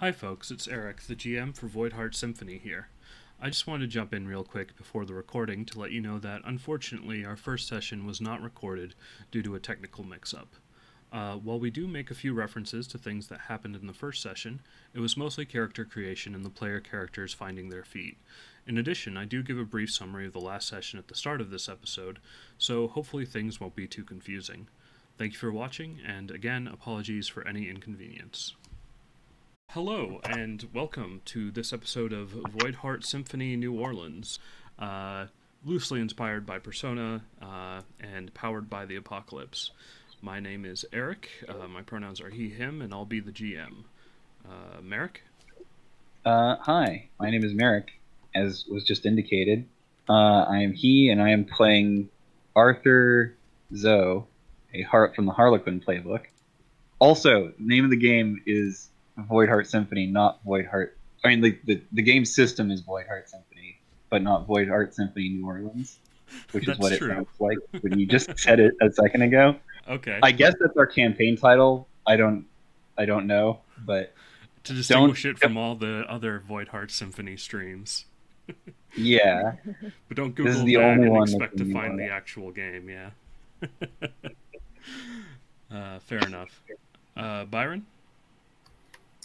Hi, folks, it's Erik, the GM for Voidheart Symphony here. I just wanted to jump in real quick before the recording to let you know that unfortunately our first session was not recorded due to a technical mix up. Uh, while we do make a few references to things that happened in the first session, it was mostly character creation and the player characters finding their feet. In addition, I do give a brief summary of the last session at the start of this episode, so hopefully things won't be too confusing. Thank you for watching, and again, apologies for any inconvenience. Hello, and welcome to this episode of Voidheart Symphony New Orleans, uh, loosely inspired by Persona uh, and powered by the Apocalypse. My name is Erik, uh, my pronouns are he, him, and I'll be the GM. Uh, Marek? Uh, hi, my name is Marek, as was just indicated. Uh, I am he, and I am playing Arthur Zoe, a heart from the Harlequin playbook. Also, the name of the game is Voidheart Symphony, not Voidheart. I mean, the, the, the game system is Voidheart Symphony, but not Void Voidheart Symphony New Orleans, which is what That's it sounds like when you just said it a second ago. Okay. I guess that's our campaign title. I don't, I don't know, but to distinguish it from all the other Voidheart Symphony streams. yeah, But don't Google the that only and one expect to find the actual game, yeah. uh, fair enough. Uh, Byron?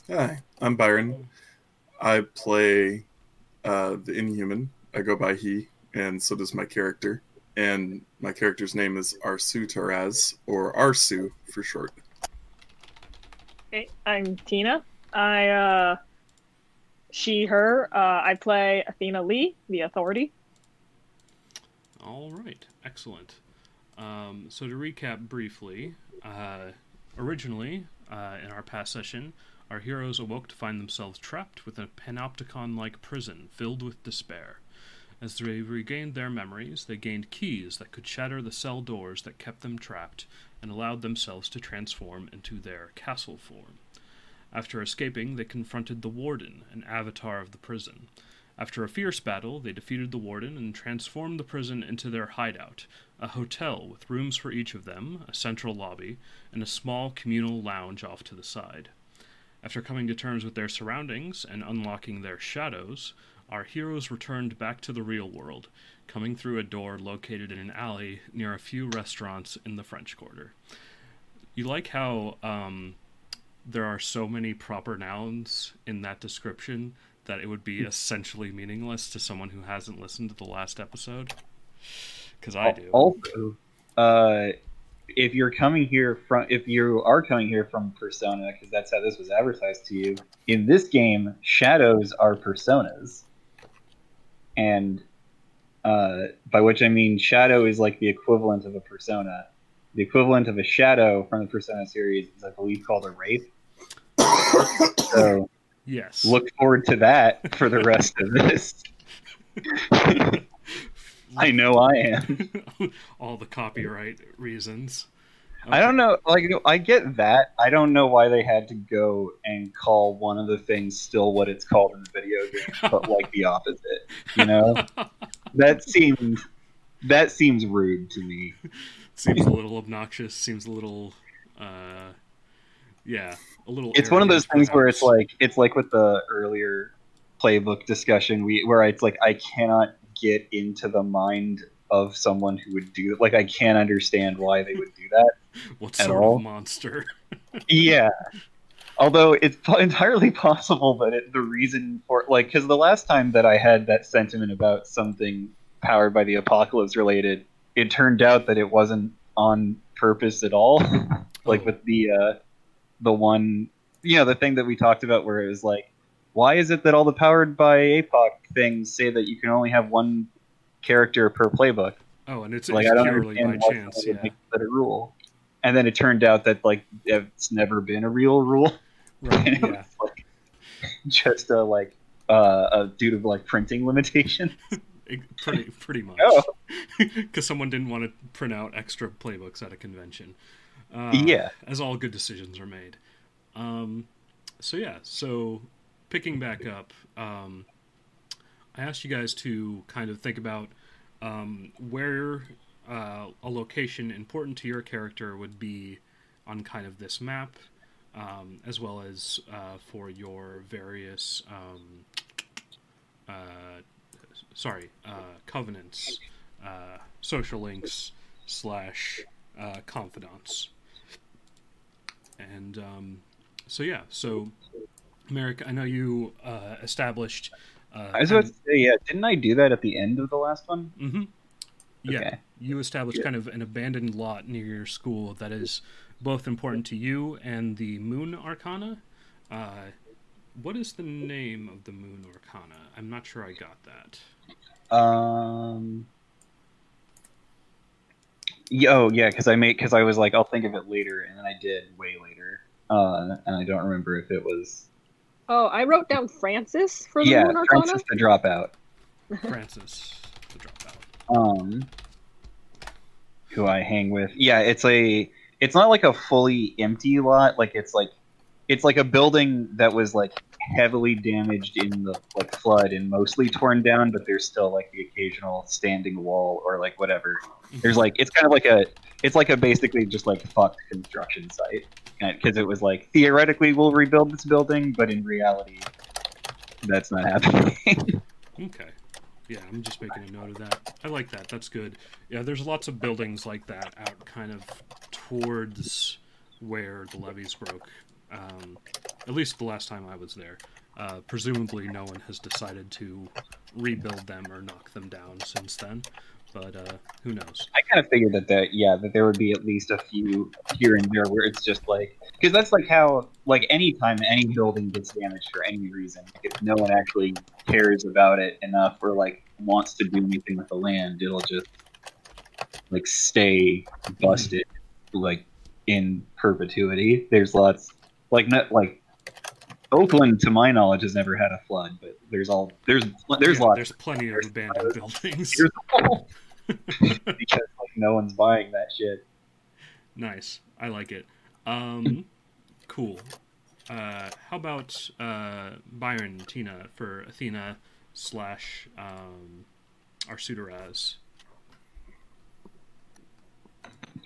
Hi, I'm Byron. I play uh, the Inhuman. I go by he, and so does my character. And my character's name is Arsuteraz, or Arsu for short. Hey, I'm Tina. I uh she her. Uh I play Athena Lee, the authority. All right, excellent. Um, so to recap briefly, uh, originally uh, in our past session, our heroes awoke to find themselves trapped within a panopticon-like prison filled with despair. As they regained their memories, they gained keys that could shatter the cell doors that kept them trapped and allowed themselves to transform into their castle form. After escaping, they confronted the Warden, an avatar of the prison. After a fierce battle, they defeated the Warden and transformed the prison into their hideout, a hotel with rooms for each of them, a central lobby, and a small communal lounge off to the side. After coming to terms with their surroundings and unlocking their shadows, our heroes returned back to the real world, coming through a door located in an alley near a few restaurants in the French Quarter. You like how um, there are so many proper nouns in that description that it would be essentially meaningless to someone who hasn't listened to the last episode? Because I do. Also, uh, if you're coming here from, if you are coming here from Persona, because that's how this was advertised to you, in this game, shadows are personas, and uh, by which I mean shadow is like the equivalent of a persona. The equivalent of a shadow from the Persona series is, I believe, called a wraith. So Yes. look forward to that for the rest of this. I know I am. All the copyright reasons. I don't know. Like, I get that. I don't know why they had to go and call one of the things still what it's called in the video game, but like the opposite. You know, that seems that seems rude to me. seems a little obnoxious. Seems a little, uh, yeah, a little. It's one of those arrogant, things where it's like it's like with the earlier playbook discussion, we where it's like I cannot get into the mind of someone who would do like I can't understand why they would do that. what at sort all. of monster? yeah although it's entirely possible that it, the reason for like because the last time that i had that sentiment about something powered by the apocalypse related it turned out that it wasn't on purpose at all like Oh. with the uh the one you know the thing that we talked about where it was like why is it that all the powered by apoc things say that you can only have one character per playbook Oh, and it's, like it's I don't purely by understand chance. Yeah. make that a rule. And then it turned out that like it's never been a real rule. Right. Yeah. like, just a like uh, a due to like printing limitation. Pretty pretty much. Oh. Because someone didn't want to print out extra playbooks at a convention. Uh, Yeah. As all good decisions are made. Um, so yeah. So picking back up, um, I asked you guys to kind of think about um, where uh, a location important to your character would be on kind of this map. um, as well as uh, for your various, um, uh, sorry, uh, covenants, uh, social links slash uh, confidants. And um, so yeah, so Marek, I know you uh, established. Uh, I was about to say, yeah, didn't I do that at the end of the last one? hmm Yeah, Okay. you established kind of an abandoned lot near your school that is both important to you and the Moon Arcana. Uh, what is the name of the Moon Arcana? I'm not sure I got that. Um. Oh yeah, because I made because I was like I'll think of it later, and then I did way later, uh, and I don't remember if it was Oh, I wrote down Francis for the yeah Moon Arcana. Francis the Dropout, Francis, the dropout. um, who I hang with. Yeah, it's a it's not like a fully empty lot. Like it's like it's like a building that was like heavily damaged in the like flood and mostly torn down, but there's still like the occasional standing wall or like whatever. Mm-hmm. There's like it's kind of like a it's like a basically just like fucked construction site uh, because it was like theoretically we'll rebuild this building, but in reality that's not happening. Okay. Yeah, I'm just making a note of that. I like that. That's good. Yeah, there's lots of buildings like that out kind of towards where the levees broke. Um, at least the last time I was there. Uh, presumably, no one has decided to rebuild them or knock them down since then. But uh, who knows? I kind of figured that that yeah that there would be at least a few here and there where it's just like because that's like how like anytime any building gets damaged for any reason if no one actually cares about it enough or like wants to do anything with the land it'll just like stay busted like in perpetuity there's lots like not like Oakland to my knowledge has never had a flood but there's all there's there's Yeah, lots There's plenty of abandoned buildings. Because like no one's buying that shit Nice. I like it. Um, cool. Uh, how about uh, Byron, Tina for Athena slash um, Arsuteraz?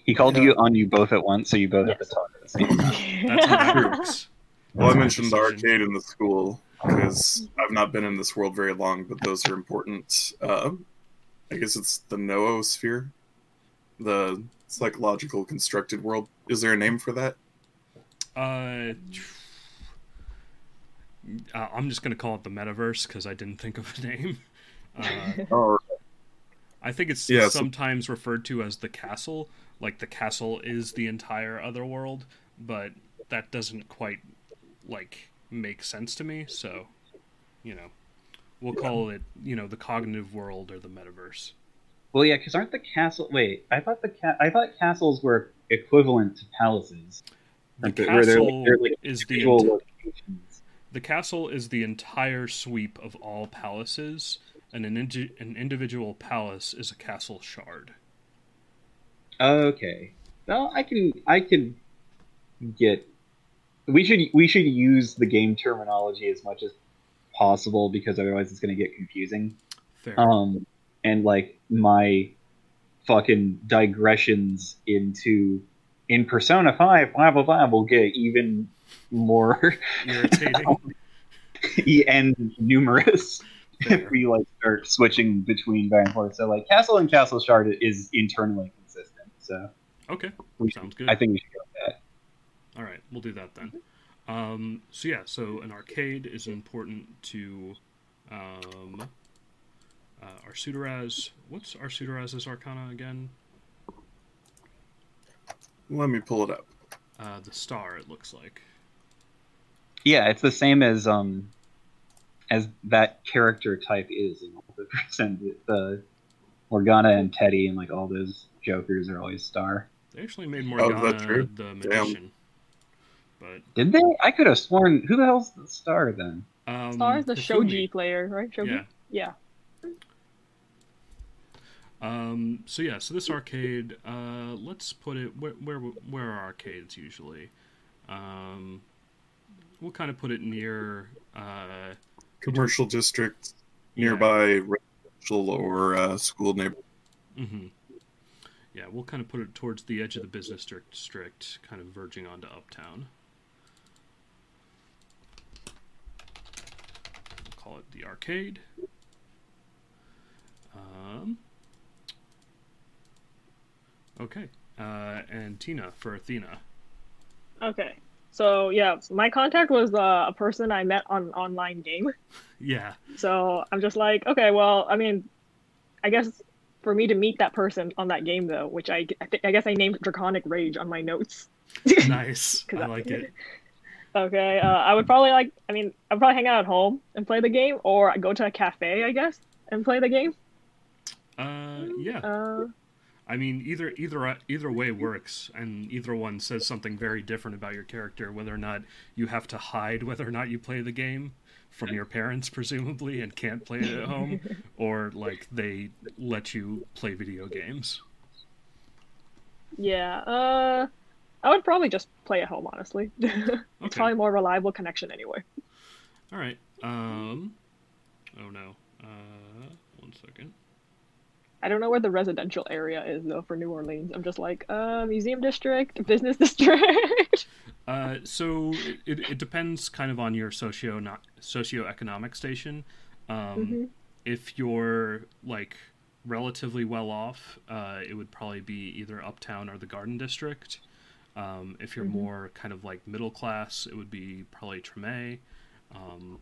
He called Yeah. you on you both at once, so you both have to Yes. talk at the same time. That's. Well, I mentioned the arcade in the school because I've not been in this world very long, but those are important. Uh, I guess it's the noosphere, the psychological constructed world. Is there a name for that? Uh, I'm just gonna call it the metaverse because I didn't think of a name. Uh, Or I think it's Yeah, so- sometimes referred to as the castle. Like the castle is the entire other world, but that doesn't quite like make sense to me. So, you know, we'll call it you know the cognitive world or the metaverse. Well, yeah, because aren't the castle? Wait, I thought the ca- I thought castles were equivalent to palaces. The Like, where they're, castle they're, like, is the locations. the castle is the entire sweep of all palaces, and an indi- an individual palace is a castle shard. Okay. Well, I can I can get. We should we should use the game terminology as much as possible because otherwise it's going to get confusing. Fair. Um, and like my fucking digressions into in Persona Five, blah blah blah, will get even more Irritating. and numerous Fair. if we like start switching between back and forth. So like Castle and Castle Shard is internally. So Okay, we sounds good. I think we should go with that. All right, we'll do that then. Um, so yeah, so an arcade is important to um, uh, Arsuteraz. What's Arsuteraz's Arcana again? let me pull it up. Uh, the star. It looks like. Yeah, it's the same as um as that character type is in all the percent the Morgana and Teddy and like all those jokers are always star. They actually made Oh, is that Morgana true? the magician. But Did they? I could have sworn who the hell's the star then? um, Star's the Hifumi. shogi player, right? Shogi. Yeah. Yeah. Um, so yeah, so this arcade, uh, let's put it where where where are arcades usually? Um, we'll kind of put it near. Uh, Commercial district Yeah. nearby residential or uh, school neighborhood. hmm yeah, we'll kind of put it towards the edge of the business district, kind of verging onto Uptown. We'll call it the arcade. Um, okay. Uh, and Tina for Athena. Okay. So yeah, my contact was uh, a person I met on an online game. Yeah. So I'm just like, okay, well, I mean, I guess for me to meet that person on that game though, which I I, th- I guess I named Draconic Rage on my notes. nice, I like it. Okay, uh, I would probably like. I mean, I'd probably hang out at home and play the game, or I go to a cafe, I guess, and play the game. Uh, yeah. Uh, I mean, either either either way works, and either one says something very different about your character. Whether or not you have to hide whether or not you play the game from your parents, presumably, and can't play it at home, or like they let you play video games. yeah. Uh, I would probably just play at home, honestly. it's Okay. probably more reliable connection anyway. All right. Um. Oh no. Uh. One second. I don't know where the residential area is though for New Orleans. I'm just like, uh, museum district, business district. Uh, so it, it depends kind of on your socio not socioeconomic station. Um, Mhm. If you're like relatively well off, uh, it would probably be either uptown or the Garden District. Um, if you're Mhm. more kind of like middle class, it would be probably Treme. Um,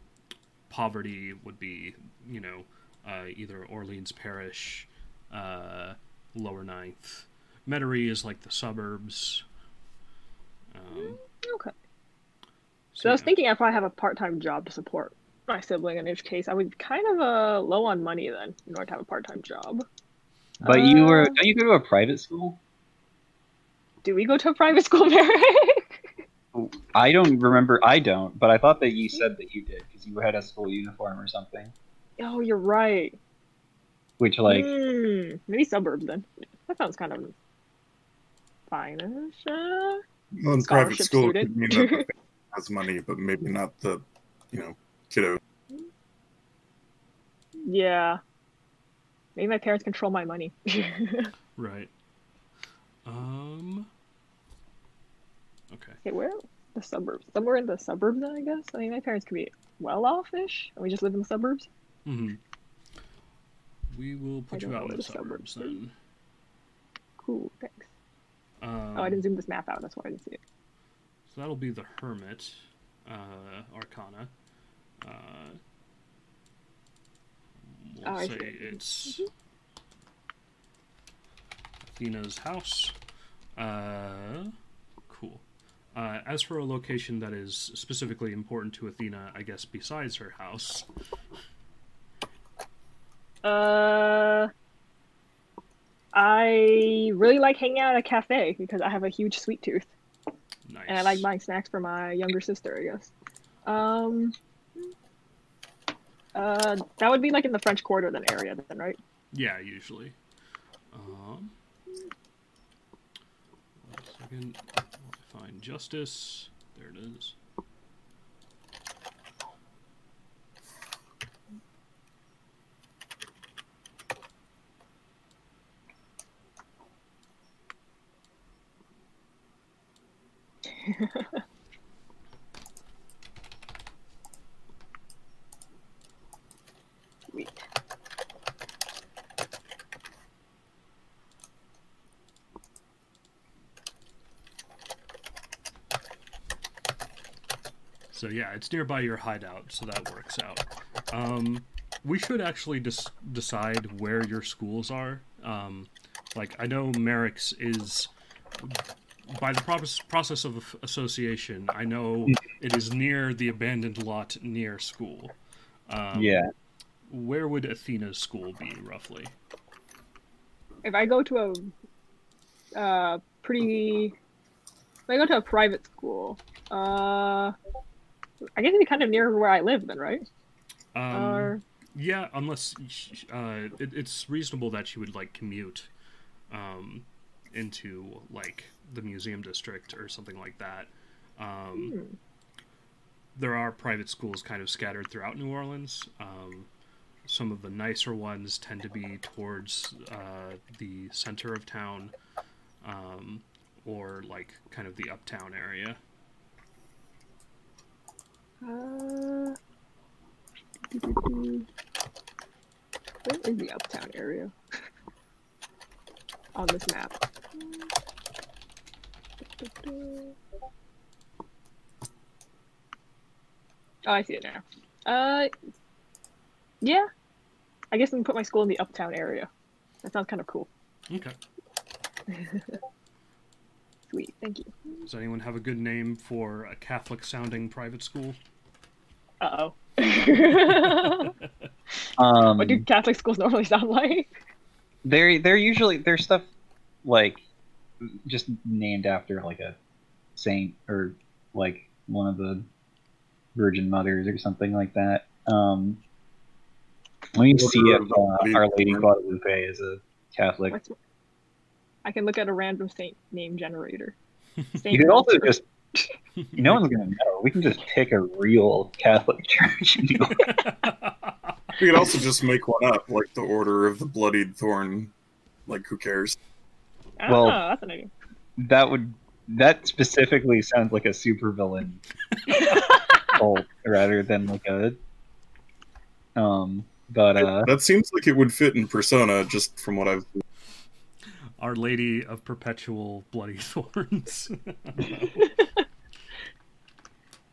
poverty would be, you know, uh, either Orleans Parish, uh, Lower Ninth. Metairie is like the suburbs. Um, okay. So I was yeah. thinking I probably have a part-time job to support my sibling, in which case I would be kind of uh, low on money then in order to have a part-time job. But you were Uh, don't you go to a private school? Do we go to a private school, Marek? I don't remember. I don't, but I thought that you said that you did because you had a school uniform or something. oh, you're right. Which like Hmm, maybe suburbs then. That sounds kind of fine. Uh, Well, in private Scholarship school, it student. could mean that has money, but maybe not the, you know, kiddo. yeah. Maybe my parents control my money. Right. Um. Okay. Okay, where? The suburbs. Somewhere in the suburbs, then, I guess. I mean, my parents could be well offish, and we just live in the suburbs. Mm-hmm. We will put don't you out in the the suburbs suburbs then. Cool, thanks. Um, oh, I didn't zoom this map out. That's why I didn't see it. So that'll be the Hermit, uh, Arcana. Uh, we'll Oh, say it's Athena's house. Uh, cool. Uh, as for a location that is specifically important to Athena, I guess besides her house, Uh, I really like hanging out at a cafe because I have a huge sweet tooth, nice. and I like buying snacks for my younger sister. I guess. Um. Uh, that would be like in the French Quarter then area then, right? Yeah, usually. Um, one second. Find justice. There it is. So yeah, it's nearby your hideout, so that works out. Um, we should actually decide where your schools are. Um, like I know Marek's is by the pro- process of association. I know it is near the abandoned lot near school. Um, yeah. Where would Athena's school be roughly? If I go to a uh pretty, if I go to a private school, uh, I guess it'd be kind of near where I live then, right? Um, or Yeah, unless uh, it, it's reasonable that she would like commute um, into like the museum district or something like that. Um, hmm. There are private schools kind of scattered throughout New Orleans. Um, some of the nicer ones tend to be towards uh, the center of town, um, or like kind of the uptown area. Uh, Where's the uptown area? On this map. Oh, I see it now. Uh, yeah. I guess I can put my school in the uptown area. That sounds kind of cool. Okay. Sweet, thank you. Does anyone have a good name for a Catholic sounding private school? Uh oh. Um, what do Catholic schools normally sound like? they're they're usually they're stuff like just named after like a saint or like one of the Virgin Mothers or something like that. Um, let me see if uh, Our Lady Guadalupe is a Catholic. I can look at a random saint name generator. Saint You could also just no one's gonna know. We can just pick a real Catholic church and do We could also just make one up, like the Order of the Bloodied Thorn. Like, who cares? Ah, well- that's an idea. that would that specifically sounds like a supervillain cult rather than like a um but uh That seems like it would fit in Persona, just from what I've. Our Lady of Perpetual Bloody Thorns.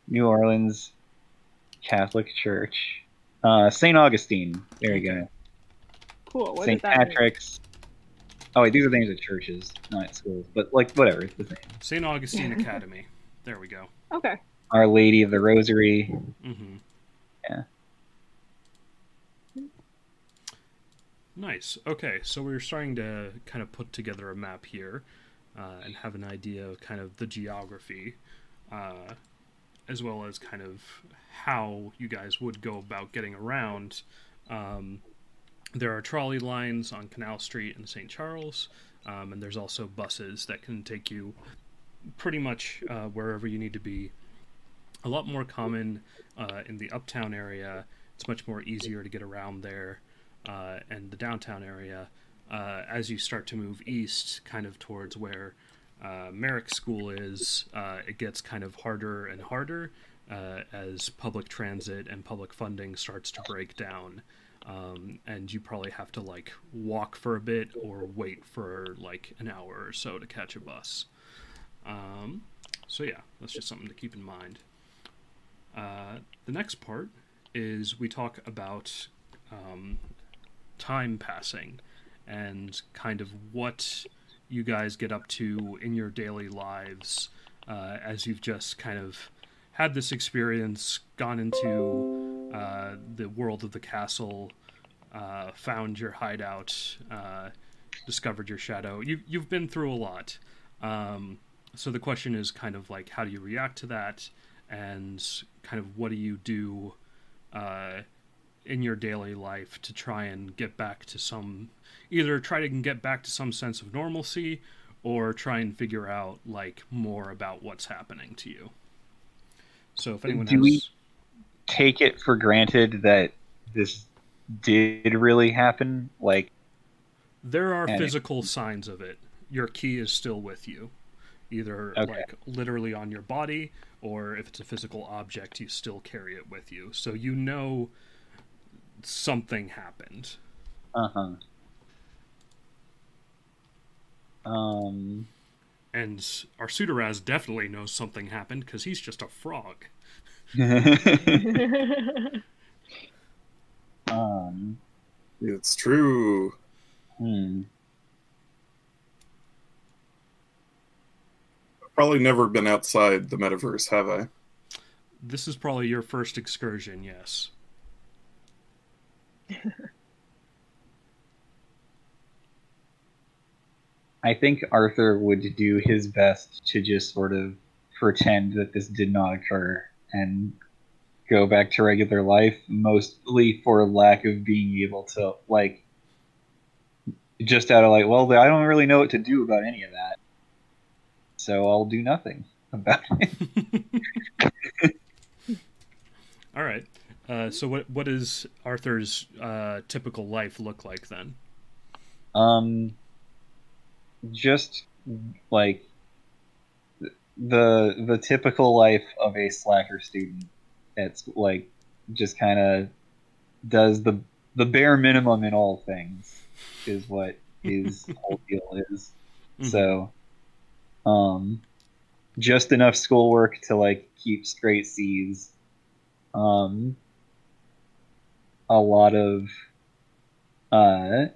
New Orleans Catholic Church. Uh St. Augustine. There you go. Cool. What St. does that mean? Patrick's. Oh wait, these are names of churches, not at schools. But like whatever, it's the same. St. Augustine Academy. There we go. Okay. Our Lady of the Rosary. Mm-hmm. Yeah. Nice. Okay, so we're starting to kind of put together a map here uh, and have an idea of kind of the geography, uh, as well as kind of how you guys would go about getting around. Um, there are trolley lines on Canal Street in St. Charles, um, and there's also buses that can take you pretty much uh, wherever you need to be. A lot more common uh, in the uptown area. It's much more easier to get around there uh, and the downtown area. Uh, as you start to move east, kind of towards where uh, Marek School is, uh, it gets kind of harder and harder as public transit and public funding starts to break down. Um, and you probably have to like walk for a bit or wait for like an hour or so to catch a bus. Um, so yeah, that's just something to keep in mind. Uh, the next part is we talk about um, time passing and kind of what you guys get up to in your daily lives uh, as you've just kind of had this experience, gone into uh, the world of the castle, uh, found your hideout, uh, discovered your shadow. You, you've been through a lot. Um, so the question is kind of like, how do you react to that? And kind of what do you do uh, in your daily life to try and get back to some either try to get back to some sense of normalcy or try and figure out like more about what's happening to you so if anyone Do has we- Take it for granted that this did really happen. Like there are physical signs of it your key is still with you either Okay. like literally on your body or if it's a physical object you still carry it with you so you know something happened uh huh. Um. and Arsuteraz definitely knows something happened because he's just a frog um. It's true. Hmm. I've probably never been outside the metaverse, have I? This is probably your first excursion, yes. I think Arthur would do his best to just sort of pretend that this did not occur and go back to regular life, mostly for lack of being able to, like, just out of like, well, I don't really know what to do about any of that. So I'll do nothing about it. All right. Uh, so what what does Arthur's uh, typical life look like then? Um, just like the the typical life of a slacker student. It's like just kind of does the the bare minimum in all things is what his whole deal is. Mhm. So, um, just enough schoolwork to like keep straight C's. Um, a lot of, uh,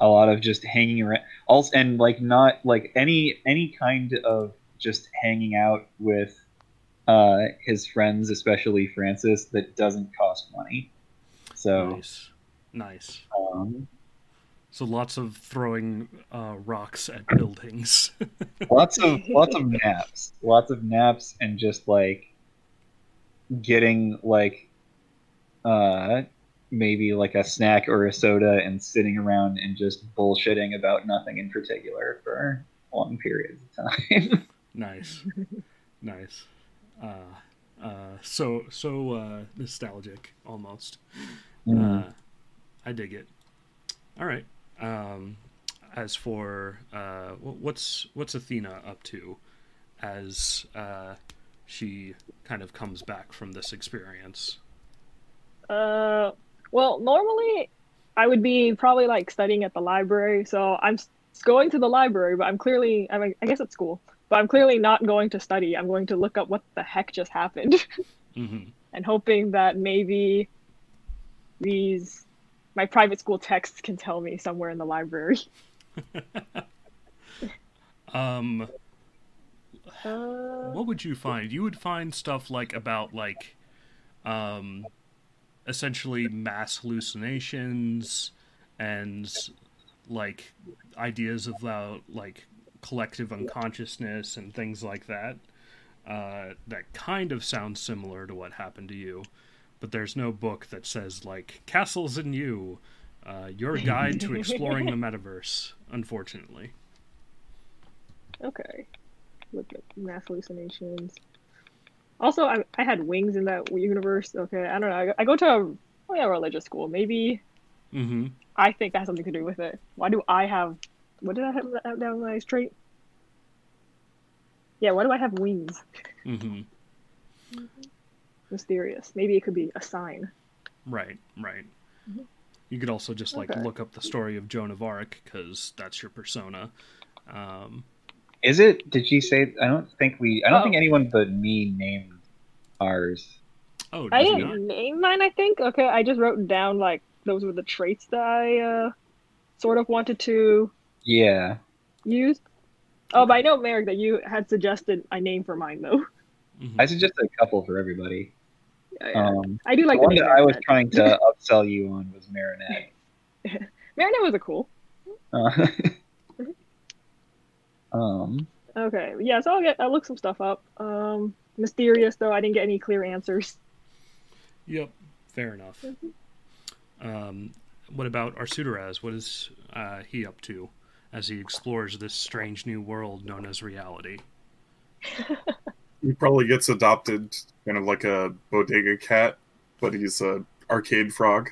a lot of just hanging around. Also, and like not like any any kind of just hanging out with uh his friends, especially Francis, that doesn't cost money. So, Nice. Nice. um, So lots of throwing uh, rocks at buildings. lots of lots of naps lots of naps and just like getting like uh maybe like a snack or a soda and sitting around and just bullshitting about nothing in particular for long periods of time nice. nice. Uh, uh, so so uh, nostalgic almost. Mm. Uh, I dig it. All right. Um, as for uh, what's what's Athena up to as uh, she kind of comes back from this experience? Uh, well, normally I would be probably like studying at the library, so I'm going to the library, but I'm clearly, I mean, I guess at school, but I'm clearly not going to study. I'm going to look up what the heck just happened hmm and hoping that maybe these my private school texts can tell me somewhere in the library. Um, Uh, what would you find? You would find stuff like about like, um, essentially mass hallucinations and like ideas about like collective unconsciousness and things like that. Uh, that kind of sounds similar to what happened to you, but there's no book that says like castles in you, uh, your guide to exploring the metaverse. Unfortunately. Okay. Look at mass hallucinations. Also, I, I had wings in that universe. Okay, I don't know. I, I go to a oh yeah, religious school. Maybe Mm-hmm. I think that has something to do with it. Why do I have? What did I have that- down my street? Yeah, why do I have wings? Mm-hmm. Mysterious. Maybe it could be a sign. Right, right. Mhm. You could also just like Okay. look up the story of Joan of Arc because that's your persona. Um, is it did she say i don't think we i don't think Oh. anyone but me named ours oh, I did you didn't not? name mine. I think. Okay, I just wrote down like those were the traits that I uh, sort of wanted to yeah use. Oh, but I know Marek that you had suggested a name for mine though. Mhm. i suggested a couple for everybody Yeah, yeah. um I do like the the one name that i was trying to upsell you on was marinette Marinette was a cool. uh, um Okay, yeah. So I'll get I'll look some stuff up. Um, mysterious though, I didn't get any clear answers. Yep, fair enough. Um, what about Arsuteraz? What is uh, he up to as he explores this strange new world known as reality? He probably gets adopted, kind of like a bodega cat, but he's a arcade frog.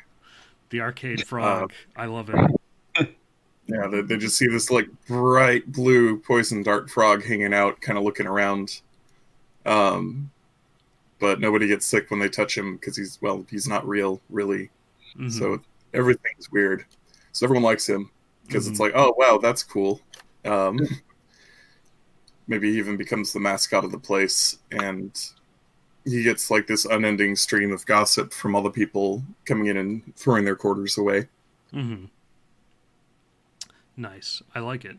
The Uh, arcade frog. I love it. Yeah, they, they just see this like bright blue poison dart frog hanging out, kind of looking around. Um, but nobody gets sick when they touch him because he's well, he's not real, really. Mhm. So everything's weird. So everyone likes him because it's Mhm. like, oh wow, that's cool. Um, maybe he even becomes the mascot of the place, and he gets like this unending stream of gossip from all the people coming in and throwing their quarters away. Mhm. Nice. I like it.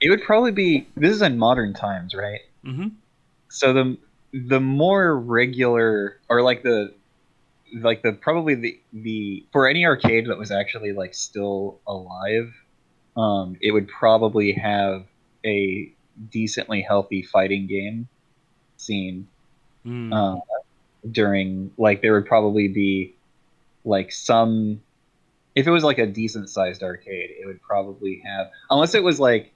it would probably be this is in modern times right Mm-hmm. so the the more regular or like the like the probably the the for any arcade that was actually like still alive um it would probably have a decently healthy fighting game scene Mm. uh, during like there would probably be like some if it was like a decent sized arcade it would probably have unless it was like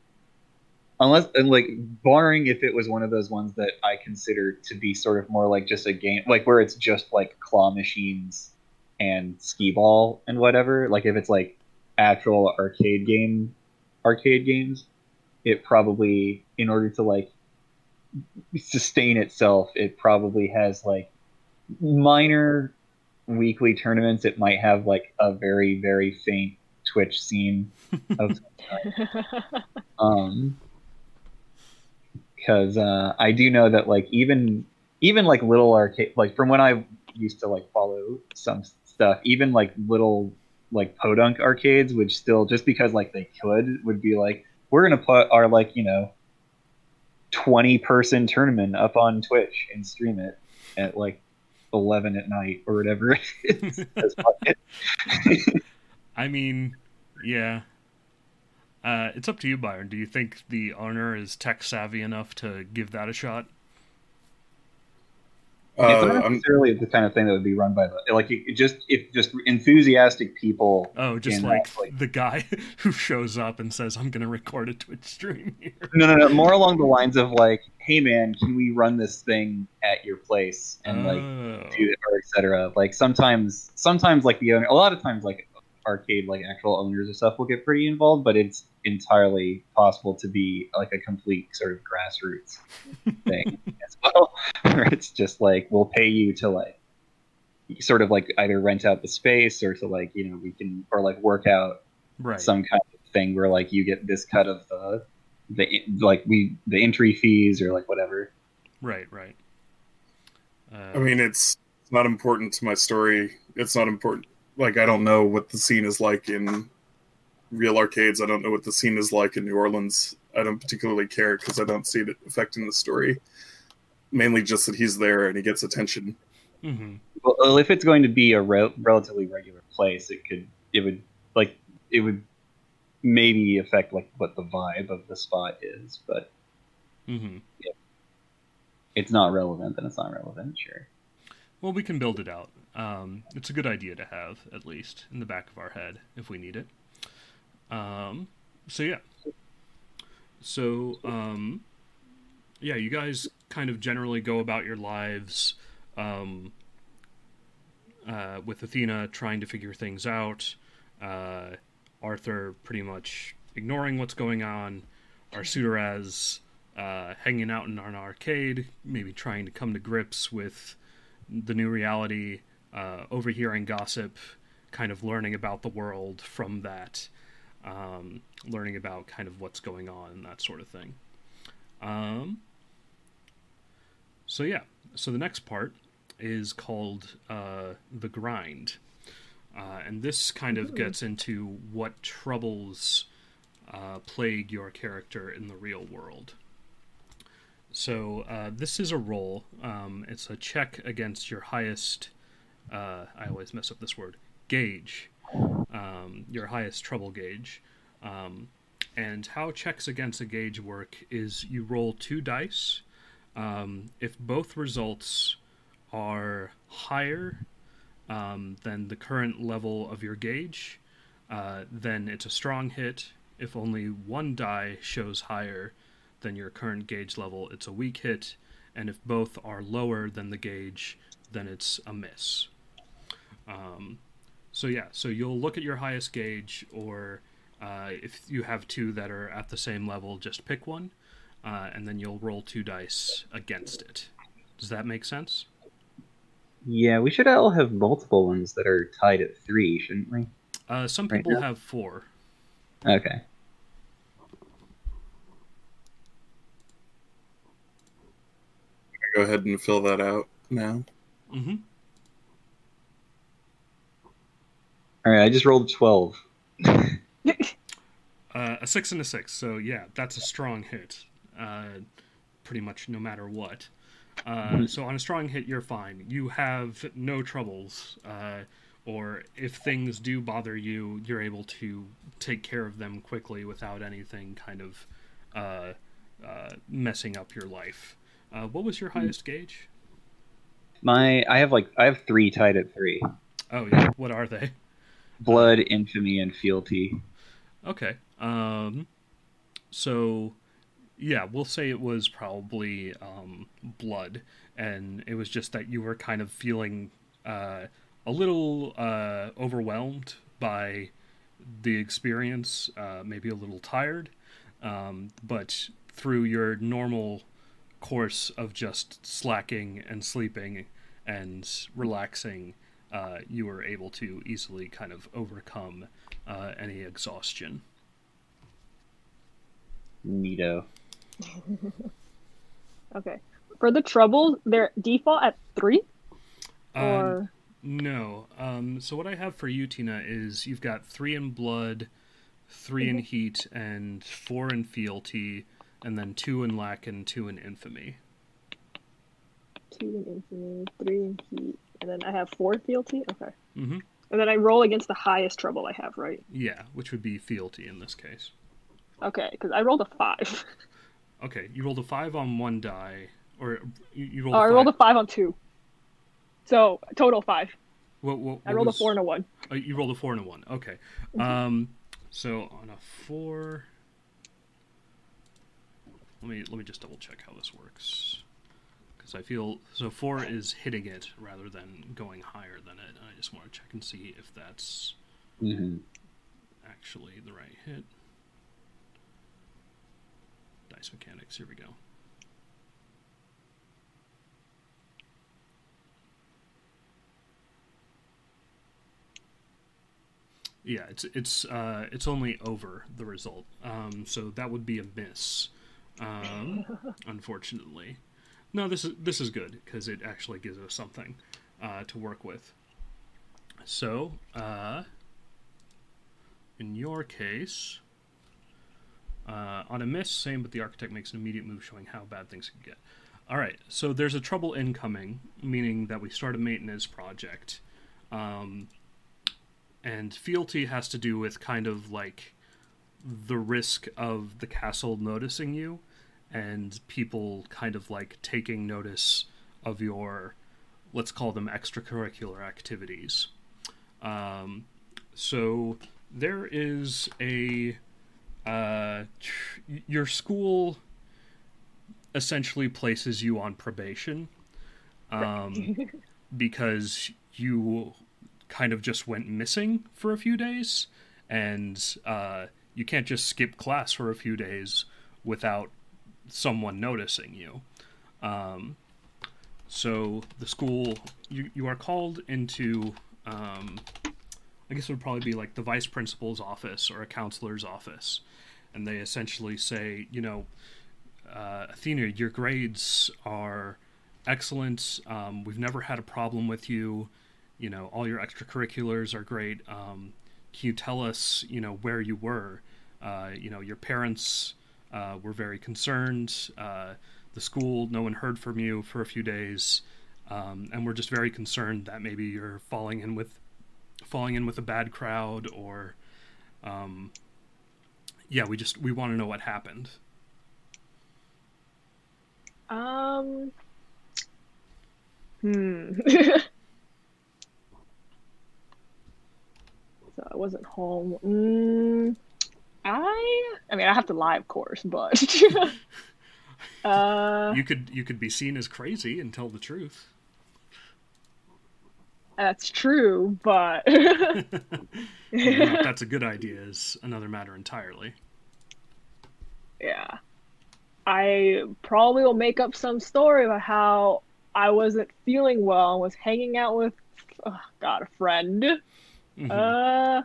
unless and like barring if it was one of those ones that i consider to be sort of more like just a game like where it's just like claw machines and skee ball and whatever like if it's like actual arcade game arcade games it probably in order to like sustain itself it probably has like minor weekly tournaments, it might have like a very very faint Twitch scene of um because uh, I do know that like even even like little arcade like from when I used to like follow some stuff, even like little like podunk arcades would still just because like they could would be like we're gonna put our like you know 20 person tournament up on Twitch and stream it at like 11 at night or whatever it is. I mean, yeah. Uh, it's up to you, Byron. Do you think the owner is tech savvy enough to give that a shot? It's Uh, not I'm, necessarily the kind of thing that would be run by the like it just if just enthusiastic people Oh, just can like the guy who shows up and says, "I'm gonna record a Twitch stream here." no no no more along the lines of like hey man can we run this thing at your place and like oh. do it or etc like sometimes sometimes like the owner a lot of times like arcade like actual owners or stuff will get pretty involved but it's entirely possible to be like a complete sort of grassroots thing as well where it's just like we'll pay you to like sort of like either rent out the space or to like you know we can or like work out right. some kind of thing where like you get this cut of the the like we the entry fees or like whatever Right, right. Uh, I mean, it's not important to my story. It's not important. Like, I don't know what the scene is like in real arcades. I don't know what the scene is like in New Orleans. I don't particularly care because I don't see it affecting the story. Mainly just that he's there and he gets attention. mhm. well if it's going to be a re- relatively regular place it could it would like it would maybe affect like what the vibe of the spot is but Mhm. it's not relevant then it's not relevant sure Well, we can build it out. Um, it's a good idea to have, at least, in the back of our head if we need it. Um, so, yeah. So, um, yeah, you guys kind of generally go about your lives um, uh, with Athena trying to figure things out, uh, Arthur pretty much ignoring what's going on, Arsuteraz uh, hanging out in an arcade, maybe trying to come to grips with the new reality, uh, overhearing gossip, kind of learning about the world from that, um, learning about kind of what's going on and that sort of thing. Um, so yeah, so the next part is called uh, the grind, uh, and this kind of gets into what troubles uh, plague your character in the real world. So uh, this is a roll. Um, it's a check against your highest. Uh, I always mess up this word. Gauge. Um, your highest trouble gauge. Um, and how checks against a gauge work is you roll two dice. Um, if both results are higher um, than the current level of your gauge, uh, then it's a strong hit. If only one die shows higher, than your current gauge level, it's a weak hit, and if both are lower than the gauge, then it's a miss. Um, so yeah, so you'll look at your highest gauge, or uh, if you have two that are at the same level, just pick one, uh, and then you'll roll two dice against it. Does that make sense? yeah we should all have multiple ones that are tied at three shouldn't we Uh, some Right people now? have four. okay Go ahead and fill that out now. Mm-hmm. All right i just rolled 12 Uh, a six and a six. So yeah, that's a strong hit. Uh, pretty much no matter what. Uh, so on a strong hit, you're fine. You have no troubles. Uh, or if things do bother you, you're able to take care of them quickly without anything kind of uh, uh, messing up your life. Uh, what was your highest gauge? my i have like i have three tied at three. Oh yeah, what are they? Blood infamy and fealty Okay. Um, so, yeah, we'll say it was probably um, blood, and it was just that you were kind of feeling uh, a little uh, overwhelmed by the experience, uh, maybe a little tired, um, but through your normal course of just slacking and sleeping and relaxing, uh, you were able to easily kind of overcome uh, any exhaustion. Neato. Okay. For the troubles, they're default at three, Um, or No. Um, so what I have for you, Tina, is you've got three in blood, 3 in heat, and four in fealty, and then two in lack and two in infamy. two in infamy, three in heat, and then I have four fealty. Okay. Mm-hmm. And then I roll against the highest trouble I have, right? Yeah, which would be fealty in this case. Okay, because I rolled a five. Okay, you rolled a five on one die, or you, you rolled. Oh, a I five. rolled a five on two. So total five. What, what, I rolled was- a four and a one. Oh, you rolled a four and a one. Okay. Um, so on a four, let me let me just double check how this works, because I feel so four is hitting it rather than going higher than it. And I just want to check and see if that's hmm actually the right hit. Dice mechanics. Here we go. Yeah, it's it's uh, it's only over the result, um, so that would be a miss, um, unfortunately. No, this is this is good because it actually gives us something uh, to work with. So, uh, in your case, uh, on a miss, same, but the architect makes an immediate move showing how bad things could get. All right, so there's a trouble incoming, meaning that we start a maintenance project. Um, and fealty has to do with kind of like the risk of the castle noticing you and people kind of like taking notice of your let's call them extracurricular activities. Um, so there is a uh, tr- your school essentially places you on probation um, because you kind of just went missing for a few days, and uh, you can't just skip class for a few days without someone noticing you. Um, so the school, you, you are called into, um, I guess it would probably be like the vice principal's office or a counselor's office, and they essentially say, you know, uh, Athena, your grades are excellent. Um, we've never had a problem with you you know all your extracurriculars are great um, can you tell us you know where you were uh, you know your parents uh, were very concerned uh, the school no one heard from you for a few days um, and we're just very concerned that maybe you're falling in with falling in with a bad crowd or um, yeah we just we want to know what happened Um. Hmm. so I wasn't home. Mm, I. I mean, I have to lie, of course, but. uh, you could you could be seen as crazy and tell the truth that's true, but. Whether or not that's a good idea is another matter entirely yeah. I probably will make up some story about how I wasn't feeling well and was hanging out with, oh, God, a friend. Mhm. Uh.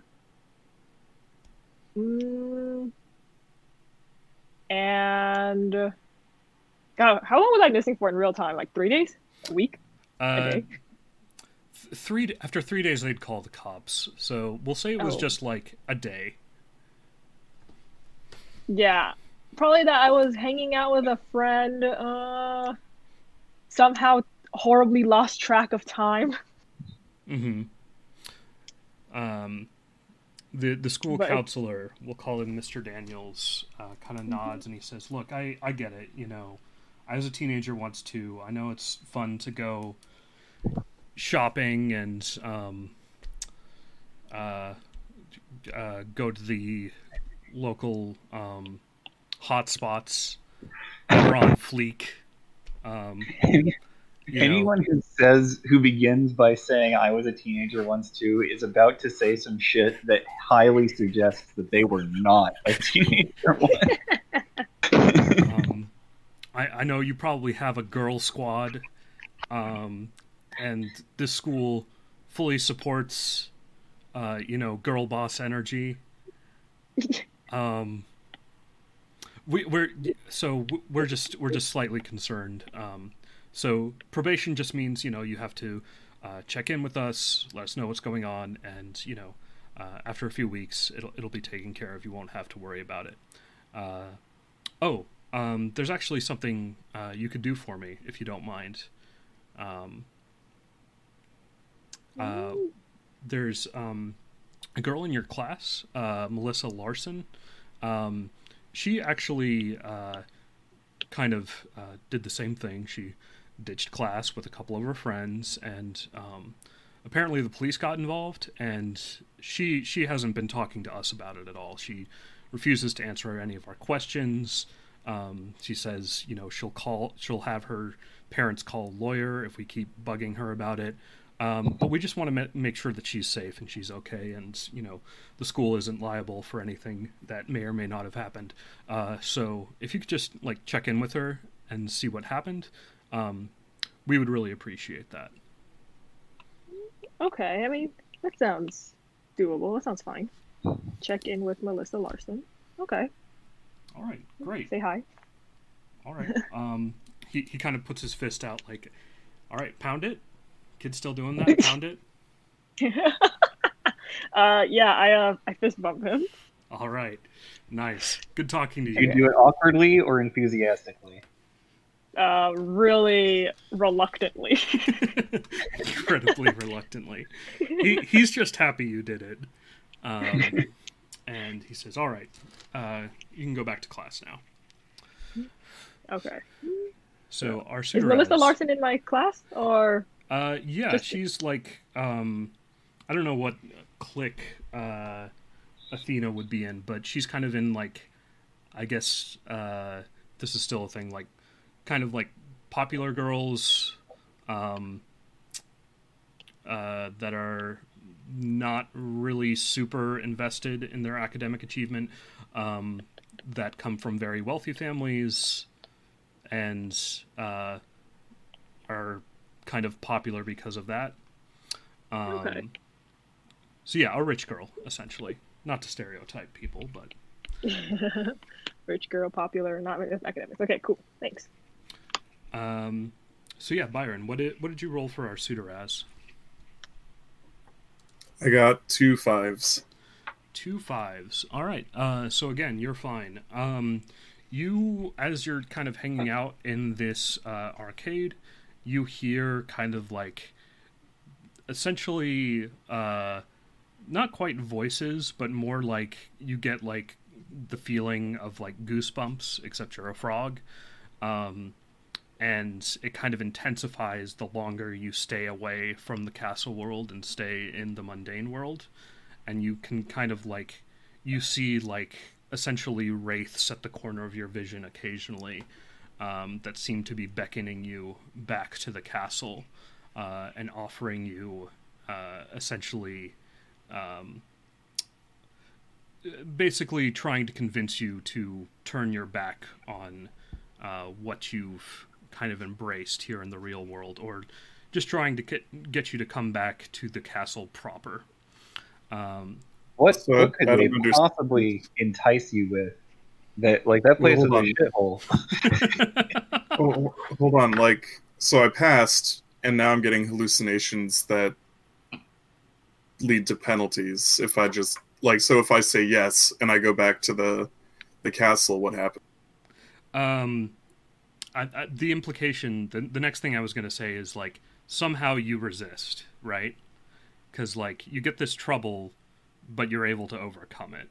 Mm, and God, how long was I missing for in real time? Like three days? A week? A Uh, day? th- three after three days they'd call the cops so we'll say it was Oh. just like a day Yeah, probably that I was hanging out with a friend. Uh, somehow horribly lost track of time. mm-hmm um the the school But- counselor we'll call him mr daniels uh, kind of nods and he says look i i get it you know. I was a teenager once too i know it's fun to go shopping and um uh, uh go to the local um hot spots that are on fleek um you know. Anyone who says who begins by saying "I was a teenager once too" is about to say some shit that highly suggests that they were not a teenager once. um, I, I know you probably have a girl squad, um, and this school fully supports, uh, you know, girl boss energy. um, we, we're so we're just we're just slightly concerned. Um, so probation just means you know you have to uh, check in with us, let us know what's going on, and you know uh, after a few weeks it'll it'll be taken care of. You won't have to worry about it. Uh, oh, um, there's actually something uh, you could do for me if you don't mind. Um, uh, there's um, a girl in your class, uh, Melissa Larson. Um, she actually uh, kind of uh, did the same thing. She ditched class with a couple of her friends, and um, apparently the police got involved. And she she hasn't been talking to us about it at all. She refuses to answer any of our questions. Um, she says, you know, she'll call, she'll have her parents call a lawyer if we keep bugging her about it. Um, but we just want to ma- make sure that she's safe and she's okay, and you know, the school isn't liable for anything that may or may not have happened. Uh, so if you could just like check in with her and see what happened, um, we would really appreciate that. Okay, I mean that sounds doable. That sounds fine. Check in with Melissa Larson. Okay, All right, great. say hi. All right. Um, he he kind of puts his fist out like, all right, pound it. Kid's still doing that? Pound it. uh, yeah, I uh, I fist bump him. All right, nice. Good talking to Do you you. do it awkwardly or enthusiastically? Uh, really reluctantly. Incredibly reluctantly. He he's just happy you did it. Um, and he says, "All right, uh, you can go back to class now." okay. So our Is Melissa Larson in my class or? Uh, yeah, Just- she's like, um, I don't know what clique uh, Athena would be in, but she's kind of in like, I guess uh, this is still a thing, like, kind of like popular girls, um, uh, that are not really super invested in their academic achievement, um, that come from very wealthy families, and uh, are kind of popular because of that. Um, Okay. So yeah, a rich girl essentially. Not to stereotype people, but Rich girl, popular, not academics. Okay, cool. Thanks. Um, so yeah, Byron, what did what did you roll for Arsuteraz? I got two fives. Two fives. All right. Uh, so again, you're fine. Um, you, as you're kind of hanging out in this uh, arcade, you hear kind of like, essentially, uh, not quite voices, but more like you get like the feeling of like goosebumps, except you're a frog. Um, and it kind of intensifies the longer you stay away from the castle world and stay in the mundane world. And you can kind of like you see like essentially wraiths at the corner of your vision occasionally um, that seem to be beckoning you back to the castle uh, and offering you uh, essentially um, basically trying to convince you to turn your back on uh, what you've kind of embraced here in the real world or just trying to get, get you to come back to the castle proper um, What, So, what could they understand. possibly entice you with? That like that place Well, is hold a shithole. oh, hold on. Like, so I passed, and now I'm getting hallucinations that lead to penalties if I just like. So if I say yes and I go back to the the castle, what happens? um, I, I, the implication, the, the next thing I was going to say is like somehow you resist, right? Because like you get this trouble, but you're able to overcome it.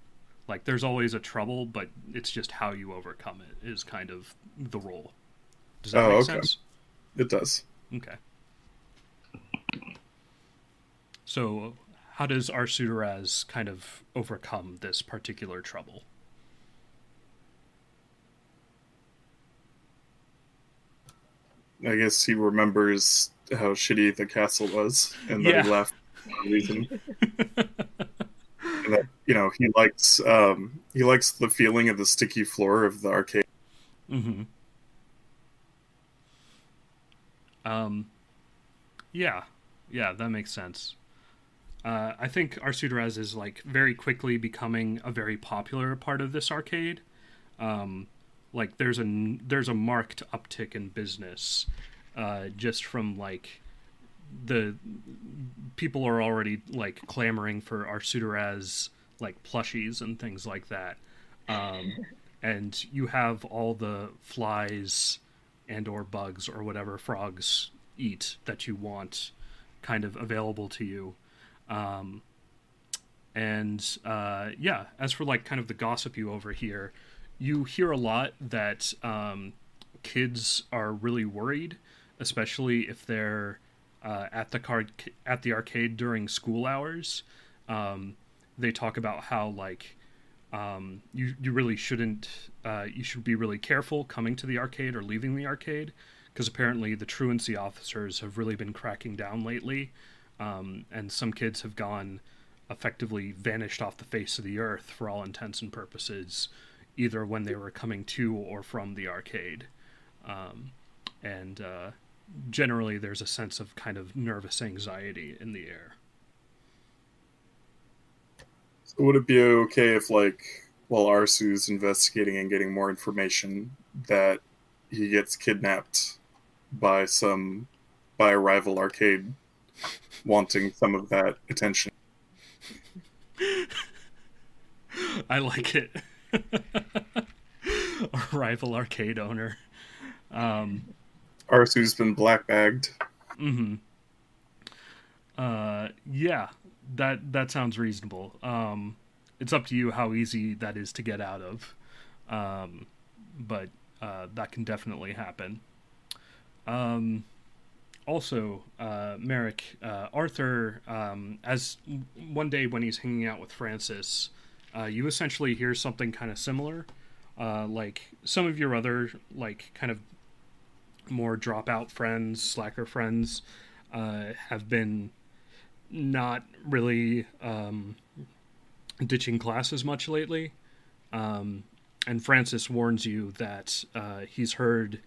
Like there's always a trouble, but it's just how you overcome it is kind of the role. Does that Oh, make okay. sense? It does. Okay. So, how does Arsuteraz kind of overcome this particular trouble? I guess he remembers how shitty the castle was, and that he left for no reason. and that, you know, he likes um, he likes the feeling of the sticky floor of the arcade. Mm-hmm. Um, yeah, yeah, that makes sense. uh, I think Arsuteraz is like very quickly becoming a very popular part of this arcade. Um, like there's a there's a marked uptick in business uh, just from like the people are already like clamoring for our Arsuteraz like plushies and things like that. Um, and you have all the flies and or bugs or whatever frogs eat that you want kind of available to you um, and uh, yeah as for like kind of the gossip you over here you hear a lot that um, kids are really worried especially if they're uh, at the card at the arcade during school hours. Um, they talk about how like um, you you really shouldn't uh, you should be really careful coming to the arcade or leaving the arcade because apparently the truancy officers have really been cracking down lately, um, and some kids have gone effectively vanished off the face of the earth for all intents and purposes, either when they were coming to or from the arcade, um, and uh, generally there's a sense of kind of nervous anxiety in the air. So would it be okay if, like, while Arsu's investigating and getting more information, that he gets kidnapped by some by a rival arcade wanting some of that attention? I like it. a rival arcade owner. Um, Arsu's been black bagged. Mm-hmm. Uh, yeah, that that sounds reasonable. Um, it's up to you how easy that is to get out of, um, but uh, that can definitely happen. Um, also, uh, Marek, uh, Arthur, um, as one day when he's hanging out with Francis, uh, you essentially hear something kind of similar. Uh, like some of your other, like, kind of more dropout friends, slacker friends, uh, have been not really um, ditching class as much lately. Um, and Francis warns you that uh, he's heard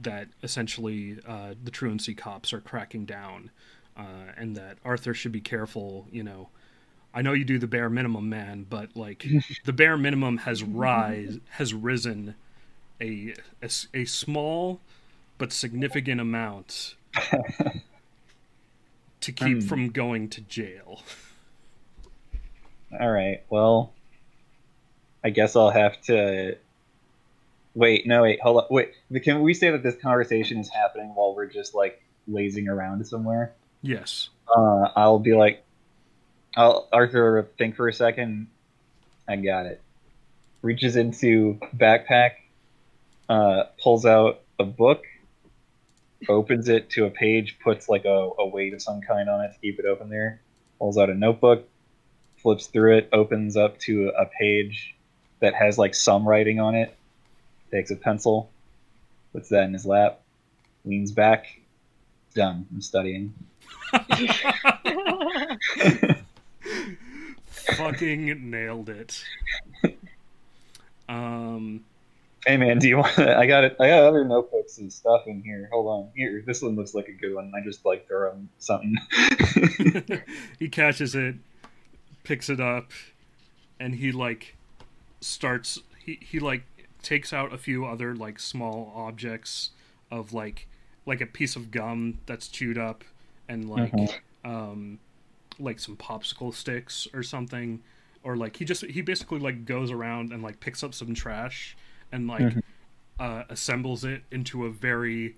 that essentially uh, the truancy cops are cracking down, uh, and that Arthur should be careful. You know, I know you do the bare minimum, man, but like the bare minimum has rise has risen a, a, a small but significant amount to keep Hmm. from going to jail. All right. Well, I guess I'll have to. Wait. No. Wait. Hold on. Wait. Can we say that this conversation is happening while we're just like lazing around somewhere? Yes. Uh, I'll be like, I'll Arthur think for a second. I got it. Reaches into backpack, uh, pulls out a book, opens it to a page, puts like a, a weight of some kind on it to keep it open there. Pulls out a notebook, flips through it, opens up to a page that has like some writing on it. Takes a pencil, puts that in his lap, leans back. Done. I'm studying. Fucking nailed it. Um, Hey man, do you want? I got it. I got other notebooks and stuff in here. Hold on. Here, this one looks like a good one. I just like throw him something. he catches it, picks it up, and he like starts. He he like takes out a few other like small objects of like like a piece of gum that's chewed up and like Mhm. um like some popsicle sticks or something or like he just he basically like goes around and like picks up some trash and like Mhm. uh, assembles it into a very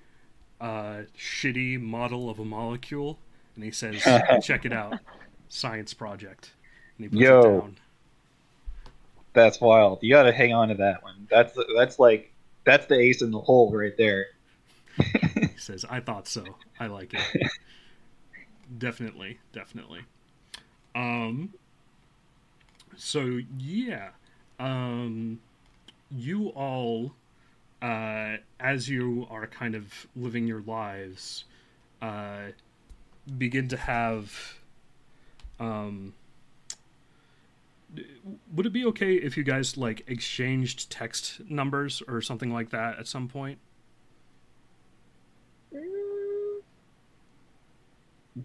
uh, shitty model of a molecule and he says check it out science project and he puts Yo. it down that's wild. You got to hang on to that one. That's that's like that's the ace in the hole right there. he says i thought so i like it definitely definitely. Um so yeah um you all uh as you are kind of living your lives uh begin to have um would it be okay if you guys like exchanged text numbers or something like that at some point Mm,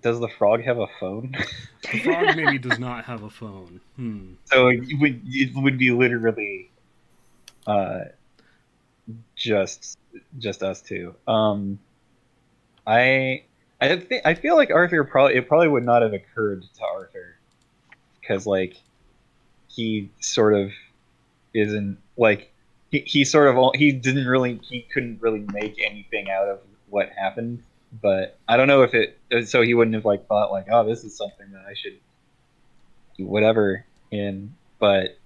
does the frog have a phone? The frog maybe does not have a phone. Hmm. so it would it would be literally, uh, just just us two. Um, I I think I feel like Arthur probably it probably would not have occurred to Arthur, because like, he sort of isn't like he, he sort of all- he didn't really he couldn't really make anything out of what happened but i don't know if it so he wouldn't have like thought like oh this is something that i should do whatever in but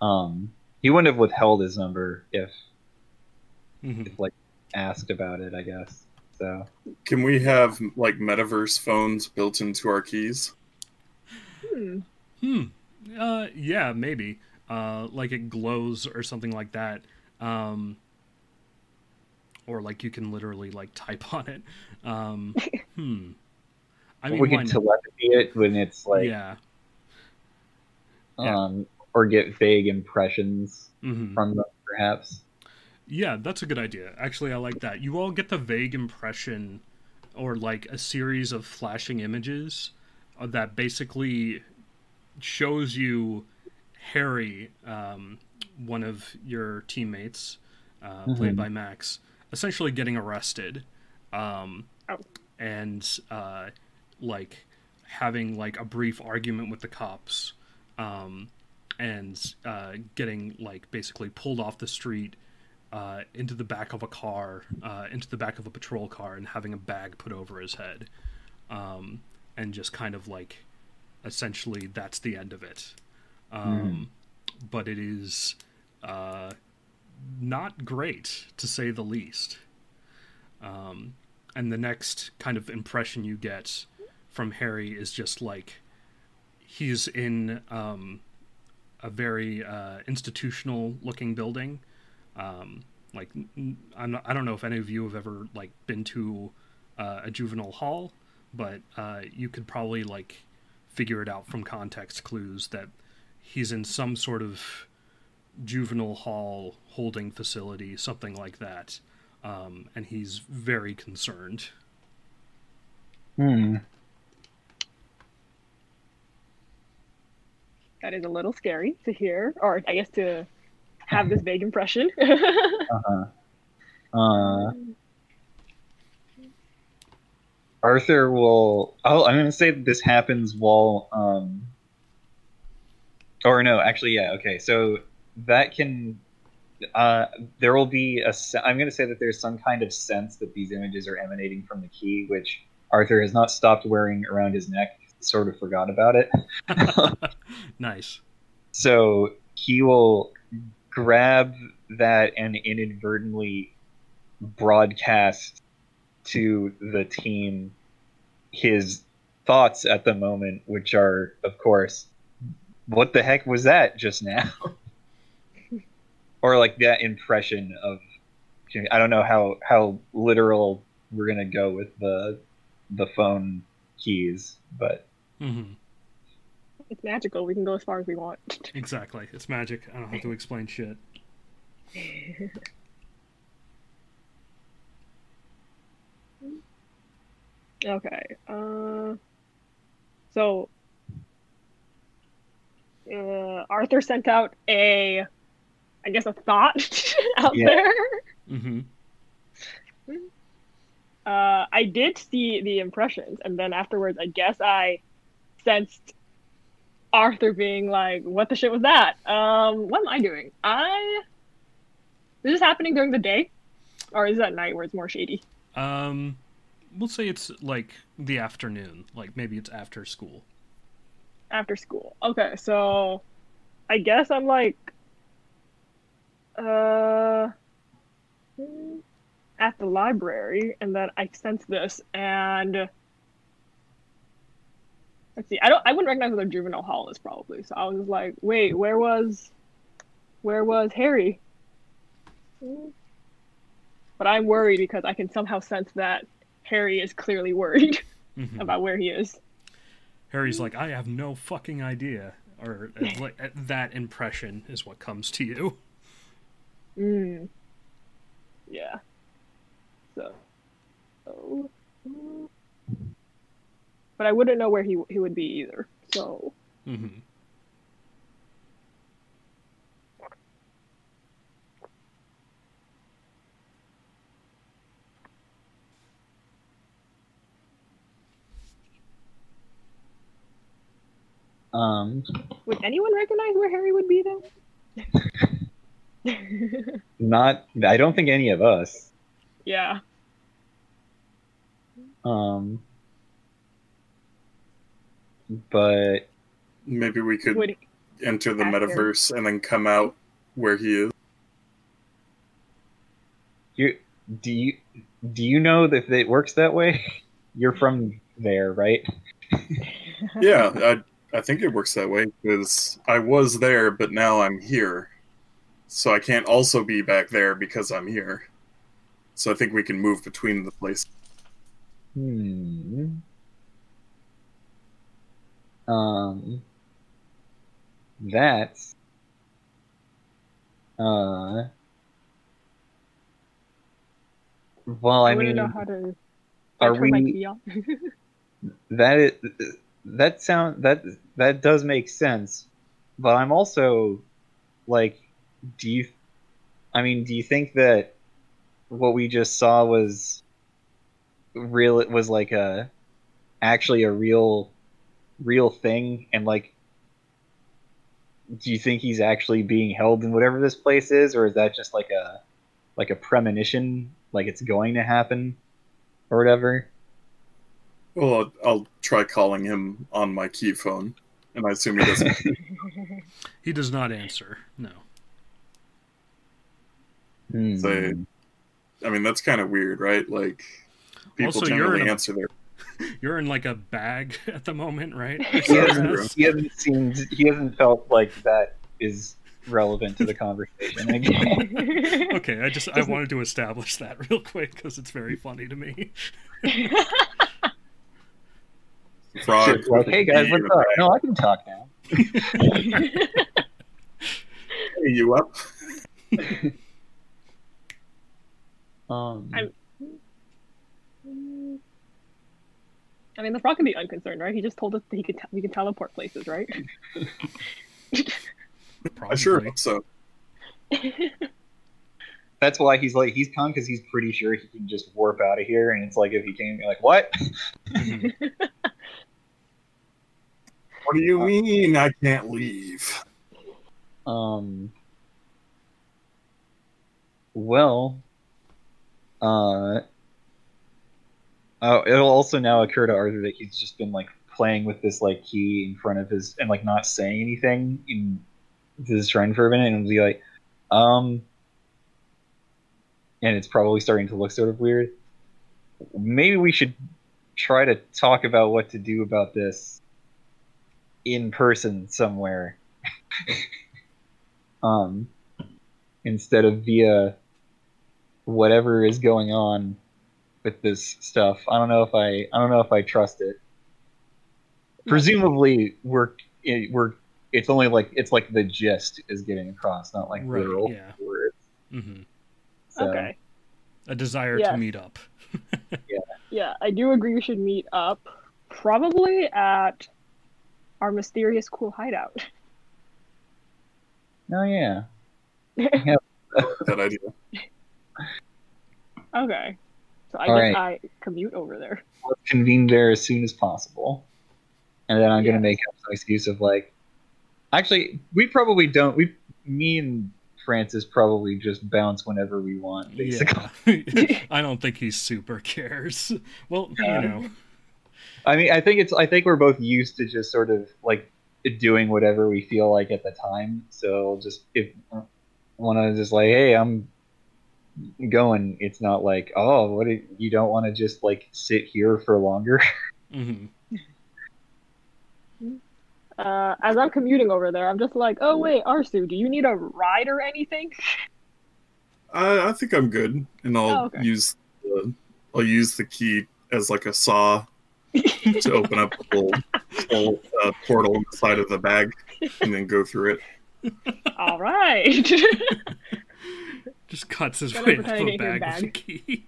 um he wouldn't have withheld his number if Mhm. if like asked about it i guess so Can we have like metaverse phones built into our keys? Hmm. Hmm. Uh, yeah, maybe. Uh, like it glows or something like that. Um, or like you can literally like type on it. Um, hmm. I mean, we why can not? telepathy it when it's like yeah. Yeah. um or get vague impressions hmm from them perhaps Yeah, that's a good idea. Actually, I like that. You all get the vague impression or like a series of flashing images uh, that basically shows you Harry, um, one of your teammates, uh, played Mhm. by Max, essentially getting arrested. Um, Oh. and uh, like having like a brief argument with the cops um, and uh, getting like basically pulled off the street uh, into the back of a car, uh, into the back of a patrol car, and having a bag put over his head, um, and just kind of like, essentially, that's the end of it. Um, But it is uh, not great, to say the least. Um, and the next kind of impression you get from Harry is just like he's in um, a very uh, institutional looking building. Um, like I'm not, I don't know if any of you have ever like been to uh, a juvenile hall, but uh, you could probably like figure it out from context clues that he's in some sort of juvenile hall holding facility, something like that. Um, and he's very concerned. hmm That is a little scary to hear, or I guess to have this vague impression. uh-huh uh Arthur will. Oh, I'm going to say that this happens while. Um, or no, actually, yeah. Okay, so that can. Uh, there will be a. se- I'm going to say that there's some kind of sense that these images are emanating from the key, which Arthur has not stopped wearing around his neck. Sort of forgot about it. nice. So he will grab that and inadvertently broadcast to the team his thoughts at the moment, which are, of course, what the heck was that just now? or like that impression of I don't know how how literal we're gonna go with the the phone keys, but mm-hmm. it's magical. We can go as far as we want. Exactly. It's magic. I don't have to explain shit. Okay. Uh, so uh, Arthur sent out a, I guess, a thought out Yeah. there. hmm Uh, I did see the impressions, and then afterwards, I guess I sensed Arthur being like, "What the shit was that? Um, what am I doing? I is this happening during the day, or is it at night where it's more shady?" Um, we'll say it's like the afternoon. Like maybe it's after school. after school. Okay, so I guess I'm like uh at the library and then I sense this and let's see, I don't I wouldn't recognize what a juvenile hall is probably. So I was like, wait, where was where was Harry? But I'm worried because I can somehow sense that Harry is clearly worried Mhm. about where he is. Harry's like, I have no fucking idea, or like that impression is what comes to you. Mm. Yeah. So. so mm. but I wouldn't know where he he would be either. So Mm-hmm. Um, would anyone recognize where Harry would be though? not. I don't think any of us. yeah. Um, but Maybe we could Would enter the Ask him. metaverse and then come out where he is. you do you do you know that it works that way? You're from there, right? Yeah, I I think it works that way because I was there, but now I'm here, so I can't also be back there because I'm here. So I think we can move between the places. Hmm. Um. That's. Uh. Well, I, I mean, know how to. are turn my we? key on. That is, that sound that that does make sense, but I'm also like, do you? I mean, do you think that what we just saw was real? It was like a actually a real real thing, and like, do you think he's actually being held in whatever this place is, or is that just like a like a premonition, like it's going to happen, or whatever? Well, I'll, I'll try calling him on my key phone, and I assume he doesn't. He does not answer. No. Hmm. Say, I mean, that's kind of weird, right? Like, people Also, you're generally in a- answer their. You're in like a bag at the moment, right? he hasn't, True. he hasn't seemed he hasn't felt like that is relevant to the conversation. Okay, I just I wanted to establish that real quick because it's very funny to me. Frog. Like, hey guys, what's up? No, I can talk now. Hey, you up? Um, I'm- I mean, the frog can be unconcerned, right? He just told us that he could te- we can teleport places, right? I sure hope so. that's why he's like he's calm because he's pretty sure he can just warp out of here. And it's like if he came, you're like what? What do you mean I can't leave? Um. Well. Uh. Oh, it'll also now occur to Arthur that he's just been like playing with this like key in front of his and like not saying anything in his friend for a minute, and be like, um. And it's probably starting to look sort of weird. Maybe we should try to talk about what to do about this in person somewhere. um, instead of via whatever is going on with this stuff. I don't know if I I don't know if I trust it. Presumably, we're it, we're it's only like it's like the gist is getting across, not like Right, literal yeah. words. hmm So, okay. A desire Yeah. to meet up. Yeah, Yeah, I do agree we should meet up, probably at our mysterious cool hideout. Oh yeah. That idea. Okay. So I All guess right. I commute over there. Let's convene there as soon as possible. And then I'm gonna make up some excuse of like actually we probably don't we me and Francis probably just bounce whenever we want, basically. Yeah. I don't think he super cares. Well, you Uh, know. I mean, I think it's. I think we're both used to just sort of like doing whatever we feel like at the time. So just if want to just like, hey, I'm going. It's not like, oh, what? do- You don't want to just like sit here for longer. hmm Uh, as I'm commuting over there, I'm just like, oh wait, Arsu, do you need a ride or anything? I, I think I'm good, and I'll Oh, okay. use the I'll use the key as like a saw to open up the little, little uh, portal on the side of the bag, and then go through it. All right. Just cuts his way into pretend the it ain't your bag with the key.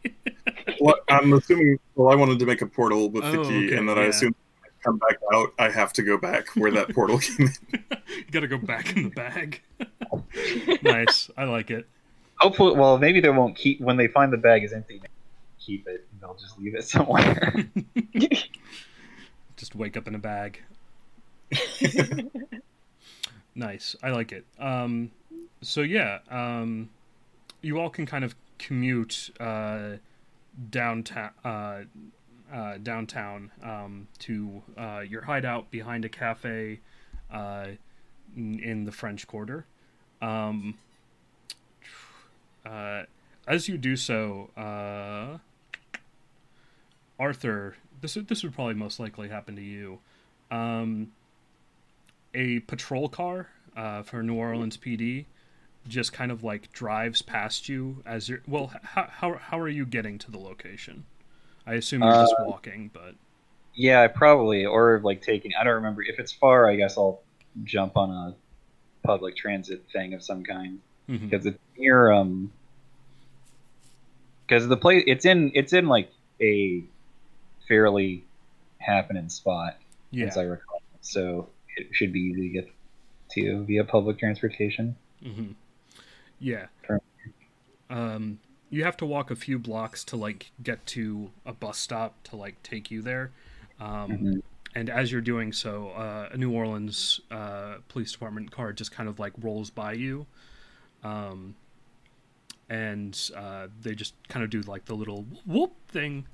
Well, I'm assuming. Well, I wanted to make a portal with the Oh, key, okay, and then I yeah. assume come back out, I have to go back where that portal came in. you gotta go back in the bag. nice. I like it. Hopefully, well, maybe they won't keep when they find the bag is empty. maybe Keep it. and They'll just leave it somewhere. Just wake up in a bag. Nice. I like it. Um, so yeah, um, you all can kind of commute uh, downtown, uh, uh, downtown um, to uh, your hideout behind a cafe uh, in, the French Quarter. Um, uh, as you do so, Arthur, this this would probably most likely happen to you. Um, a patrol car for New Orleans PD just kind of like drives past you as you're. Well, how how how are you getting to the location? I assume you're just Uh, walking, but yeah, probably, or like taking. I don't remember if it's far. I guess I'll jump on a public transit thing of some kind because it's near. Um, because the place it's in it's in like a fairly happening spot, yeah. as I recall. So it should be easy to get to via public transportation. hmm Yeah. Um, you have to walk a few blocks to like get to a bus stop to like take you there. Um, Mhm. And as you're doing so, uh, a New Orleans uh, police department car just kind of like rolls by you, um, and uh, they just kind of do like the little whoop thing,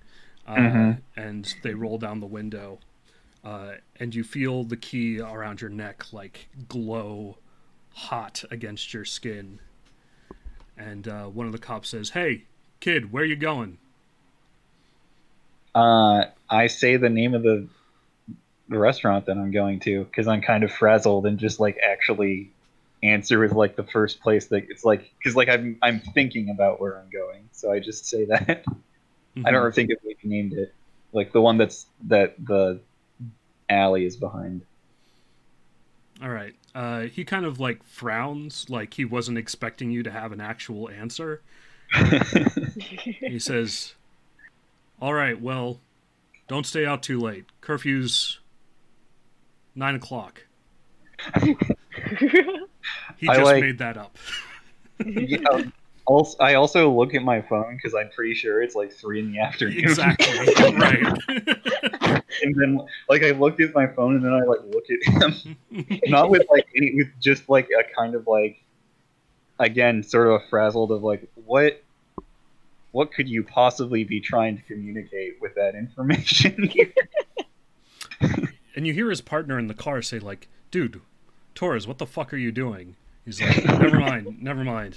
uh, Mhm. and they roll down the window, uh, and you feel the key around your neck like glow hot against your skin. And uh, one of the cops says, "Hey, kid, where you going?" Uh, I say the name of the the restaurant that I'm going to because I'm kind of frazzled and just like actually answer with like the first place that it's like because like I'm I'm thinking about where I'm going, so I just say that. I don't think if we named it like the one that's that the alley is behind. All right. Uh, he kind of like frowns, like he wasn't expecting you to have an actual answer. He says, "All right, well, don't stay out too late. Curfew's nine o'clock." He just like- made that up. yeah. Also, I also look at my phone because I'm pretty sure it's like three in the afternoon. exactly. right. and then like I looked at my phone and then I like look at him. not with like any with just like a kind of like again sort of a frazzled of like what what could you possibly be trying to communicate with that information and you hear his partner in the car say, "Like, dude, Torres, what the fuck are you doing?" He's like, "Never mind, never mind.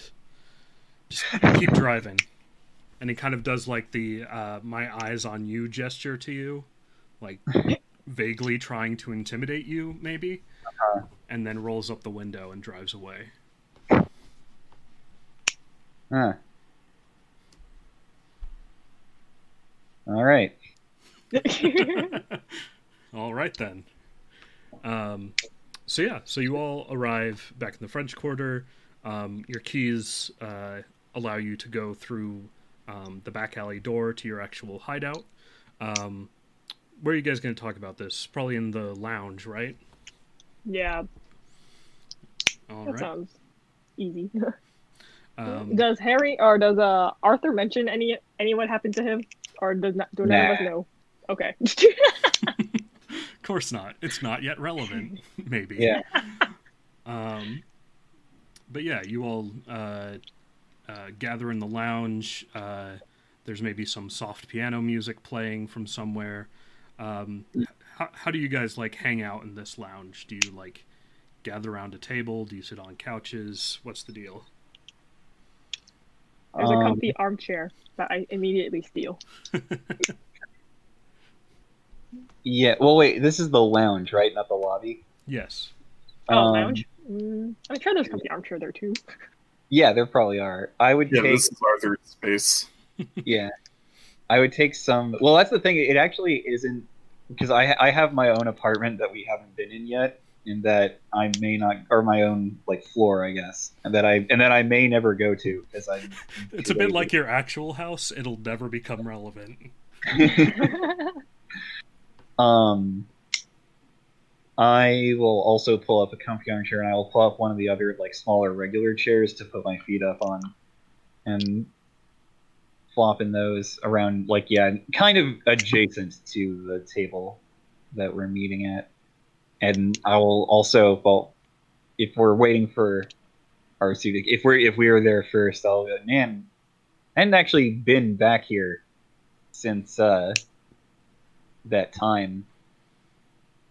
Just keep driving." And he kind of does like the uh, "my eyes on you" gesture to you, like vaguely trying to intimidate you, maybe, Uh-huh. and then rolls up the window and drives away. huh. all right all right then. Um, so yeah, so you all arrive back in the French Quarter. Um, your keys uh, allow you to go through um, the back alley door to your actual hideout. Um, where are you guys going to talk about this? Probably in the lounge, right? yeah, All that right. sounds easy. Um, does Harry or does uh Arthur mention any anyone happened to him, or does not? Do none of us know? Okay. of course not. It's not yet relevant. Maybe. yeah Um, but yeah, you all uh, uh, gather in the lounge. Uh, there's maybe some soft piano music playing from somewhere. Um, how, how do you guys like hang out in this lounge? Do you like gather around a table? Do you sit on couches? What's the deal? There's a Um, comfy armchair that I immediately steal. yeah well wait this is the lounge right not the lobby Yes. Oh, Um, lounge. Mm, I'm sure there's a comfy armchair there too. Yeah there probably are i would Yeah, take this is Arthur's space. yeah i would take some well that's the thing it actually isn't because i i have my own apartment that we haven't been in yet and that i may not or my own like floor i guess and that i and that i may never go to because i It's a bit like your actual house. It'll never become relevant. um I will also pull up a comfy armchair, and I will pull up one of the other like smaller regular chairs to put my feet up on, and flopping those around like yeah, kind of adjacent to the table that we're meeting at. And I will also well, if we're waiting for our suit, if we're if we were there first, I'll be like, man, I hadn't actually been back here since uh, that time.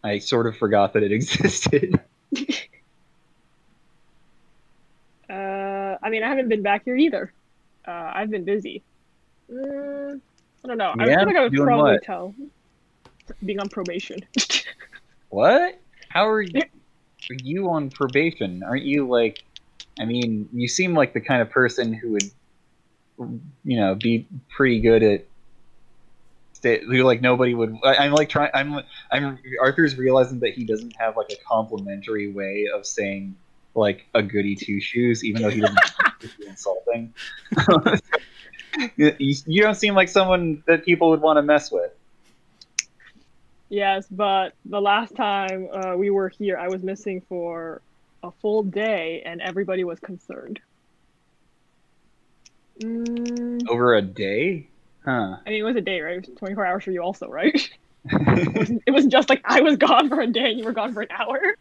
I sort of forgot that it existed. Uh, I mean, I haven't been back here either. Uh, I've been busy. Mm, I don't know. I Yeah? feel like I would probably what? tell. Being on probation. what? How are you, are you on probation? Aren't you like? I mean, you seem like the kind of person who would, you know, be pretty good at. Stay, who like nobody would. I, I'm like trying. I'm. I'm. Arthur's realizing that he doesn't have like a complimentary way of saying like a goody two shoes, even though he doesn't be insulting. you, you don't seem like someone that people would want to mess with. yes, but the last time uh, we were here, I was missing for a full day, and everybody was concerned. Mm, Over a day? Huh. I mean, it was a day, right? It was 24 hours for you, also, right? It wasn't, it wasn't just like I was gone for a day and you were gone for an hour.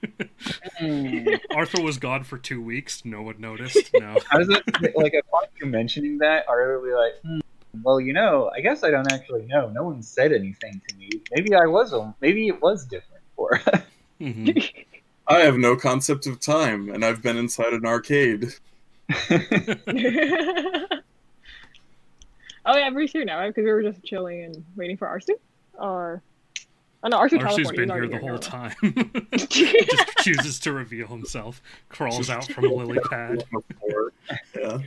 Hmm. Arthur was gone for two weeks. No one noticed. No. I was like, like upon you mentioning that, Arthur would be like, hmm, well, you know, I guess I don't actually know. No one said anything to me. Maybe I was, a- maybe it was different for us. Mhm. I have no concept of time, and I've been inside an arcade. oh yeah, Bree's here now, right? Because we were just chilling and waiting for Arsu. Or oh no, Arsu Arsu's teleported. been here already the whole now. time. Just chooses to reveal himself. Crawls out from a lily pad. Yeah.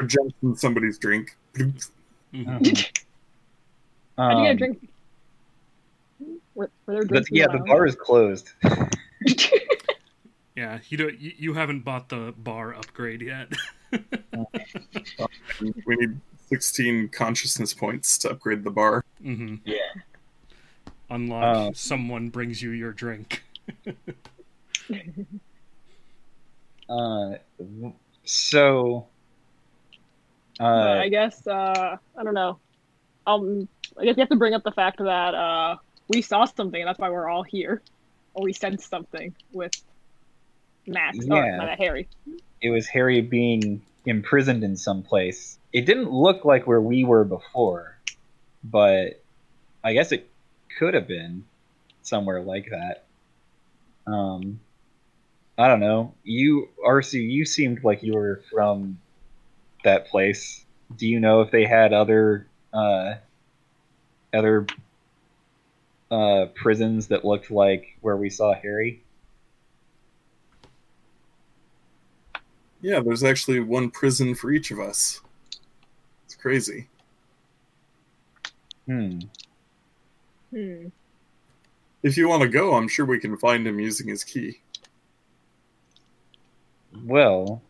Or jumps in somebody's drink. Mhm. How'd you get a Um, drink? Were, were there drinks? in yeah, the bar is closed. Yeah, you don't. You, you haven't bought the bar upgrade yet. We need 16 consciousness points to upgrade the bar. Mm-hmm. Yeah. Unlock. Uh, someone brings you your drink. Uh, so, But uh, I guess uh, I don't know. Um, I guess you have to bring up the fact that uh, we saw something, and that's why we're all here, or we sensed something with Max. Yeah. Not Harry. it was Harry being imprisoned in some place. It didn't look like where we were before, but I guess it could have been somewhere like that. Um, I don't know. You, RC, you seemed like you were from that place. Do you know if they had other uh, other uh, prisons that looked like where we saw Harry? Yeah, there's actually one prison for each of us. It's crazy. Hmm. Hmm. If you want to go, I'm sure we can find him using his key. Well,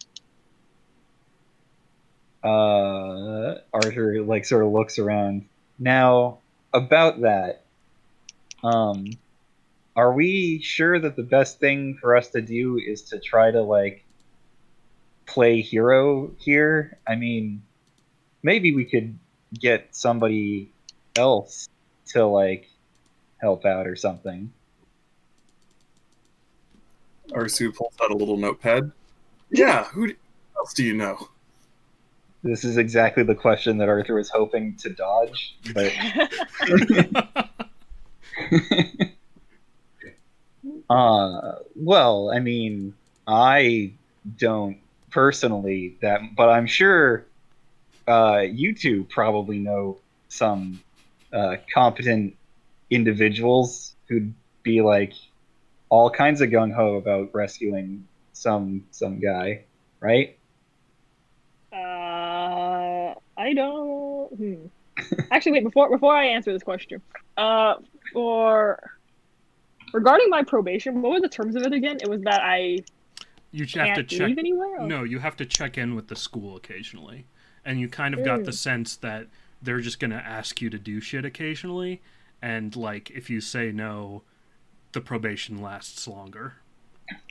uh, Arthur like sort of looks around. Now, about that, um, are we sure that the best thing for us to do is to try to like play hero here? I mean, maybe we could get somebody else to like help out or something. Arsu pulls out a little notepad. Yeah, who else do you know? This is exactly the question that Arthur was hoping to dodge, but uh well, I mean, I don't personally that but I'm sure uh you two probably know some uh competent individuals who'd be like all kinds of gung ho about rescuing some some guy, right? Uh, I don't. Hmm. Actually, wait. Before before I answer this question, uh, for regarding my probation, what were the terms of it again? It was that I you have to check. anywhere. or- No, you have to check in with the school occasionally, and you kind of got the Mm. sense that they're just gonna ask you to do shit occasionally, and like if you say no, the probation lasts longer.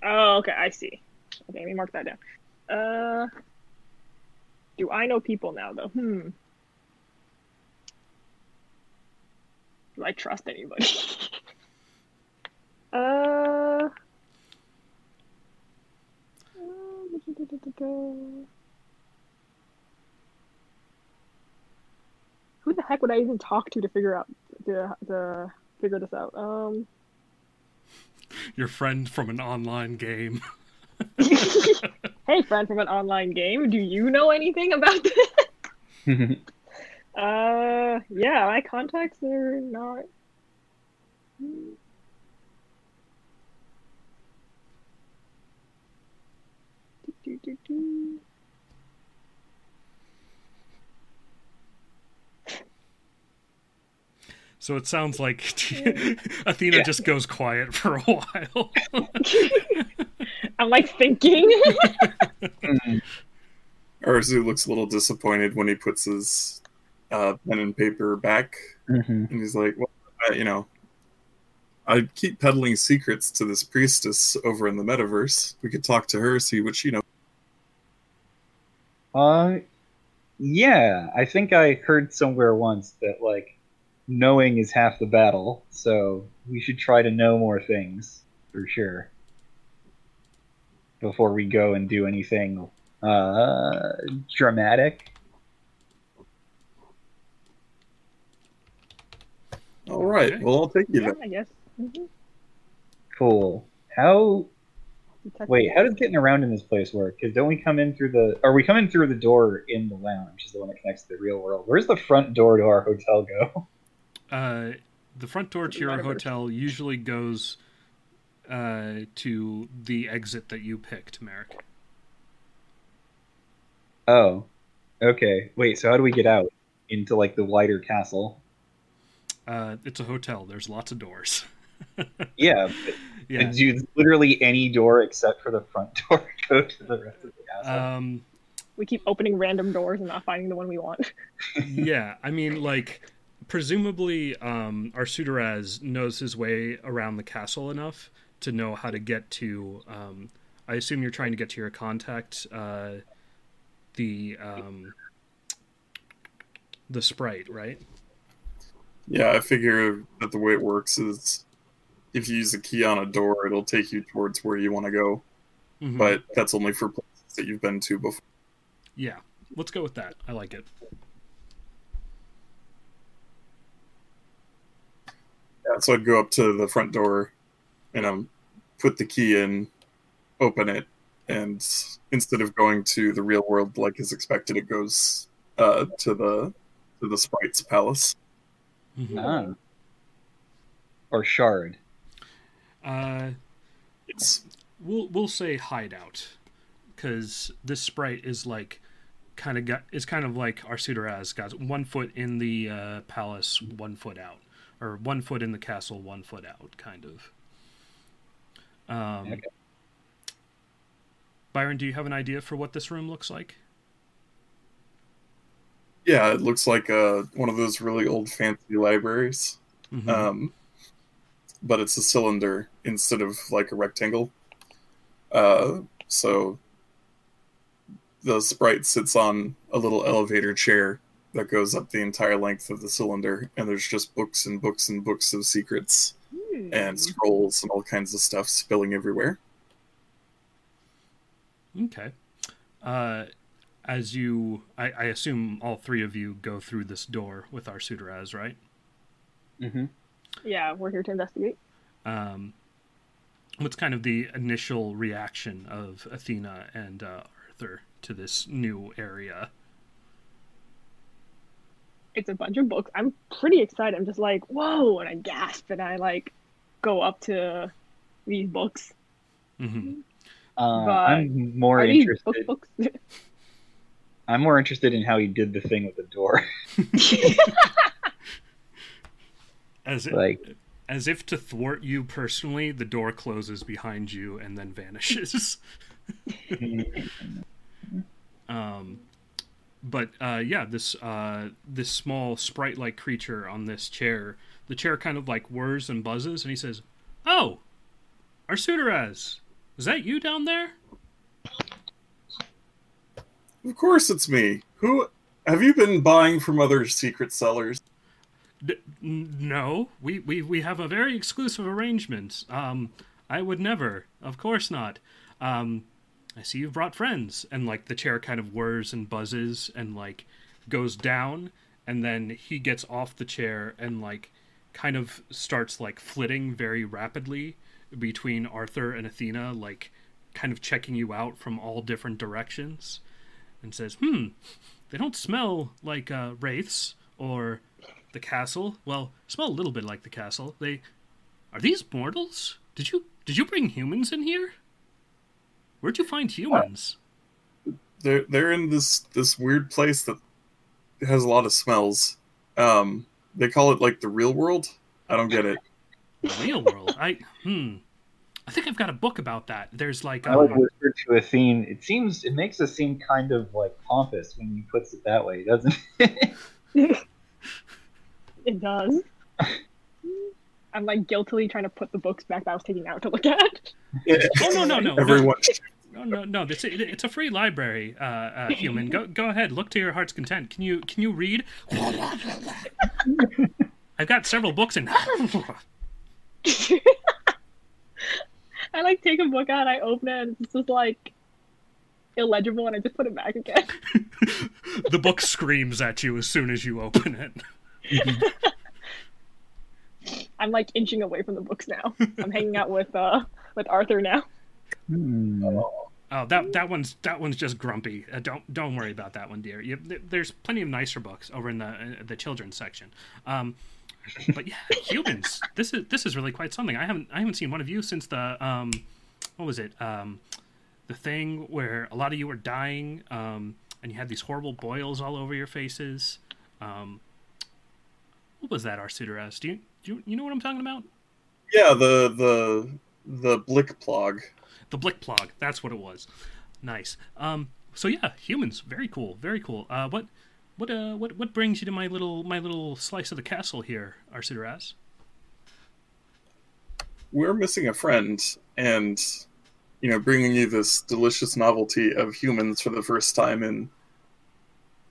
Oh, okay, I see. Okay, let me mark that down. Uh, do I know people now though? Hmm. Do I trust anybody? uh. Who the heck would I even talk to to figure out to, to figure this out? Um. Your friend from an online game. hey, friend from an online game, do you know anything about this? uh, yeah, my contacts are not. Do, do, do. So it sounds like Athena Yeah. just goes quiet for a while. I'm like thinking. Arsu looks a little disappointed when he puts his uh, pen and paper back, Mhm. and he's like, "Well, uh, you know, I keep peddling secrets to this priestess over in the metaverse. We could talk to her, see what she knows." Uh, yeah, I think I heard somewhere once that like knowing is half the battle, so we should try to know more things for sure before we go and do anything uh dramatic. All right, well, I'll take you yeah, then. I guess. Mhm. Cool. How Detective. Wait? How does getting around in this place work? Because don't we come in through the? Are we coming through the door in the lounge? Which is the one that connects to the real world. Where's the front door to our hotel go? Uh, the front door to your hotel usually goes uh, to the exit that you picked, Marek. Oh, okay. Wait. So how do we get out into like the wider castle? Uh, it's a hotel. There's lots of doors. Yeah, but yeah. do literally any door except for the front door go to the rest of the castle? Um, We keep opening random doors and not finding the one we want. yeah. I mean, like, presumably, um, Arsuteraz knows his way around the castle enough to know how to get to. Um, I assume you're trying to get to your contact, uh, the um, the sprite, right? Yeah, I figure that the way it works is if you use a key on a door, it'll take you towards where you want to go, Mhm. but that's only for places that you've been to before. Yeah, let's go with that. I like it. Yeah, so I'd go up to the front door and um, put the key in, open it, and instead of going to the real world like is expected, it goes uh, to the to the sprite's palace. Mhm. Ah. Or shard. Uh, It's we'll we'll say hideout, because this sprite is like kind of got it's kind of like Arsuteraz got one foot in the uh, palace, one foot out, or one foot in the castle, one foot out, kind of. Um, Okay. Byron, do you have an idea for what this room looks like? yeah, it looks like uh, one of those really old fancy libraries, Mhm. um, but it's a cylinder instead of like a rectangle. Uh, so the sprite sits on a little elevator chair that goes up the entire length of the cylinder, and there's just books and books and books of secrets Hmm. and scrolls and all kinds of stuff spilling everywhere. Okay. Uh, as you, I, I assume all three of you go through this door with our Arsuteraz, right? Mm-hmm. Yeah, we're here to investigate. um, what's kind of the initial reaction of Athena and uh, Arthur to this new area? It's a bunch of books. I'm pretty excited. I'm just like, whoa, and I gasp and I like go up to these books. Mm-hmm. Uh, But I'm more Are interested. book books? I'm more interested in how he did the thing with the door. As it, like, as if to thwart you personally, the door closes behind you and then vanishes. um, but uh, yeah, this uh, this small sprite-like creature on this chair, the chair kind of like whirs and buzzes, and he says, Oh, Arsuteraz, is that you down there? Of course, it's me. Who have you been buying from other secret sellers? No, we, we we have a very exclusive arrangement. Um, I would never, of course not. Um, I see you've brought friends, and like the chair kind of whirs and buzzes and like goes down, and then he gets off the chair and like kind of starts like flitting very rapidly between Arthur and Athena, like kind of checking you out from all different directions, and says, "Hmm, they don't smell like uh, wraiths or." The castle. Well, smell a little bit like the castle. They are these mortals? Did you did you bring humans in here? Where'd you find humans? They're they're in this this weird place that has a lot of smells. Um, they call it like the real world. I don't get it. The real world. I hmm. I think I've got a book about that. There's like I like um, whispered to Athena. It seems it makes us seem kind of like pompous when you puts it that way, doesn't it? It does. I'm like guiltily trying to put the books back that I was taking out to look at. Oh no no no no Everyone, no no no! It's a, it's a free library, uh, uh, human. Go go ahead, look to your heart's content. Can you can you read? I've got several books in. I like take a book out, I open it, and it's just like illegible, and I just put it back again. the book screams at you as soon as you open it. I'm like inching away from the books now. I'm hanging out with uh with Arthur now. Hmm. Oh, that that one's that one's just grumpy. Uh, don't don't worry about that one, dear. You, there's plenty of nicer books over in the the children's section. Um, but yeah, humans. This is this is really quite something. I haven't I haven't seen one of you since the um, what was it? Um, the thing where a lot of you were dying, um, and you had these horrible boils all over your faces. Um, what was that, Arsuteraz? Do you, do you you know what I'm talking about? yeah, the the the blick plog. The Blick Plog. That's what it was. Nice. Um. So yeah, humans. Very cool. Very cool. Uh. What. What. Uh. What. What brings you to my little my little slice of the castle here, Arsuteraz? We're missing a friend, and you know, bringing you this delicious novelty of humans for the first time in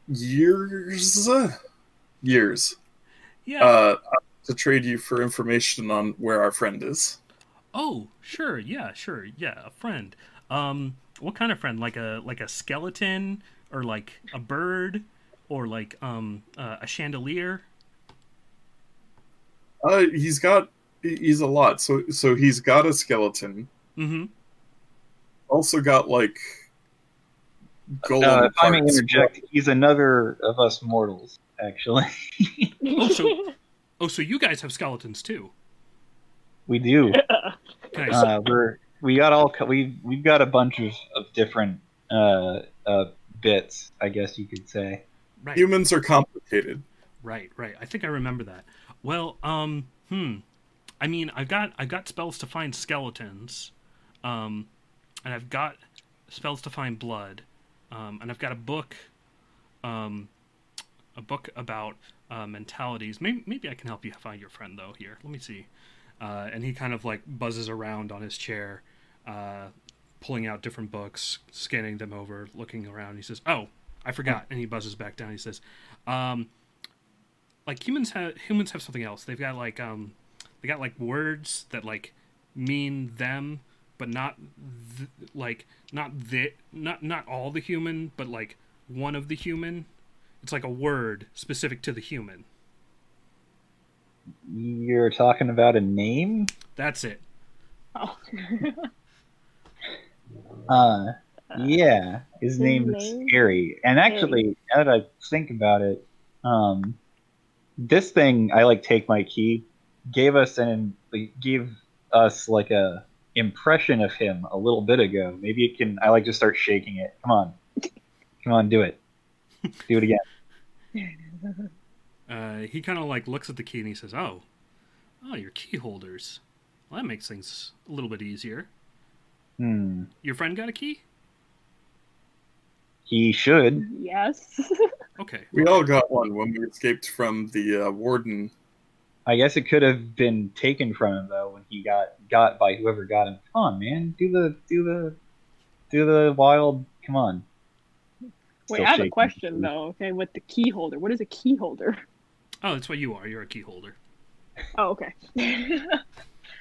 years. Years. Yeah. Uh, to trade you for information on where our friend is. oh, sure. Yeah. Sure. Yeah. A friend. Um. What kind of friend? Like a like a skeleton, or like a bird, or like um uh, a chandelier? Uh, he's got he's a lot. So so he's got a skeleton. Mm-hmm. Also got like golem Uh, if I may interject, he's another of us mortals, actually. Oh, so oh, so you guys have skeletons too? we do. Nice. Uh, we're we got all we we've got a bunch of, of different uh, uh, bits, I guess you could say. right. Humans are complicated. Right, right. I think I remember that. Well, um, hmm. I mean, I've got I've got spells to find skeletons, um, and I've got spells to find blood, um, and I've got a book, um, a book about uh, mentalities. Maybe maybe I can help you find your friend though. Here, let me see. Uh, and he kind of like buzzes around on his chair, uh, pulling out different books, scanning them over, looking around. He says, "Oh, I forgot," and he buzzes back down. He says, um, "Like humans have humans have something else. They've got like um, they got like words that like mean them, but not th- like not the not not all the human, but like one of the human. It's like a word specific to the human. You're talking about a name? That's it. oh. Uh, yeah. His His name is name? Scary. And actually, now that I think about it, um, this thing I like take my key gave us an like, gave us like a impression of him a little bit ago. Maybe it can. I like to start shaking it. Come on, come on, do it. Do it again. Uh, he kind of like looks at the key and he says, "Oh, oh, your key holders. Well, that makes things a little bit easier. Hmm. Your friend got a key? He should. yes. Okay. We all got one when we escaped from the uh, warden I guess it could have been taken from him though when he got got by whoever got him. Come on, man, do the do the do the wild. Come on. Wait, Still I have a question though. Okay, with the key holder, what is a key holder? Oh, that's what you are. You're a key holder. Oh, okay.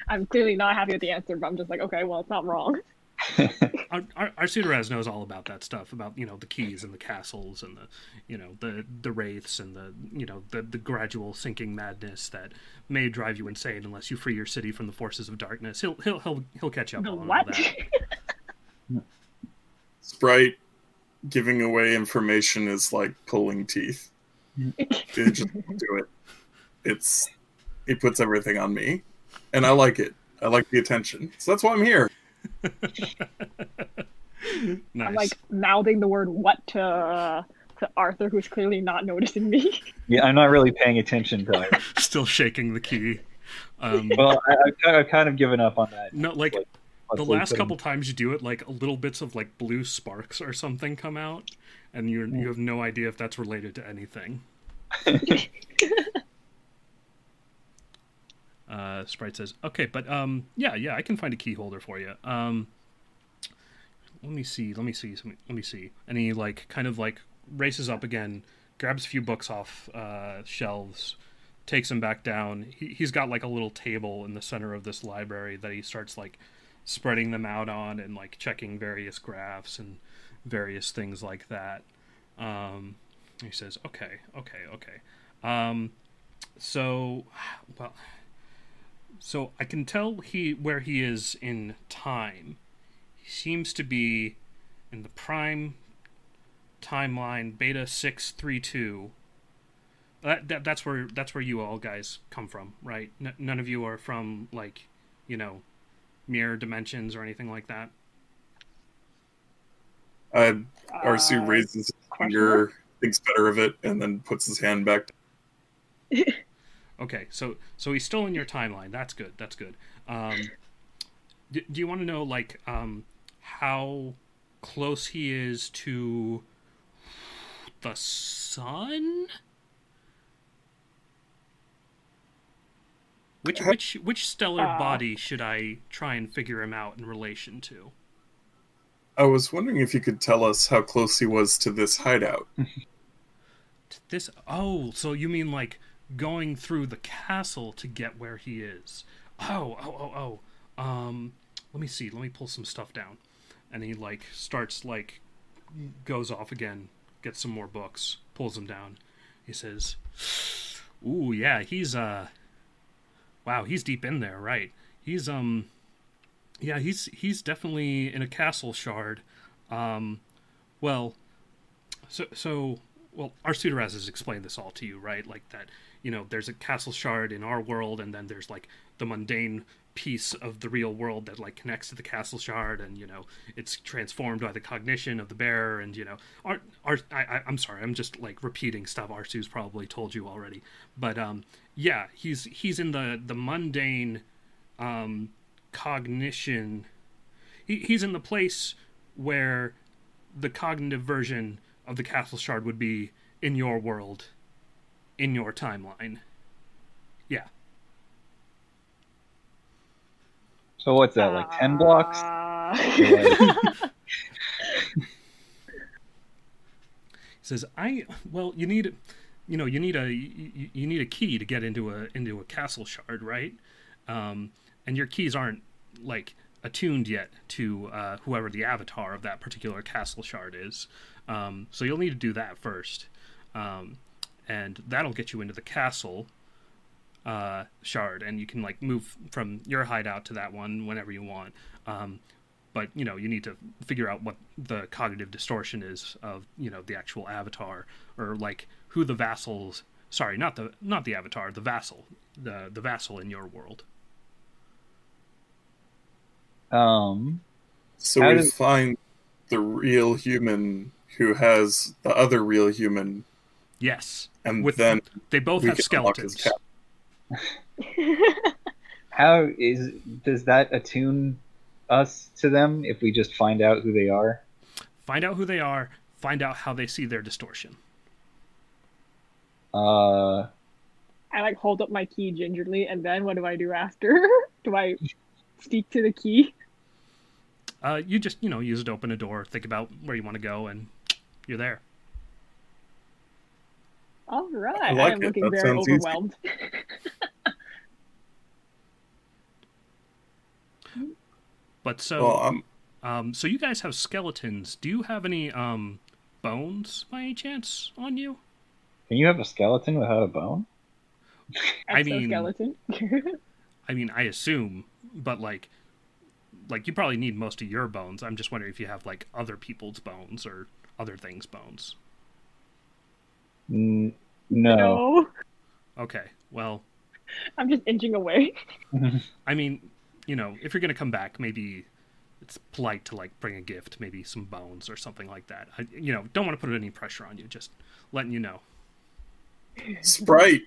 I'm clearly not happy with the answer, but I'm just like, okay, well, it's not wrong. Our, our, our Sudaraz knows all about that stuff, about you know the keys and the castles and the you know the the wraiths and the you know the the gradual sinking madness that may drive you insane unless you free your city from the forces of darkness. He'll he'll he'll he'll catch up The on all what? that. Sprite giving away information is like pulling teeth. They just do it. It's he puts everything on me, and I like it. I like the attention, so that's why I'm here. nice. I'm like mouthing the word "what" to uh, to Arthur, who's clearly not noticing me. yeah, I'm not really paying attention to it. Still shaking the key. Um, well, I, I've, kind- I've kind of given up on that. no, like Like, the honestly, last putting- couple times you do it, like little bits of like blue sparks or something come out, and you you have no idea if that's related to anything. uh, Sprite says, "Okay, but um, yeah, yeah, I can find a key holder for you. Um, let me see, let me see, let me see." And he like kind of like races up again, grabs a few books off uh, shelves, takes them back down. He, he's got like a little table in the center of this library that he starts like spreading them out on and like checking various graphs and various things like that. Um, he says, "Okay, okay, okay." Um, so, well, so I can tell he where he is in time. He seems to be in the prime timeline beta six three two. That, that that's where that's where you all guys come from, right? N- none of you are from like, you know, mirror dimensions or anything like that. Uh, Arsu Uh, raises his finger, thinks better of it, and then puts his hand back. Okay, so so he's still in your timeline. That's good. That's good. Um, do, do you want to know like um, how close he is to the sun? Which which which stellar Uh. body should I try and figure him out in relation to? I was wondering if you could tell us how close he was to this hideout. To This oh, so you mean like going through the castle to get where he is? Oh, oh, oh, oh. Um, let me see. Let me pull some stuff down. And he like starts like goes off again, gets some more books, pulls them down. He says, "Ooh, yeah, he's uh, wow, he's deep in there, right? He's um, yeah, he's he's definitely in a castle shard. Um, well, so so well, Arsuteraz has explained this all to you, right? Like that, you know, there's a castle shard in our world, and then there's like the mundane piece of the real world that like connects to the castle shard, and you know, it's transformed by the cognition of the bearer, and you know, Ar, Ar, I, I'm sorry, I'm just like repeating stuff Arsu's probably told you already, but um, yeah, he's he's in the the mundane, um, cognition. He, he's in the place where the cognitive version of the castle shard would be in your world, in your timeline. Yeah. So what's that? Like ten blocks? Uh, He says, "I well, you need, you know, you need a you, you need a key to get into a into a castle shard, right? Um, and your keys aren't like attuned yet to uh, whoever the avatar of that particular castle shard is. Um, so you'll need to do that first, um, and that'll get you into the castle." Uh, shard, and you can like move from your hideout to that one whenever you want. Um, but you know you need to figure out what the cognitive distortion is of you know the actual avatar or like who the vassals sorry not the not the avatar the vassal the the vassal in your world Um, So How we does- find the real human who has the other real human, yes and with then they both have can unlock his skeletons how is does that attune us to them if we just find out who they are? find out who they are find out how they see their distortion Uh, I I like hold up my key gingerly, and then what do I do after? do I speak to the key? Uh, you just you know use it to open a door, think about where you want to go, and you're there. All right, I I, am it. looking That very sounds easy. overwhelmed. But so Well, I'm um, so you guys have skeletons. Do you have any um bones by any chance on you? Can you have a skeleton without a bone? I mean- Exoskeleton. I mean, I assume, but like, like you probably need most of your bones. I'm just wondering if you have like other people's bones or other things' bones. No. no, Okay, well, I'm just inching away. I mean, you know, if you're gonna come back, maybe it's polite to like bring a gift, maybe some bones or something like that. I, you know, don't want to put any pressure on you. Just letting you know. Sprite.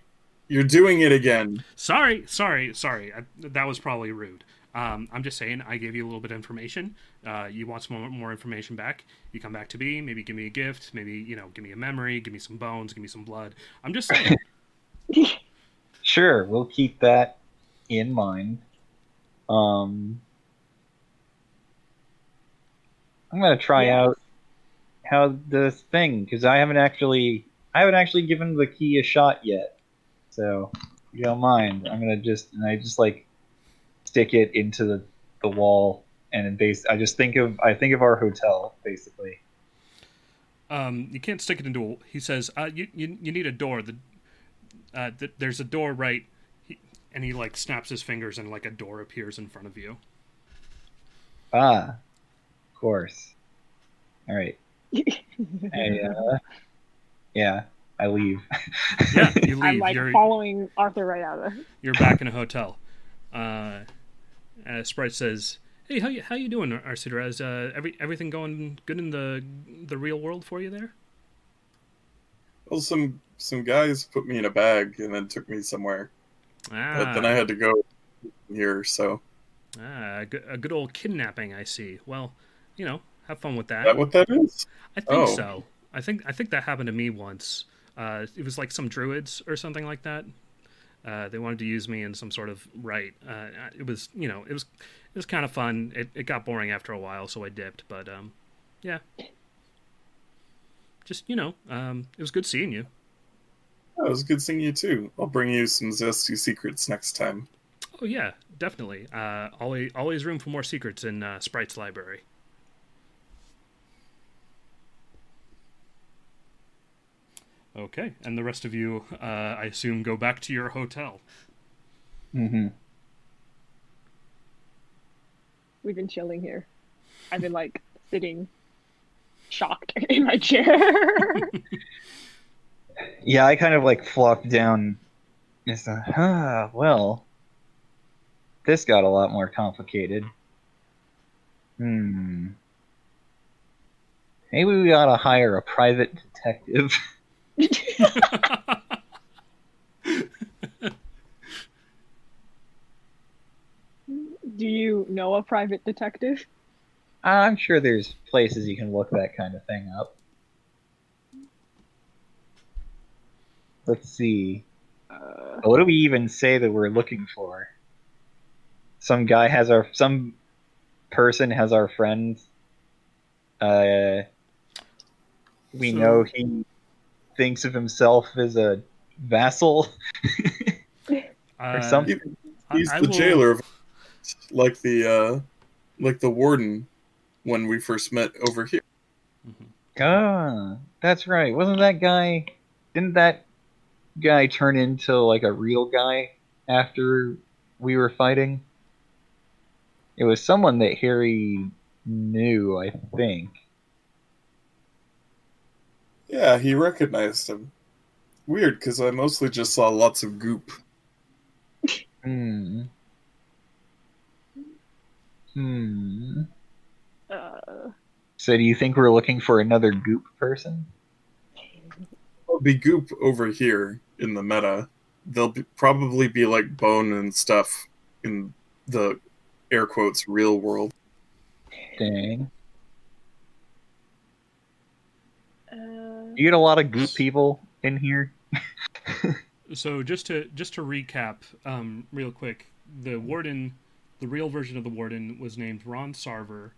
You're doing it again. Sorry, sorry, sorry. I, that was probably rude. Um, I'm just saying, I gave you a little bit of information. Uh, you want some more, more information back? You come back to me. Maybe give me a gift. Maybe you know, give me a memory. Give me some bones. Give me some blood. I'm just saying. Sure, we'll keep that in mind. Um, I'm gonna try Yeah. out how this thing because I haven't actually I haven't actually given the key a shot yet. So if you don't mind, I'm gonna just and I just like stick it into the, the wall and in base I just think of I think of our hotel basically. um, you can't stick it into. A, he says, uh, you, you you need a door. The uh, th- there's a door right. He, and he like snaps his fingers and like a door appears in front of you. Ah, of course. All right. I, uh, yeah, I leave. Yeah, you leave. I'm like you're following Arthur right out of there. you're back in a hotel. Uh, uh, Sprite says, "Hey, how you how you doing, Arcitra? Is uh, every everything going good in the the real world for you there?" Well, some some guys put me in a bag and then took me somewhere, Ah, but then I had to go here. So ah, a good, a good old kidnapping. I see. Well, you know, have fun with is that. that what that is? I think Oh. so. I think I think that happened to me once. Uh, it was like some druids or something like that. Uh, they wanted to use me in some sort of rite. Uh, it was, you know, it was it was kind of fun. It it got boring after a while, so I dipped. But um, yeah, just you know, um, it was good seeing you. Oh, it was good seeing you too. I'll bring you some zesty secrets next time. Oh yeah, definitely. Uh, always always room for more secrets in uh, Sprite's library. Okay, and the rest of you, uh, I assume, go back to your hotel. hmm We've been chilling here. I've been like sitting shocked in my chair. Yeah, I kind of like flopped down. It's uh, ah, well, this got a lot more complicated. Hmm. Maybe we ought to hire a private detective. Do you know a private detective? I'm sure there's places you can look that kind of thing up. Let's see. Uh, What do we even say that we're looking for? Some guy has our some person has our friend. Uh, we So- know he thinks of himself as a vassal Uh, something. I- He's I the will- jailer, of, like the uh, like the warden when we first met over here. Ah, that's right. Wasn't that guy? Didn't that guy turn into like a real guy after we were fighting? It was someone that Harry knew, I think. Yeah, he recognized him. Weird, because I mostly just saw lots of goop. Hmm. Hmm. uh, So do you think we're looking for another goop person? There'll be goop over here in the meta. There'll be, probably be like bone and stuff in the air quotes real world. Dang. uh, You get a lot of goop people in here. So just to just to recap, um, real quick, the warden, the real version of the warden was named Ron Sarver,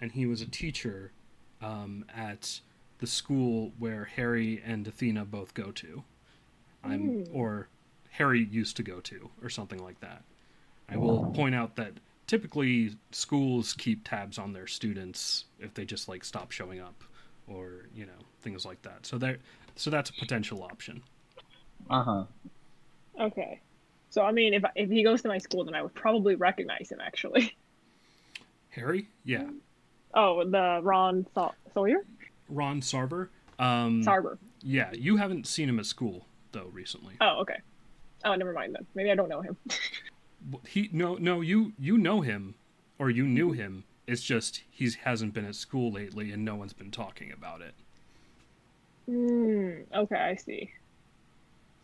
and he was a teacher um, at the school where Harry and Athena both go to. I'm Ooh. or Harry used to go to, or something like that. I will point out that typically schools keep tabs on their students if they just like stop showing up, or you know things like that. So there, so that's a potential option. Uh huh. Okay. So I mean, if if he goes to my school, then I would probably recognize him. Actually. Harry, yeah, Oh, the Ron Saw- Sawyer, Ron Sarver. Um, Sarber. Yeah, you haven't seen him at school though recently. Oh, okay. Oh, never mind then. Maybe I don't know him. He no no you you know him or you knew him. It's just he hasn't been at school lately and no one's been talking about it. Hmm. Okay, I see.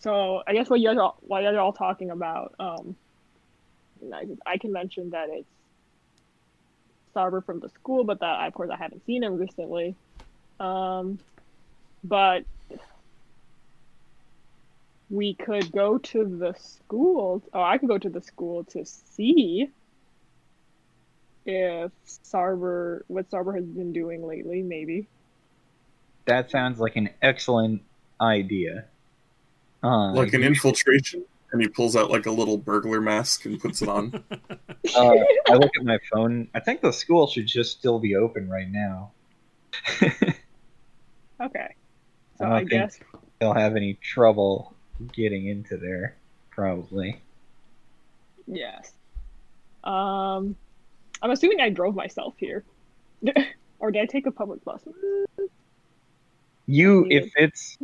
So I guess what you guys are what you guys are all talking about, um, I, I can mention that it's Sarber from the school, but that of course I haven't seen him recently. Um, but we could go to the school, Oh, I could go to the school to see if Sarber, what Sarber has been doing lately, maybe. That sounds like an excellent idea. Uh, like an infiltration, and he pulls out like a little burglar mask and puts it on. uh, I look at my phone. I think the school should just still be open right now. Okay. So I don't I think- guess They'll have any trouble getting into there, probably. Yes. Um, I'm assuming I drove myself here, or did I take a public bus? You, if it's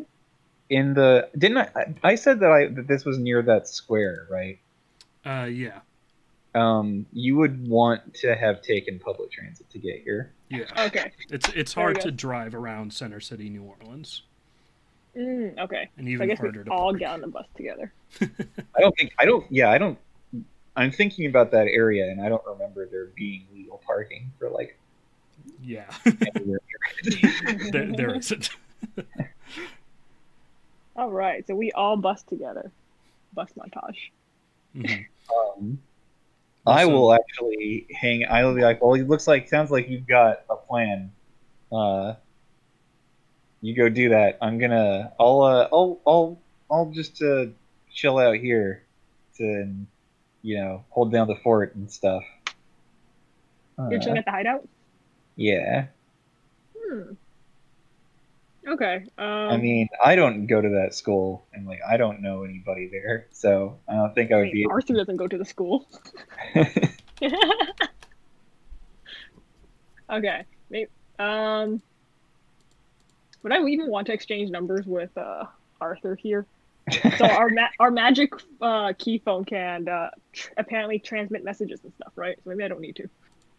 in the, didn't I? I- I said that I that this was near that square, right? Uh yeah. Um, you would want to have taken public transit to get here. Yeah. Okay. It's it's hard to drive around Center City, New Orleans, Mm, okay. and So I even guess we harder to all park. get on the bus together. I don't think I don't. Yeah, I don't. I'm thinking about that area, and I don't remember there being legal parking for like Yeah, there, there isn't. All right. So we all bus together. Bus montage. Mhm. Um, I will actually hang. I will be like, well, it looks like, sounds like you've got a plan. Uh, you go do that. I'm gonna. I'll. Uh, I'll. I'll. I'll just uh, chill out here, to you know, hold down the fort and stuff. You're Uh, chilling at the hideout. yeah. Hmm. Okay. Um, I mean, I don't go to that school, and like, I don't know anybody there, so I don't think I I would mean, be. Arthur doesn't go to the school. okay. Maybe, um, would I even want to exchange numbers with uh, Arthur here? So our ma- our magic uh, key phone can uh, tr- apparently transmit messages and stuff, right? So maybe I don't need to.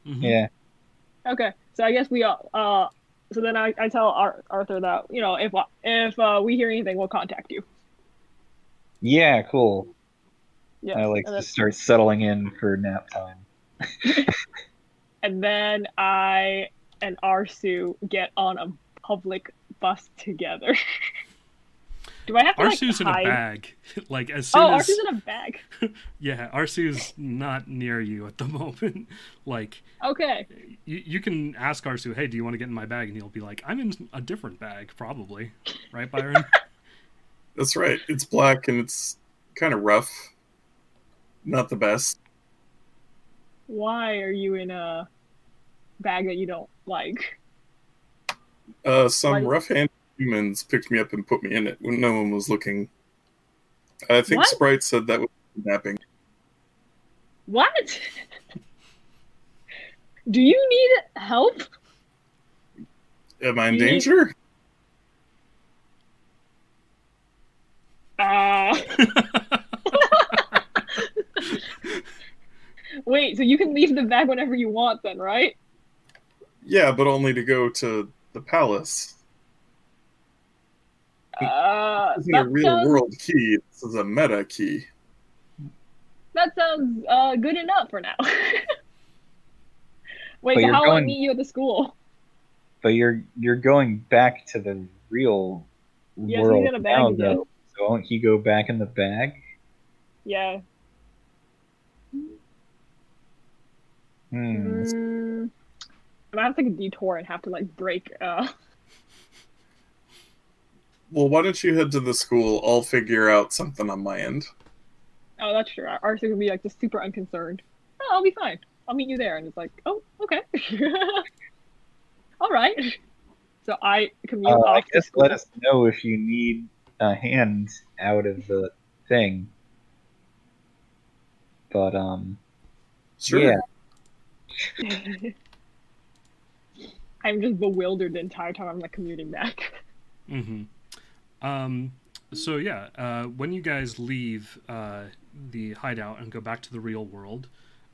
Mhm. yeah. Okay. So I guess we all. Uh, so then I, I tell Ar- Arthur that you know if if uh, we hear anything, we'll contact you. Yeah. Cool. Yeah. I like to start settling in for nap time. and then I and Arsu get on a public bus together. Do I have to Arsu's like in a bag. like as soon Oh, as Arsu's in a bag. yeah, Arsu's not near you at the moment. like Okay. you, you can ask Arsu, hey, do you want to get in my bag? And he'll be like, I'm in a different bag, probably. Right, Byron? That's right. It's black and it's kind of rough. Not the best. Why are you in a bag that you don't like? Uh, some Why- rough-handed humans picked me up and put me in it when no one was looking. I think What? Sprite said that was kidnapping. What? Do you need help? Am I in need- danger? Uh, wait, so you can leave the bag whenever you want, then, right? Yeah, but only to go to the palace. Uh, This isn't a real sounds, world key. This is a meta key. that sounds uh, good enough for now. Wait, But so you're how will I meet you at the school? But you're you're going back to the real world. Yes, he's in a bag now, again. though. Won't he go back in the bag? Yeah. Hmm. Mm, I might have to take a detour and have to like break. Uh, Well, why don't you head to the school? I'll figure out something on my end. oh, that's true. Arthur would be like just super unconcerned. Oh, I'll be fine. I'll meet you there. And it's like, oh, okay. All right. So I commute Uh, off I guess let us know if you need a hand out of the thing. But um, Sure. yeah, I'm just bewildered the entire time I'm like commuting back. Mm-hmm. Um, so yeah, uh, when you guys leave uh, the hideout and go back to the real world,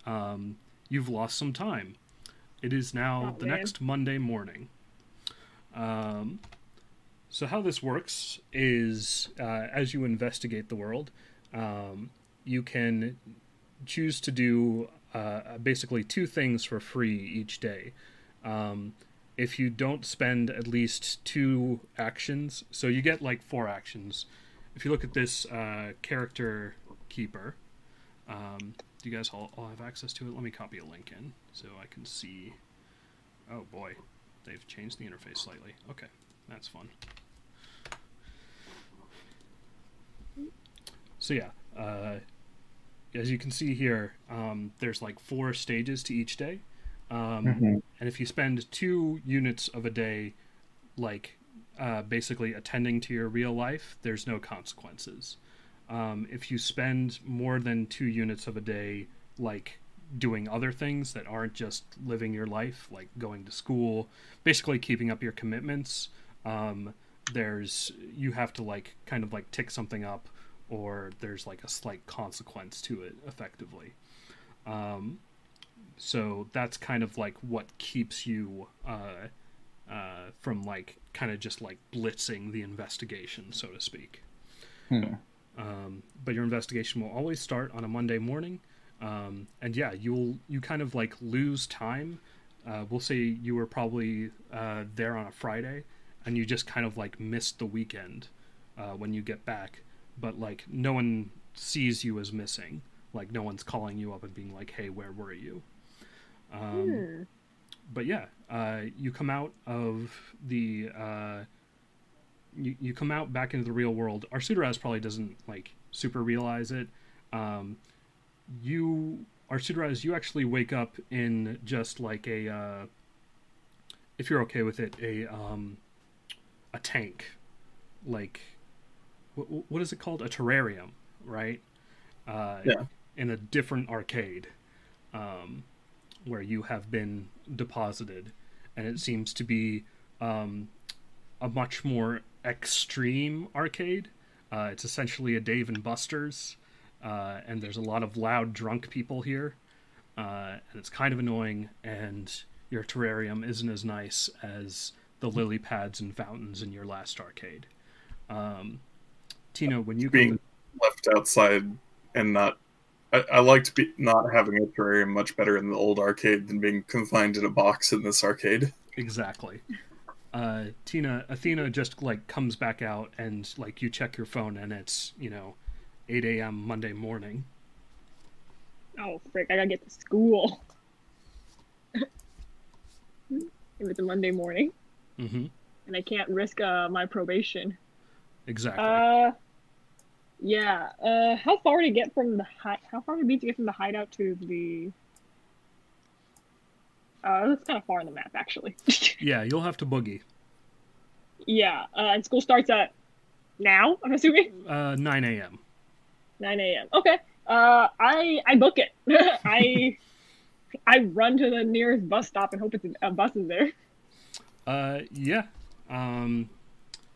um, you've lost some time. It is now Oh, the man. next Monday morning. Um, so how this works is, uh, as you investigate the world, um, you can choose to do uh, basically two things for free each day. If you don't spend at least two actions, so you get like four actions. If you look at this uh, character keeper, um, do you guys all, all have access to it? Let me copy a link in so I can see. Oh boy, they've changed the interface slightly. Okay, that's fun. So yeah, uh, as you can see here, um, there's like four stages to each day. Um, Mhm. and if you spend two units of a day, like uh, basically attending to your real life, there's no consequences. Um, if you spend more than two units of a day, like doing other things that aren't just living your life, like going to school, basically keeping up your commitments, um, there's you have to like kind of like tick something up, or there's like a slight consequence to it, effectively. Um, so that's kind of like what keeps you uh, uh, from like kind of just like blitzing the investigation, so to speak. Hmm. Um, but your investigation will always start on a Monday morning, um, and yeah, you'll you kind of like lose time. Uh, we'll say you were probably uh, there on a Friday, and you just kind of like missed the weekend uh, when you get back. But like no one sees you as missing. Like no one's calling you up and being like, "Hey, where were you?" Um, Hmm. but yeah, uh, you come out of the uh, you, you come out back into the real world. Arsuteraz probably doesn't like super realize it. Um, you Arsuteraz, you actually wake up in just like a uh, if you're okay with it, a um, a tank, like what, what is it called? A terrarium, right? Uh, Yeah. In a different arcade. Um, where you have been deposited, and it seems to be um, a much more extreme arcade. Uh, it's essentially a Dave and Buster's, uh, and there's a lot of loud drunk people here, uh, and it's kind of annoying. And your terrarium isn't as nice as the lily pads and fountains in your last arcade. Um, Tina, when you Being left outside and not. I, I liked be, not having a terrarium much better in the old arcade than being confined in a box in this arcade. Exactly. Uh, Tina, Athena just like comes back out and like you check your phone and it's you know, 8 a.m. Monday morning. Oh frick! I gotta get to school. if it's a Monday morning, Mm-hmm. and I can't risk uh, my probation. Exactly. Uh, yeah. Uh, how far to get from the hi- How far would it be to get from the hideout to the? Uh, that's kind of far on the map, actually. yeah, you'll have to boogie. yeah. Uh, and school starts at now. I'm assuming Uh, 9 a.m. 9 a.m. Okay. Uh, I I book it. I I run to the nearest bus stop and hope it's a bus is there. Uh, yeah. Um,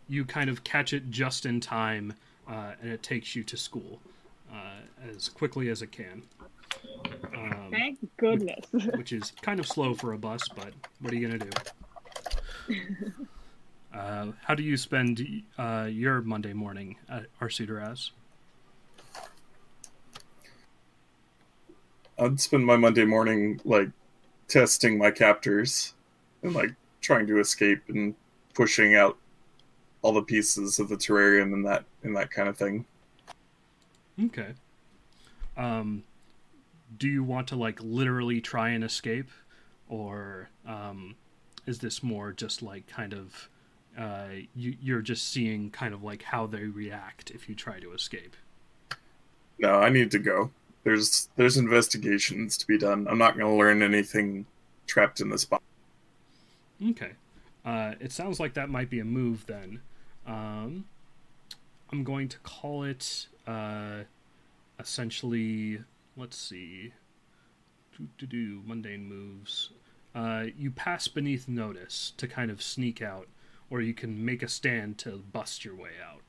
you kind of catch it just in time, uh, and it takes you to school uh, as quickly as it can. Um, Thank goodness. which is kind of slow for a bus, but what are you gonna do? Uh, how do you spend uh, your Monday morning at Arsuteraz? I'd spend my Monday morning like testing my captors and like trying to escape and pushing out all the pieces of the terrarium and that and that kind of thing. Okay. Um, do you want to like literally try and escape, or um, is this more just like kind of uh, you, you're just seeing kind of like how they react if you try to escape? No, I need to go. There's there's investigations to be done. I'm not going to learn anything trapped in this box. Okay. Uh, it sounds like that might be a move then. Um, I'm going to call it uh, essentially. Let's see. Do do do mundane moves. Uh, you pass beneath notice to kind of sneak out, or you can make a stand to bust your way out.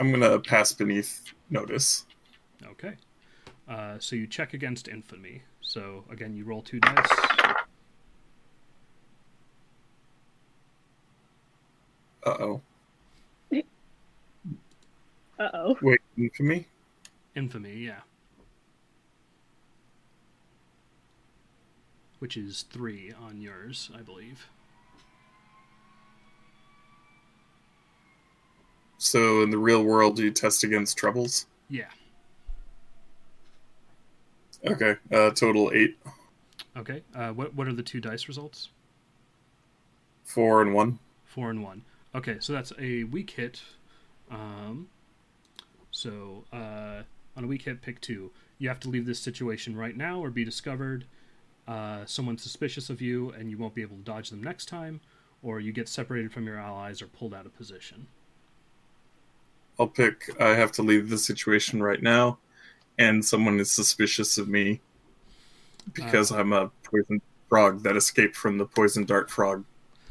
I'm going to pass beneath notice. Okay. Uh, so you check against infamy. So again, you roll two dice. Uh oh. Uh oh. Wait, infamy? Infamy, yeah. Which is three on yours, I believe. So in the real world, do you test against troubles? Yeah. Okay, uh, total eight, Okay. Uh, what what are the two dice results? four and one. Four and one. Okay, so that's a weak hit. Um, so uh, on a weak hit, pick two. You have to leave this situation right now or be discovered. Uh, someone's suspicious of you and you won't be able to dodge them next time, or you get separated from your allies or pulled out of position. I'll pick. I have to leave the situation right now, and someone is suspicious of me because I'm a poison frog that escaped from the poison dart frog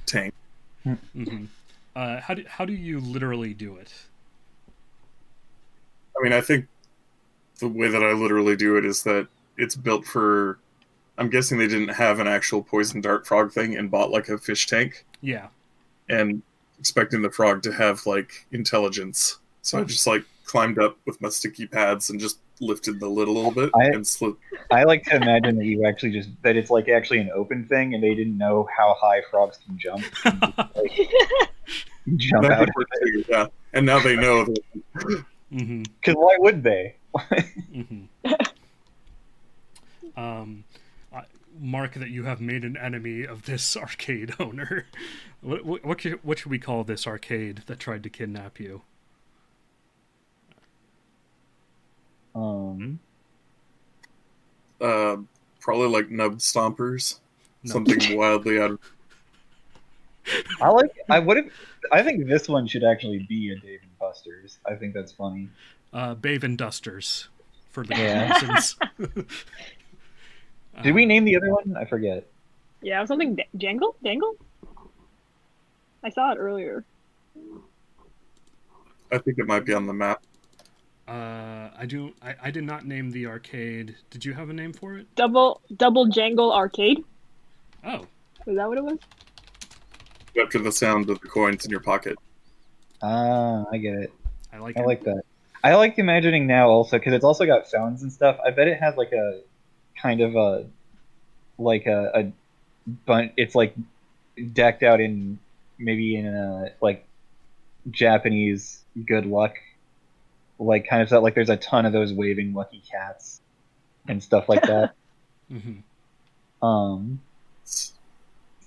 tank. hmm Uh, how do how do you literally do it? I mean, I think the way that I literally do it is that it's built for. I'm guessing they didn't have an actual poison dart frog thing and bought like a fish tank Yeah. and expecting the frog to have like intelligence. So I just like climbed up with my sticky pads and just lifted the lid a little bit I- and slid. I like to imagine that you actually just that it's like actually an open thing, and they didn't know how high frogs can jump. Jump out could work too, yeah. And now they know that because why would they? hmm um, mark that you have made an enemy of this arcade owner. What what what, should, what should we call this arcade that tried to kidnap you? Um, uh, probably like nub stompers, No. something wildly out of. I like. I would have. I think this one should actually be a Dave and Buster's. I think that's funny. Uh, Bave and Dusters, for the Yeah. reasons. Did we Um, name the other one? I forget. Yeah, something da- jangle, dangle. I saw it earlier. I think it might be on the map. Uh, I do. I, I did not name the arcade. Did you have a name for it? Double double jangle arcade. Oh, Is that what it was? After the sound of the coins in your pocket. Ah, I get it. I like I it. like that. I like imagining now also because it's also got sounds and stuff. I bet it has like a kind of a like a, a bun. It's like decked out in maybe in a like Japanese good luck, like kind of stuff. Like there's a ton of those waving lucky cats and stuff like that. hmm um, it's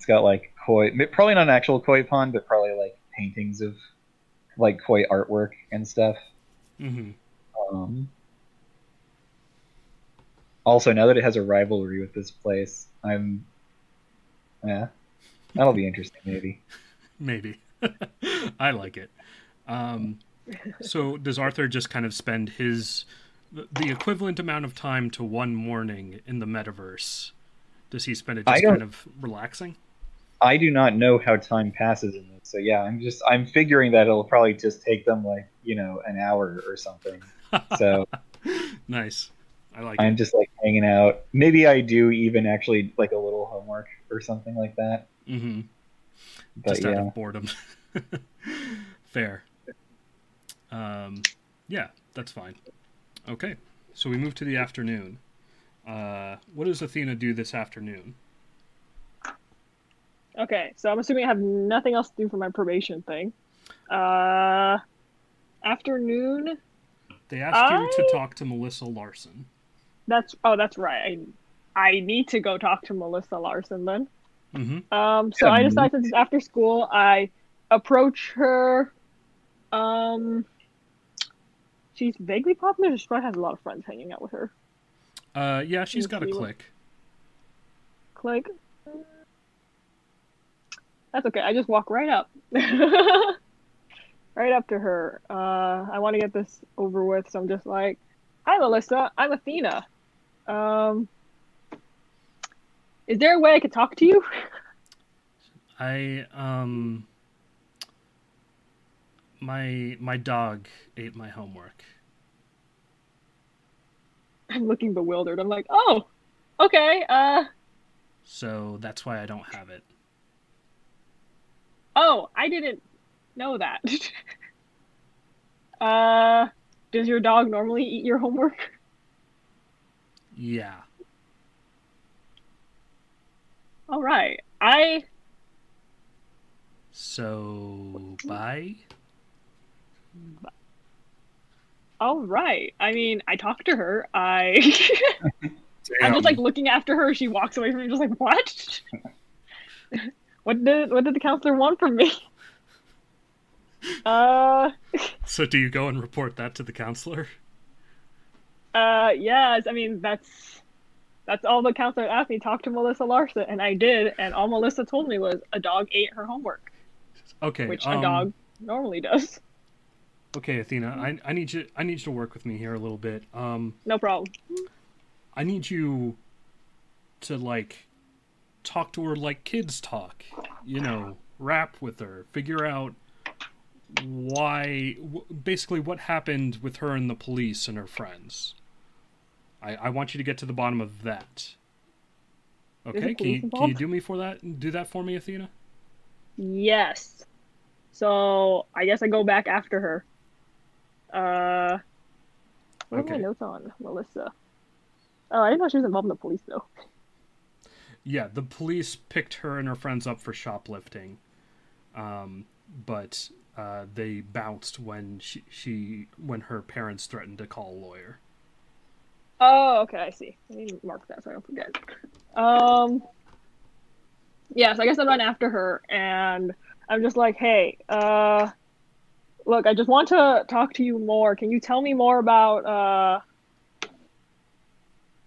got like koi, probably not an actual koi pond, but probably like paintings of like koi artwork and stuff. hmm Um, also, now that it has a rivalry with this place, I'm, yeah, that'll be interesting. Maybe Maybe. I like it. Um, so does Arthur just kind of spend his the, equivalent amount of time to one morning in the metaverse? Does he spend it just kind of relaxing? I do not know how time passes in this, so yeah, I'm just I'm figuring that it'll probably just take them like you know an hour or something. So nice. I like I'm it. just like hanging out. Maybe I do even actually like a little homework or something like that. hmm But Just out yeah, of boredom. Fair. Um, yeah, that's fine. Okay, so we move to the afternoon. Uh, what does Athena do this afternoon? Okay, so I'm assuming I have nothing else to do for my probation thing. Uh, afternoon. They asked you to talk to Melissa Larson. That's oh, that's right. I I need to go talk to Melissa Larson then. Mm-hmm. Um, so I Yeah. decided since it's after school, I approach her. Um, she's vaguely popular. She probably has a lot of friends hanging out with her. Uh, yeah, she's got a click. Click. That's okay. I just walk right up. right up to her. Uh, I want to get this over with, so I'm just like, "Hi, Melissa. I'm Athena. Um, is there a way I could talk to you?" I um my my dog ate my homework. I'm looking bewildered. I'm like, "Oh, okay. Uh, So that's why I don't have it. oh, I didn't know that." uh, does your dog normally eat your homework? Yeah. All right. I So bye. All right. I mean, I talked to her. I I'm just like looking after her. She walks away from me, just like what? what did what did the counselor want from me? Uh, So do you go and report that to the counselor? uh, yes. I mean, that's that's all the counselor asked me. Talk to Melissa Larson, and I did. And all Melissa told me was a dog ate her homework, Okay. which um, a dog normally does. Okay, Athena, I, I need you I need you to work with me here a little bit. Um No problem. I need you to like talk to her like kids talk. You know, rap with her, figure out why w- basically what happened with her and the police and her friends. I I want you to get to the bottom of that. Okay, can you, can you do me for that? Do that for me, Athena? Yes. So I guess I go back after her. Uh, what are my notes on Melissa? Oh, I didn't know she was involved in the police though. Yeah, the police picked her and her friends up for shoplifting, um, but uh, they bounced when she, she when her parents threatened to call a lawyer. Oh, okay, I see. Let me mark that so I don't forget. Um, yeah, so I guess I run after her, and I'm just like, hey, uh, look, I just want to talk to you more. Can you tell me more about, uh,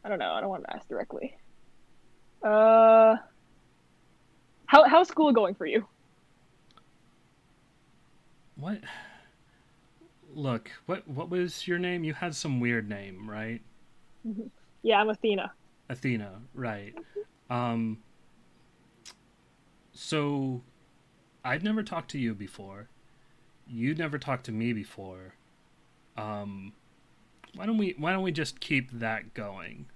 I don't know, I don't want to ask directly. Uh, how, how's school going for you? What? Look, what what was your name? You had some weird name, right? Yeah, I'm Athena. Athena, right? Um. So, I'd never talked to you before. You'd never talked to me before. Um, why don't we Why don't we just keep that going?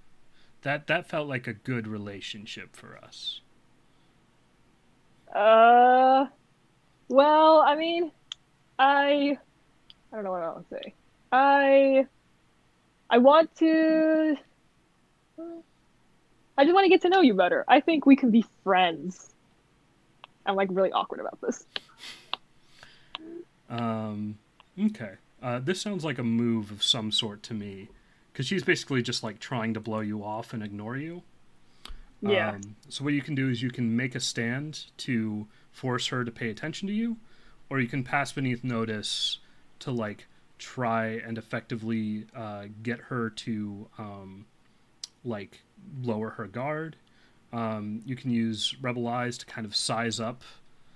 That that felt like a good relationship for us. Uh, well, I mean, I, I don't know what I want to say. I, I want to. I just want to get to know you better. I think we can be friends. I'm like really awkward about this. Um, okay. Uh, this sounds like a move of some sort to me, because she's basically just like trying to blow you off and ignore you. Yeah. Um, so what you can do is you can make a stand to force her to pay attention to you, or you can pass beneath notice to like try and effectively uh, get her to um, like lower her guard. Um, you can use rebel eyes to kind of size up,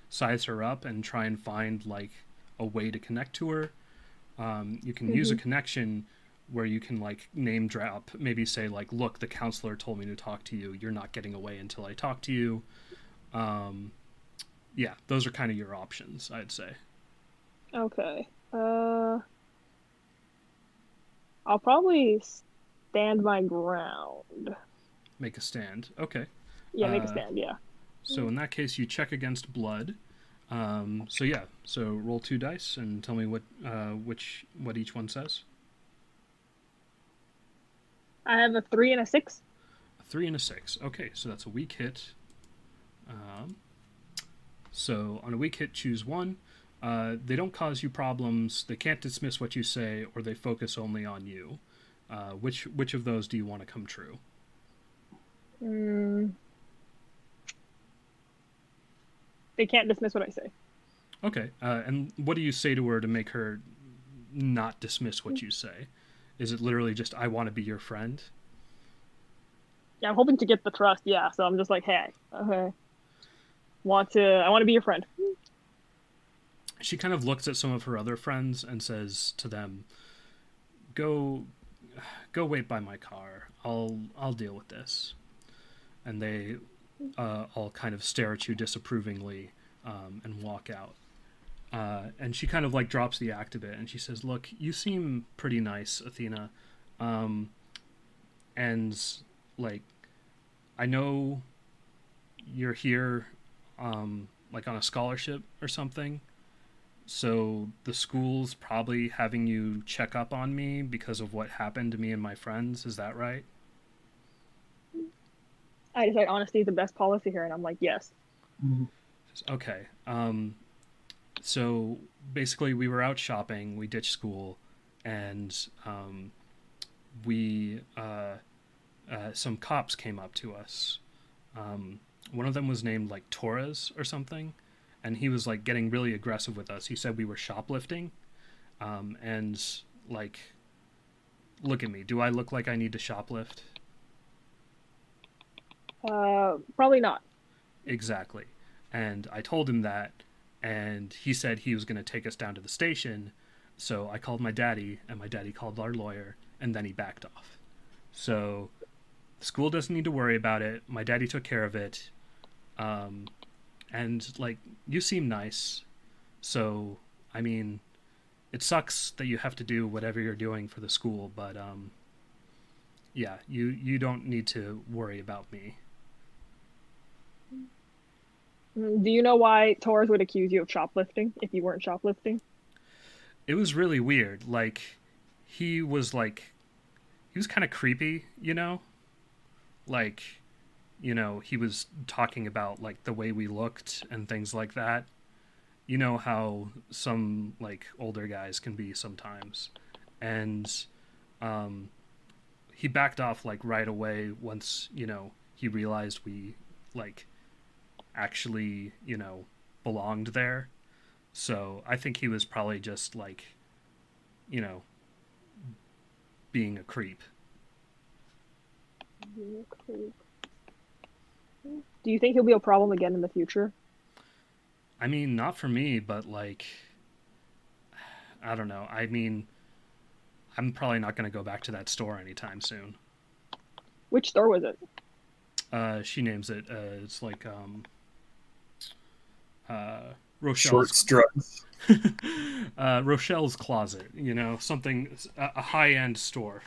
size her up, and try and find like a way to connect to her. Um, you can use a connection where you can like name drop maybe say like look the counselor told me to talk to you you're not getting away until i talk to you um yeah those are kind of your options i'd say Okay. Uh, I'll probably stand my ground. make a stand okay Yeah, make a Uh, stand. Yeah. so in that case you check against blood um so yeah so roll two dice and tell me what uh which what each one says I have a three and a six. a three and a six okay so that's a weak hit um So on a weak hit, choose one. Uh, they don't cause you problems. They can't dismiss what you say, or they focus only on you. Uh, which which of those do you want to come true? Mm. They can't dismiss what I say. Okay. Uh, and what do you say to her to make her not dismiss what you say? Is it literally just "I want to be your friend"? Yeah, I'm hoping to get the trust. Yeah, so I'm just like, hey, okay, want to? I want to be your friend. She kind of looks at some of her other friends and says to them, "Go, go wait by my car. I'll I'll deal with this." And they uh, all kind of stare at you disapprovingly um, and walk out. Uh, and she kind of like drops the act a bit and she says, "Look, you seem pretty nice, Athena, um, and like I know you're here um, like on a scholarship or something." So the school's probably having you check up on me because of what happened to me and my friends. Is that right? I decide honesty is the best policy here, and I'm like, yes. Okay. Um, so basically, we were out shopping. We ditched school, and um, we uh, uh, some cops came up to us. Um, one of them was named like Torres or something, and he was like getting really aggressive with us. He said we were shoplifting, um, and like, look at me. Do I look like I need to shoplift? Uh, probably not. Exactly. And I told him that, and he said he was going to take us down to the station. So I called my daddy, and my daddy called our lawyer, and then he backed off. So the school doesn't need to worry about it. My daddy took care of it. Um, and, like, you seem nice. So, I mean, it sucks that you have to do whatever you're doing for the school, but, um, yeah, you, you don't need to worry about me. Do you know why Torres would accuse you of shoplifting if you weren't shoplifting? it was really weird. Like he was like he was kind of creepy, you know? Like you know, he was talking about like the way we looked and things like that. You know how some like older guys can be sometimes. And um he backed off like right away once, you know, he realized we like actually, you know, belonged there. So I think he was probably just like, you know, being a creep. Do you think he'll be a problem again in the future? I mean, not for me, but like, I don't know. I mean, I'm probably not going to go back to that store anytime soon. Which store was it? Uh, she names it. Uh, it's like um, uh, Short Rochelle's struts. uh, Rochelle's closet. You know, something a, a high end store.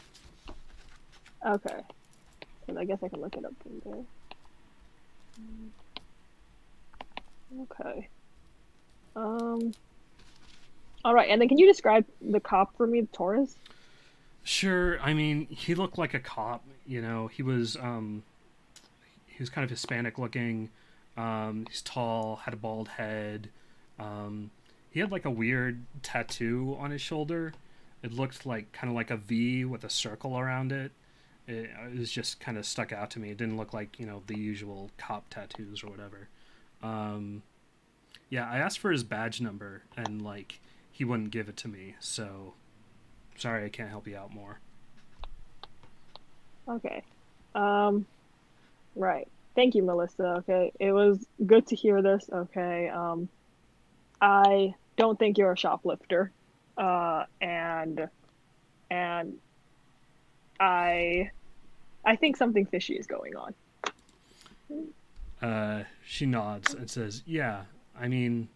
Okay. 'Cause I guess I can look it up from there. Okay. Um. All right, and then can you describe the cop for me, Torres? Sure. I mean, he looked like a cop. You know, he was um, he was kind of Hispanic looking. Um, he's tall, had a bald head. Um, he had like a weird tattoo on his shoulder. It looked like kind of like a V with a circle around it. It, it was just kind of stuck out to me. It didn't look like you know the usual cop tattoos or whatever. Um, yeah, I asked for his badge number and like he wouldn't give it to me. So sorry, I can't help you out more. Okay. Um. Right. Thank you, Melissa. Okay, it was good to hear this. Okay. Um, I don't think you're a shoplifter, uh, and and I I think something fishy is going on. Uh, she nods and says, "Yeah, I mean,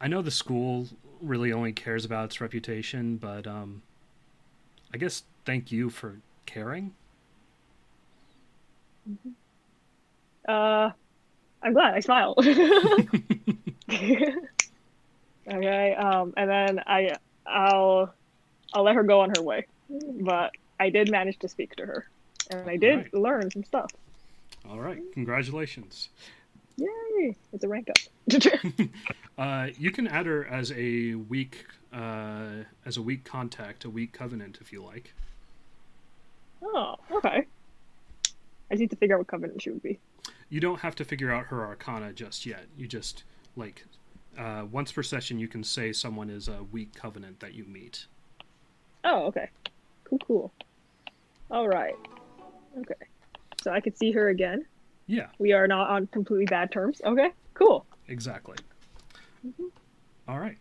I know the school really only cares about its reputation, but um, I guess thank you for caring." Uh, I'm glad. I smile. okay. Um, and then I I'll I'll let her go on her way, but I did manage to speak to her, and I did Alright. learn some stuff. All right, congratulations. Yay! It's a rank up. Uh, you can add her as a weak, uh, as a weak contact, a weak covenant, if you like. oh, okay. I just need to figure out what covenant she would be. You don't have to figure out her arcana just yet. You just like uh, once per session, you can say someone is a weak covenant that you meet. Oh, okay. Cool, cool. All right. Okay. So I could see her again. Yeah, We are not on completely bad terms. Okay, cool. exactly. All right.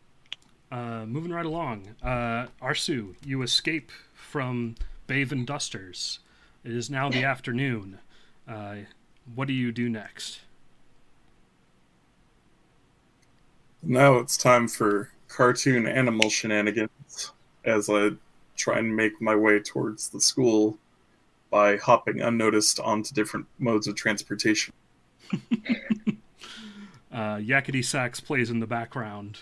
Uh, moving right along. Uh, Arsu, you escape from Bave and Dusters. It is now the afternoon. Uh, what do you do next? Now it's time for cartoon animal shenanigans as I try and make my way towards the school by hopping unnoticed onto different modes of transportation. uh, Yakety Sax plays in the background.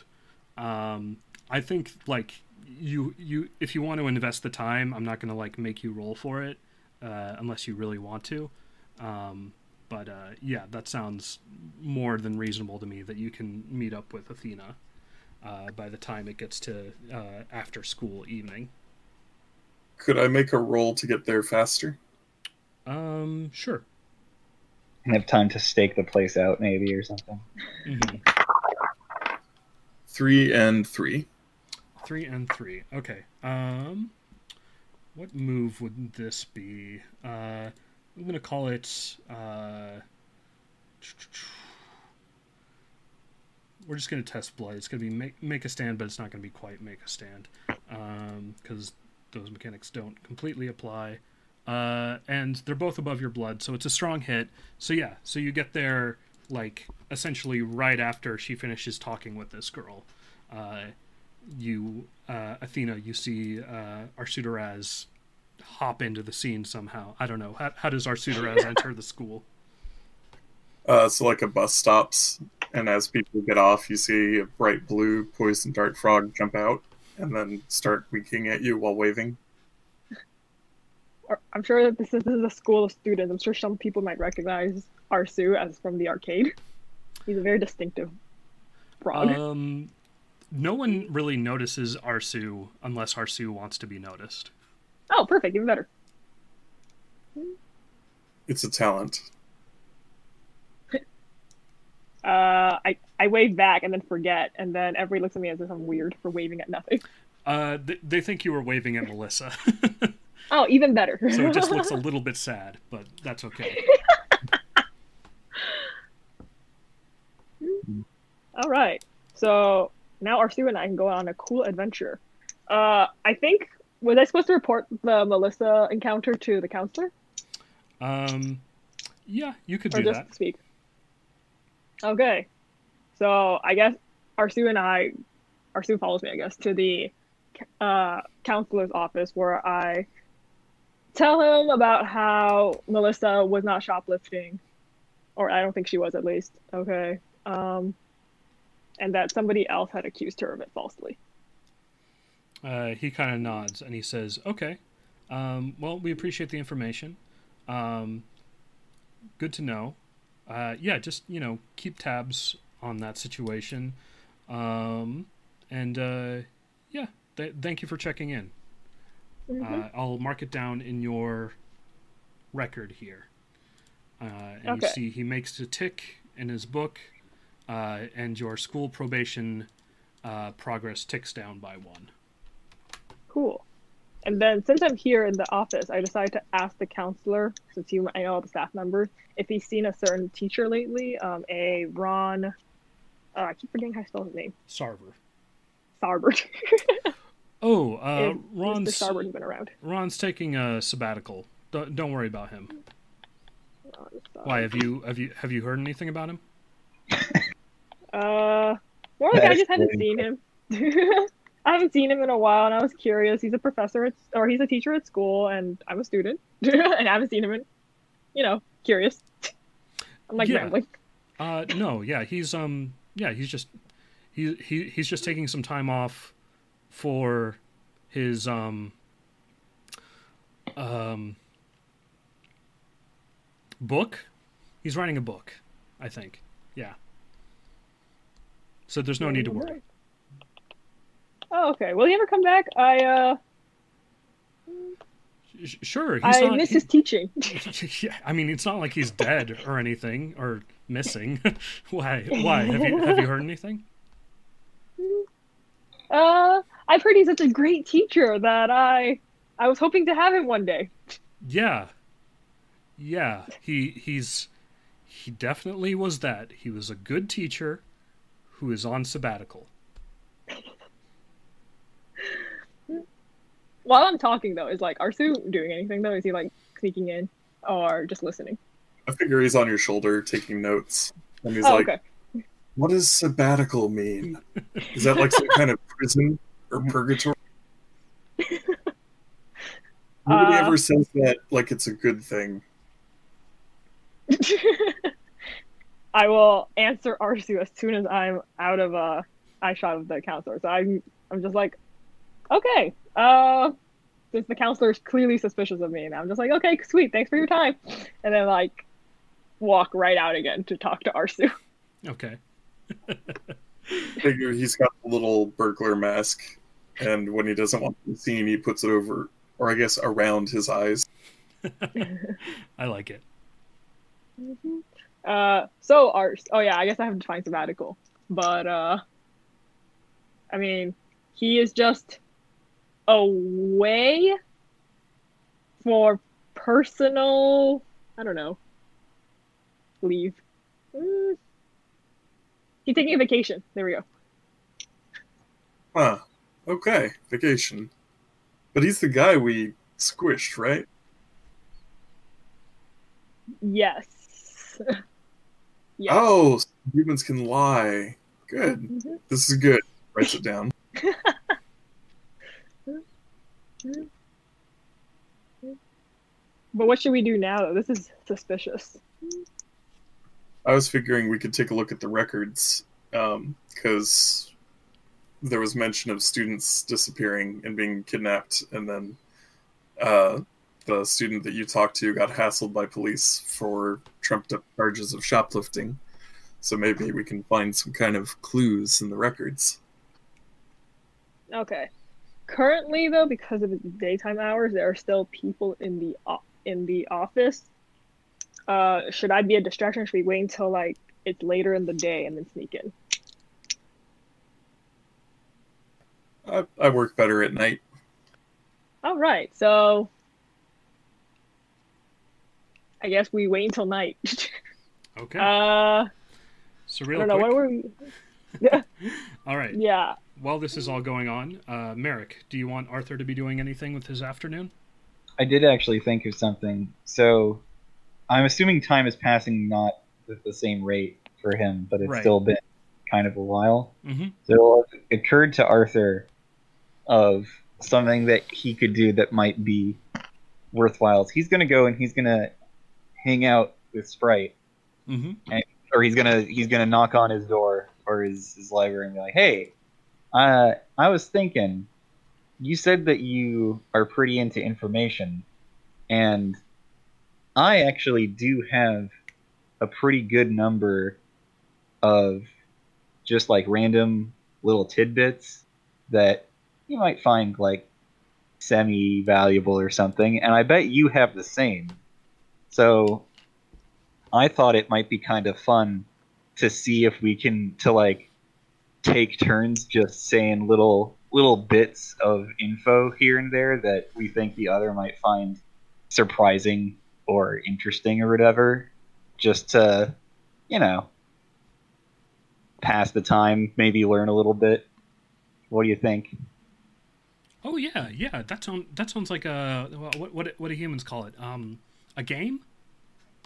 Um, I think like you you if you want to invest the time, I'm not gonna like make you roll for it uh, unless you really want to. Um, but uh, yeah, that sounds more than reasonable to me that you can meet up with Athena uh, by the time it gets to uh, after school evening. Could I make a roll to get there faster? Um, sure. have time to stake the place out, maybe, or something. Mhm. Three and three. Three and three. Okay. Um, what move would this be? Uh, I'm gonna call it. Uh, we're just gonna test blood. It's gonna be make make a stand, but it's not gonna be quite make a stand, because those mechanics don't completely apply. Uh, and they're both above your blood, so it's a strong hit. So yeah, so you get there like essentially right after she finishes talking with this girl. Uh, you uh, Athena, you see uh, Arsuteraz hop into the scene somehow. I don't know how, how does Arsuteraz enter the school. Uh, so like a bus stops, and as people get off, you see a bright blue poison dart frog jump out and then start winking at you while waving. I'm sure that this is, this is a school of students. I'm sure some people might recognize Arsu as from the arcade. He's a very distinctive frog. Um, no one really notices Arsu unless Arsu wants to be noticed. oh, perfect. Even better. It's a talent. Uh, I I wave back and then forget, and then everybody looks at me as if I'm weird for waving at nothing. Uh, th- they think you were waving at Melissa, Oh, even better. so it just looks a little bit sad, but that's okay. All right. So now Arsu and I can go on a cool adventure. Uh, I think was I supposed to report the Melissa encounter to the counselor Um, yeah, you could or do just that. speak? Okay. So I guess Arsu and I, Arsu follows me, I guess, to the uh, counselor's office where I tell him about how Melissa was not shoplifting, or I don't think she was at least. Okay. Um, and that somebody else had accused her of it falsely. Uh, he kind of nods and he says, "Okay, um, well, we appreciate the information. Um, good to know. Uh, yeah, just you know, keep tabs on that situation. Um, and uh, yeah, th- thank you for checking in. Mhm. Uh, I'll mark it down in your record here. Uh, and you see, he makes a tick in his book, uh, and your school probation uh, progress ticks down by one." Cool. And then since I'm here in the office, I decided to ask the counselor, since he, I know all the staff members, if he's seen a certain teacher lately, um, a Ron, uh, I keep forgetting how to spell his name, Sarver. Sarver. Oh, uh, If Mr. Ron's Sarbert has been around. Ron's taking a sabbatical. Don't, don't worry about him. Why have you have you have you heard anything about him? Uh, more like I That's just haven't seen him. I haven't seen him in a while, and I was curious. He's a professor at, or he's a teacher at school, and I'm a student, and I haven't seen him in, you know, curious. I'm like Yeah. rambling. Uh, no, yeah, he's um, yeah, he's just he he he's just taking some time off for his um um book. He's writing a book, I think. Yeah. So there's no need to worry. Oh, okay. Will he ever come back? I uh, Sure, he's I not. miss he- his teaching. yeah, I mean, it's not like he's dead or anything or missing. Why? Why? Have you have you heard anything? uh, I've heard he's such a great teacher that I, I was hoping to have him one day. Yeah. Yeah, he he's he definitely was that. He was a good teacher who is on sabbatical. While I'm talking though, is like Arsu doing anything though? Is he like sneaking in or just listening? I figure he's on your shoulder taking notes, and he's oh, like, okay. "What does sabbatical mean? Is that like some kind of prison or purgatory?" Nobody Uh, ever says that like it's a good thing. I will answer Arsu as soon as I'm out of uh eyeshot of the counselor. So I'm I'm just like, okay. Uh since the counselor is clearly suspicious of me, and I'm just like, okay, sweet, thanks for your time. And then like walk right out again to talk to Arsu. Okay. Figure he's got a little burglar mask, and when he doesn't want to be seen, he puts it over, or I guess around his eyes. I like it. Uh so Ars oh yeah, I guess I have to find sabbatical. But uh I mean, he is just away for personal I don't know leave. Mm. He's taking a vacation. There we go. Huh. Okay. Vacation. But he's the guy we squished, right? Yes. yes. Oh, so humans can lie. Good. Mhm. This is good. Writes it down. But what should we do now? This is suspicious. I was figuring we could take a look at the records because there was mention of students disappearing and being kidnapped, and then uh, the student that you talked to got hassled by police for trumped up charges of shoplifting. So maybe we can find some kind of clues in the records. Okay. Currently, though, because of the daytime hours, there are still people in the in the office. Uh, should I be a distraction? Or should we wait until like it's later in the day and then sneak in? I, I work better at night. All right. So, I guess we wait until night. Okay. uh, so I don't know. quick. What were we? All right. Yeah. While this is all going on, uh, Marek, do you want Arthur to be doing anything with his afternoon? I did actually think of something. So I'm assuming time is passing not at the same rate for him, but it's Right. still been kind of a while. Mm-hmm. So it occurred to Arthur of something that he could do that might be worthwhile. He's going to go and he's going to hang out with Sprite, Mm-hmm. or he's gonna he's gonna knock on his door or his, his library and be like, "Hey, uh, I was thinking, you said that you are pretty into information, and I actually do have a pretty good number of just like random little tidbits that you might find like semi valuable or something, and I bet you have the same. So I thought it might be kind of fun to see if we can to like take turns just saying little little bits of info here and there that we think the other might find surprising or interesting or whatever just to you know pass the time maybe learn a little bit what do you think Oh yeah, yeah. That sounds that sounds like a what what what do humans call it? Um, a game?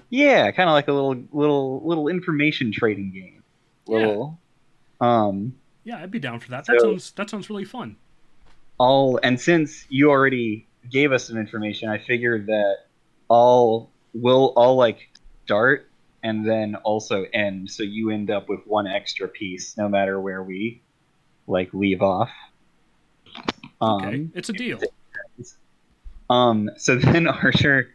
yeah kind of like a little little little information trading game Yeah. little um Yeah, I'd be down for that. That sounds that sounds really fun. I'll and since you already gave us some information, I figured that all will all like start and then also end, so you end up with one extra piece, no matter where we like leave off. Okay, Um, it's a deal. um, so then Archer,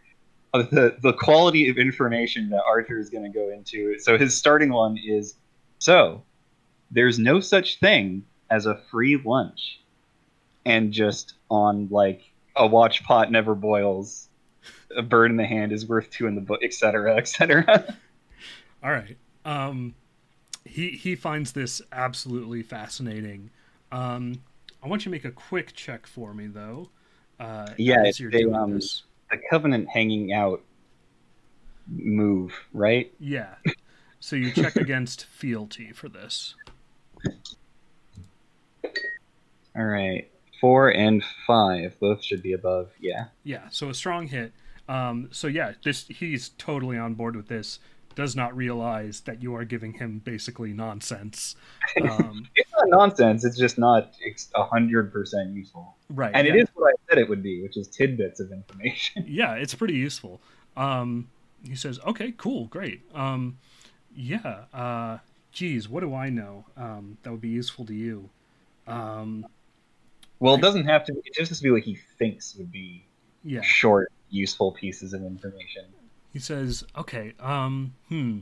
the the quality of information that Arthur is going to go into. So his starting one is so there's no such thing as a free lunch, and just on like a watch pot never boils, a bird in the hand is worth two in the book, etc., etc. All right. Um, he he finds this absolutely fascinating. Um, I want you to make a quick check for me, though. Uh, Yeah, as you're a, doing um, this. The covenant hanging out move, right? Yeah. So you check against fealty for this. All right, four and five both should be above. Yeah. Yeah. So a strong hit. Um, so yeah, this he's totally on board with this. Does not realize that you are giving him basically nonsense. Um, It's not nonsense. It's just not a hundred percent useful. right. And yeah. it is what I said it would be, which is tidbits of information. yeah, it's pretty useful. Um, he says, "Okay, cool, great. Um, yeah, uh, geez, what do I know um, that would be useful to you? Um, Well, it doesn't have to. Be, it just has to be what he thinks would be yeah." short, useful pieces of information. He says, "Okay, um, hmm.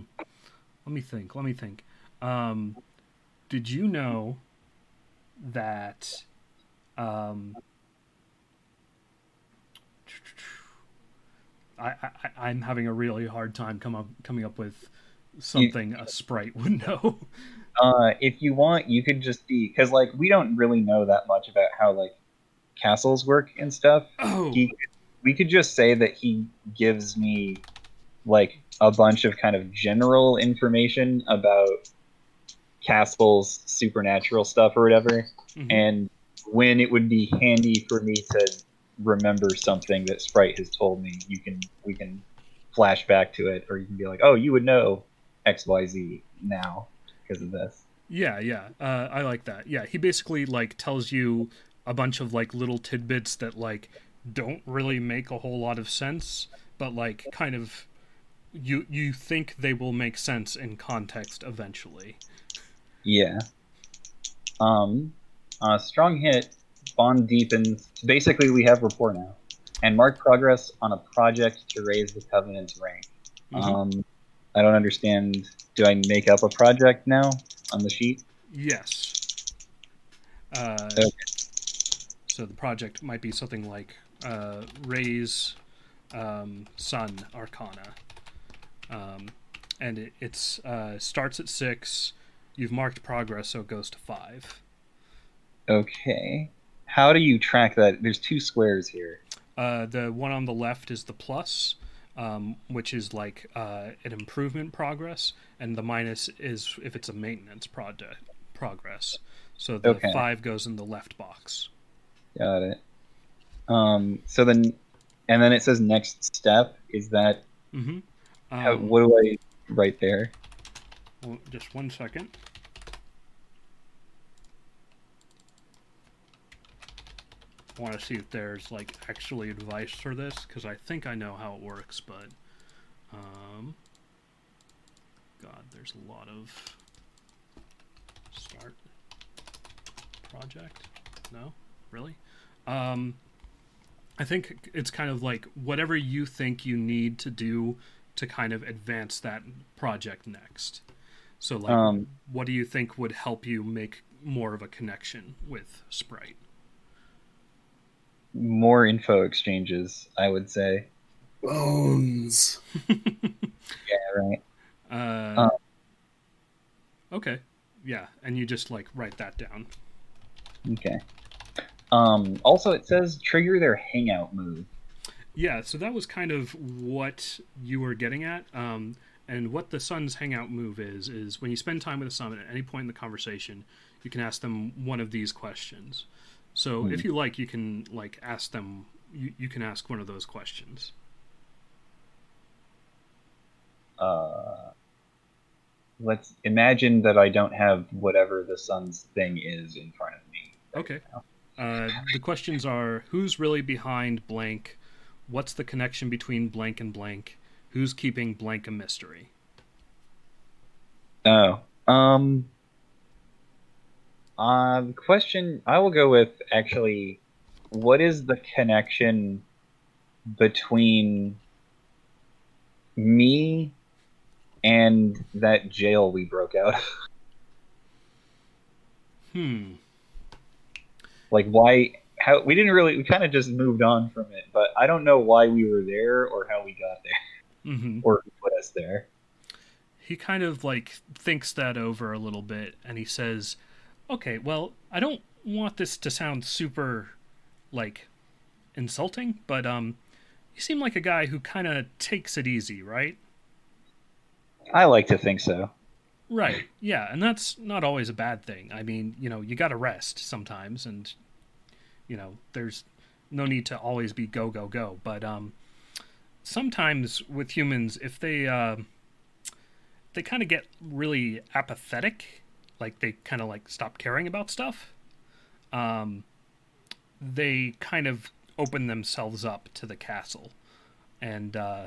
Let me think. Let me think. Um, did you know that um, I, I I'm having a really hard time come up coming up with something a sprite would know. Uh, if you want, you could just be because like we don't really know that much about how like castles work and stuff. oh, He, we could just say that he gives me like a bunch of kind of general information about castles, supernatural stuff, or whatever. mhm. and when it would be handy for me to remember something that Sprite has told me, you can we can flash back to it, or you can be like, oh, you would know X Y Z now because of this. Yeah, yeah. Uh, I like that. Yeah, he basically like tells you a bunch of like little tidbits that like don't really make a whole lot of sense, but like kind of you you think they will make sense in context eventually. Yeah. Um, uh, strong hit. Bond deepens. Basically, we have rapport now, and mark progress on a project to raise the covenant's rank. Mhm. Um, I don't understand. Do I make up a project now on the sheet? Yes. Uh, Okay. So the project might be something like uh, raise um, Sun Arcana, um, and it it's uh, starts at six. You've marked progress, so it goes to five. Okay. How do you track that? There's two squares here. Uh, the one on the left is the plus, um, which is like uh, an improvement progress, and the minus is if it's a maintenance project progress. So the Okay. five goes in the left box. Got it. Um, so then, and then it says next step. Is that Mm-hmm. Um, what do I write there? well, just one second. I want to see if there's like actually advice for this because I think I know how it works, but um, God, there's a lot of start project. No, really. Um, I think it's kind of like whatever you think you need to do to kind of advance that project next. So, like, Um, what do you think would help you make more of a connection with Sprite? More info exchanges, I would say. Bones. Yeah, right. Uh, Uh. okay, yeah, and you just like write that down. Okay. Um, also, it says trigger their hangout move. Yeah, so that was kind of what you were getting at. Um, and what the Sun's hangout move is is when you spend time with a summon at any point in the conversation, you can ask them one of these questions. So Hmm. if you like, you can like ask them. You, you can ask one of those questions. Uh, let's imagine that I don't have whatever the sun's thing is in front of me. Okay. Uh, the questions are: Who's really behind blank? What's the connection between blank and blank? Who's keeping blank a mystery? Oh, um, uh, the question I will go with actually, what is the connection between me and that jail we broke out. Hmm. like why how we didn't really we kind of just moved on from it, but I don't know why we were there or how we got there hmm or who put us there. He kind of like thinks that over a little bit and he says, "Okay, well, I don't want this to sound super like insulting, but um you seem like a guy who kind of takes it easy, right?" I like to think so. Right. Yeah, and that's not always a bad thing. I mean, you know, you got to rest sometimes and you know, there's no need to always be go go go, but um sometimes with humans if they uh they kind of get really apathetic, like they kind of like stop caring about stuff. Um they kind of open themselves up to the castle. And uh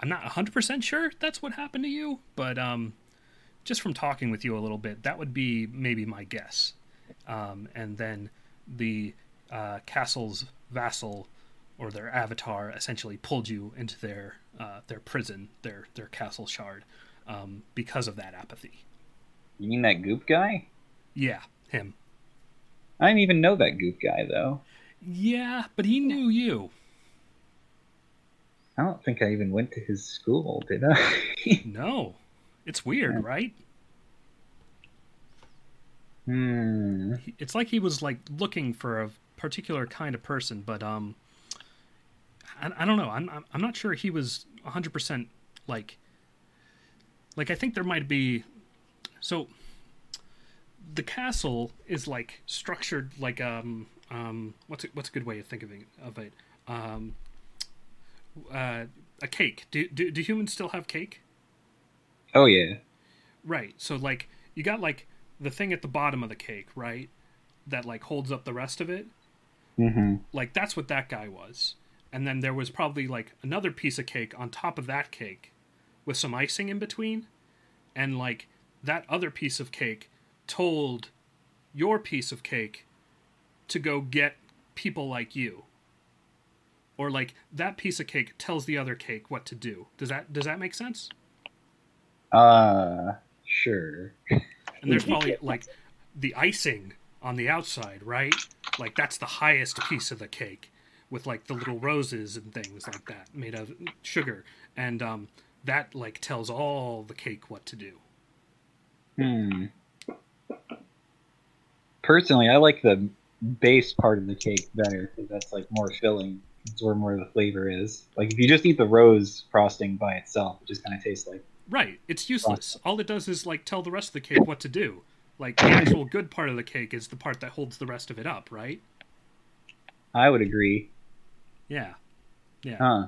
I'm not 100% sure that's what happened to you, but um just from talking with you a little bit, that would be maybe my guess. Um, and then the uh, castle's vassal or their avatar essentially pulled you into their uh, their prison, their their castle shard, um, because of that apathy. You mean that goop guy? Yeah, him. I didn't even know that goop guy though. Yeah, but he knew you. I don't think I even went to his school, did I? No, it's weird, right? hmm. It's like he was like looking for a particular kind of person, but um, I, I don't know. I'm I'm- not sure he was 100 percent like like I think there might be so the castle is like structured like um um what's a, what's a good way of thinking of it um uh a cake do, do do humans still have cake Oh yeah. Right. So like you got like the thing at the bottom of the cake, right? That like holds up the rest of it. Mm-hmm. Like that's what that guy was. And then there was probably like another piece of cake on top of that cake with some icing in between. And like that other piece of cake told your piece of cake to go get people like you. Or like that piece of cake tells the other cake what to do. Does that does that make sense? Uh, sure. And there's probably like the icing on the outside, right? Like that's the highest piece of the cake with like the little roses and things like that made of sugar. And um that like tells all the cake what to do. Hmm. Personally, I like the base part of the cake better because that's like more filling. It's where more of the flavor is. Like if you just eat the rose frosting by itself, it just kind of tastes like. Right. It's useless. All it does is like tell the rest of the cake what to do. Like the actual good part of the cake is the part that holds the rest of it up, right? I would agree. Yeah. Yeah. Huh.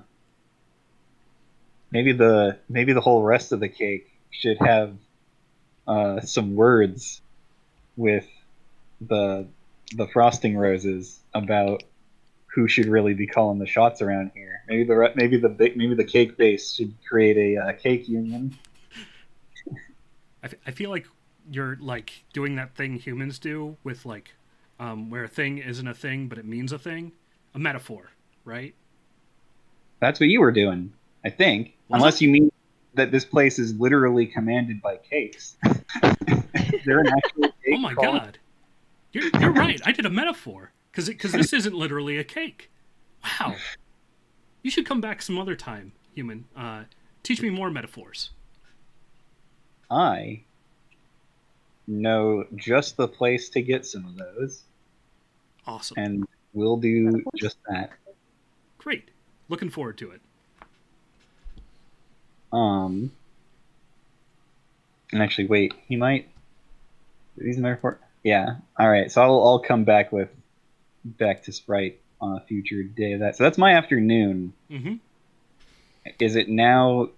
Maybe the maybe the whole rest of the cake should have uh, some words with the the frosting roses about who should really be calling the shots around here. Maybe the maybe the big maybe the cake base should create a uh, cake union. I, f- I feel like you're like doing that thing humans do with like um, where a thing isn't a thing but it means a thing? A metaphor right? That's what you were doing, I think. Was Unless you mean that this place is literally commanded by cakes. there an actual cake oh my called- god. You're, you're right. I did a metaphor because because this isn't literally a cake. Wow. You should come back some other time human. Uh, teach me more metaphors. I know just the place to get some of those, awesome and we'll do just that. great looking forward to it Um, and actually, wait, he might. These metaphor. Yeah. All right. So I'll I'll come back with back to Sprite on a future day of that. So that's my afternoon. mm-hmm Is it now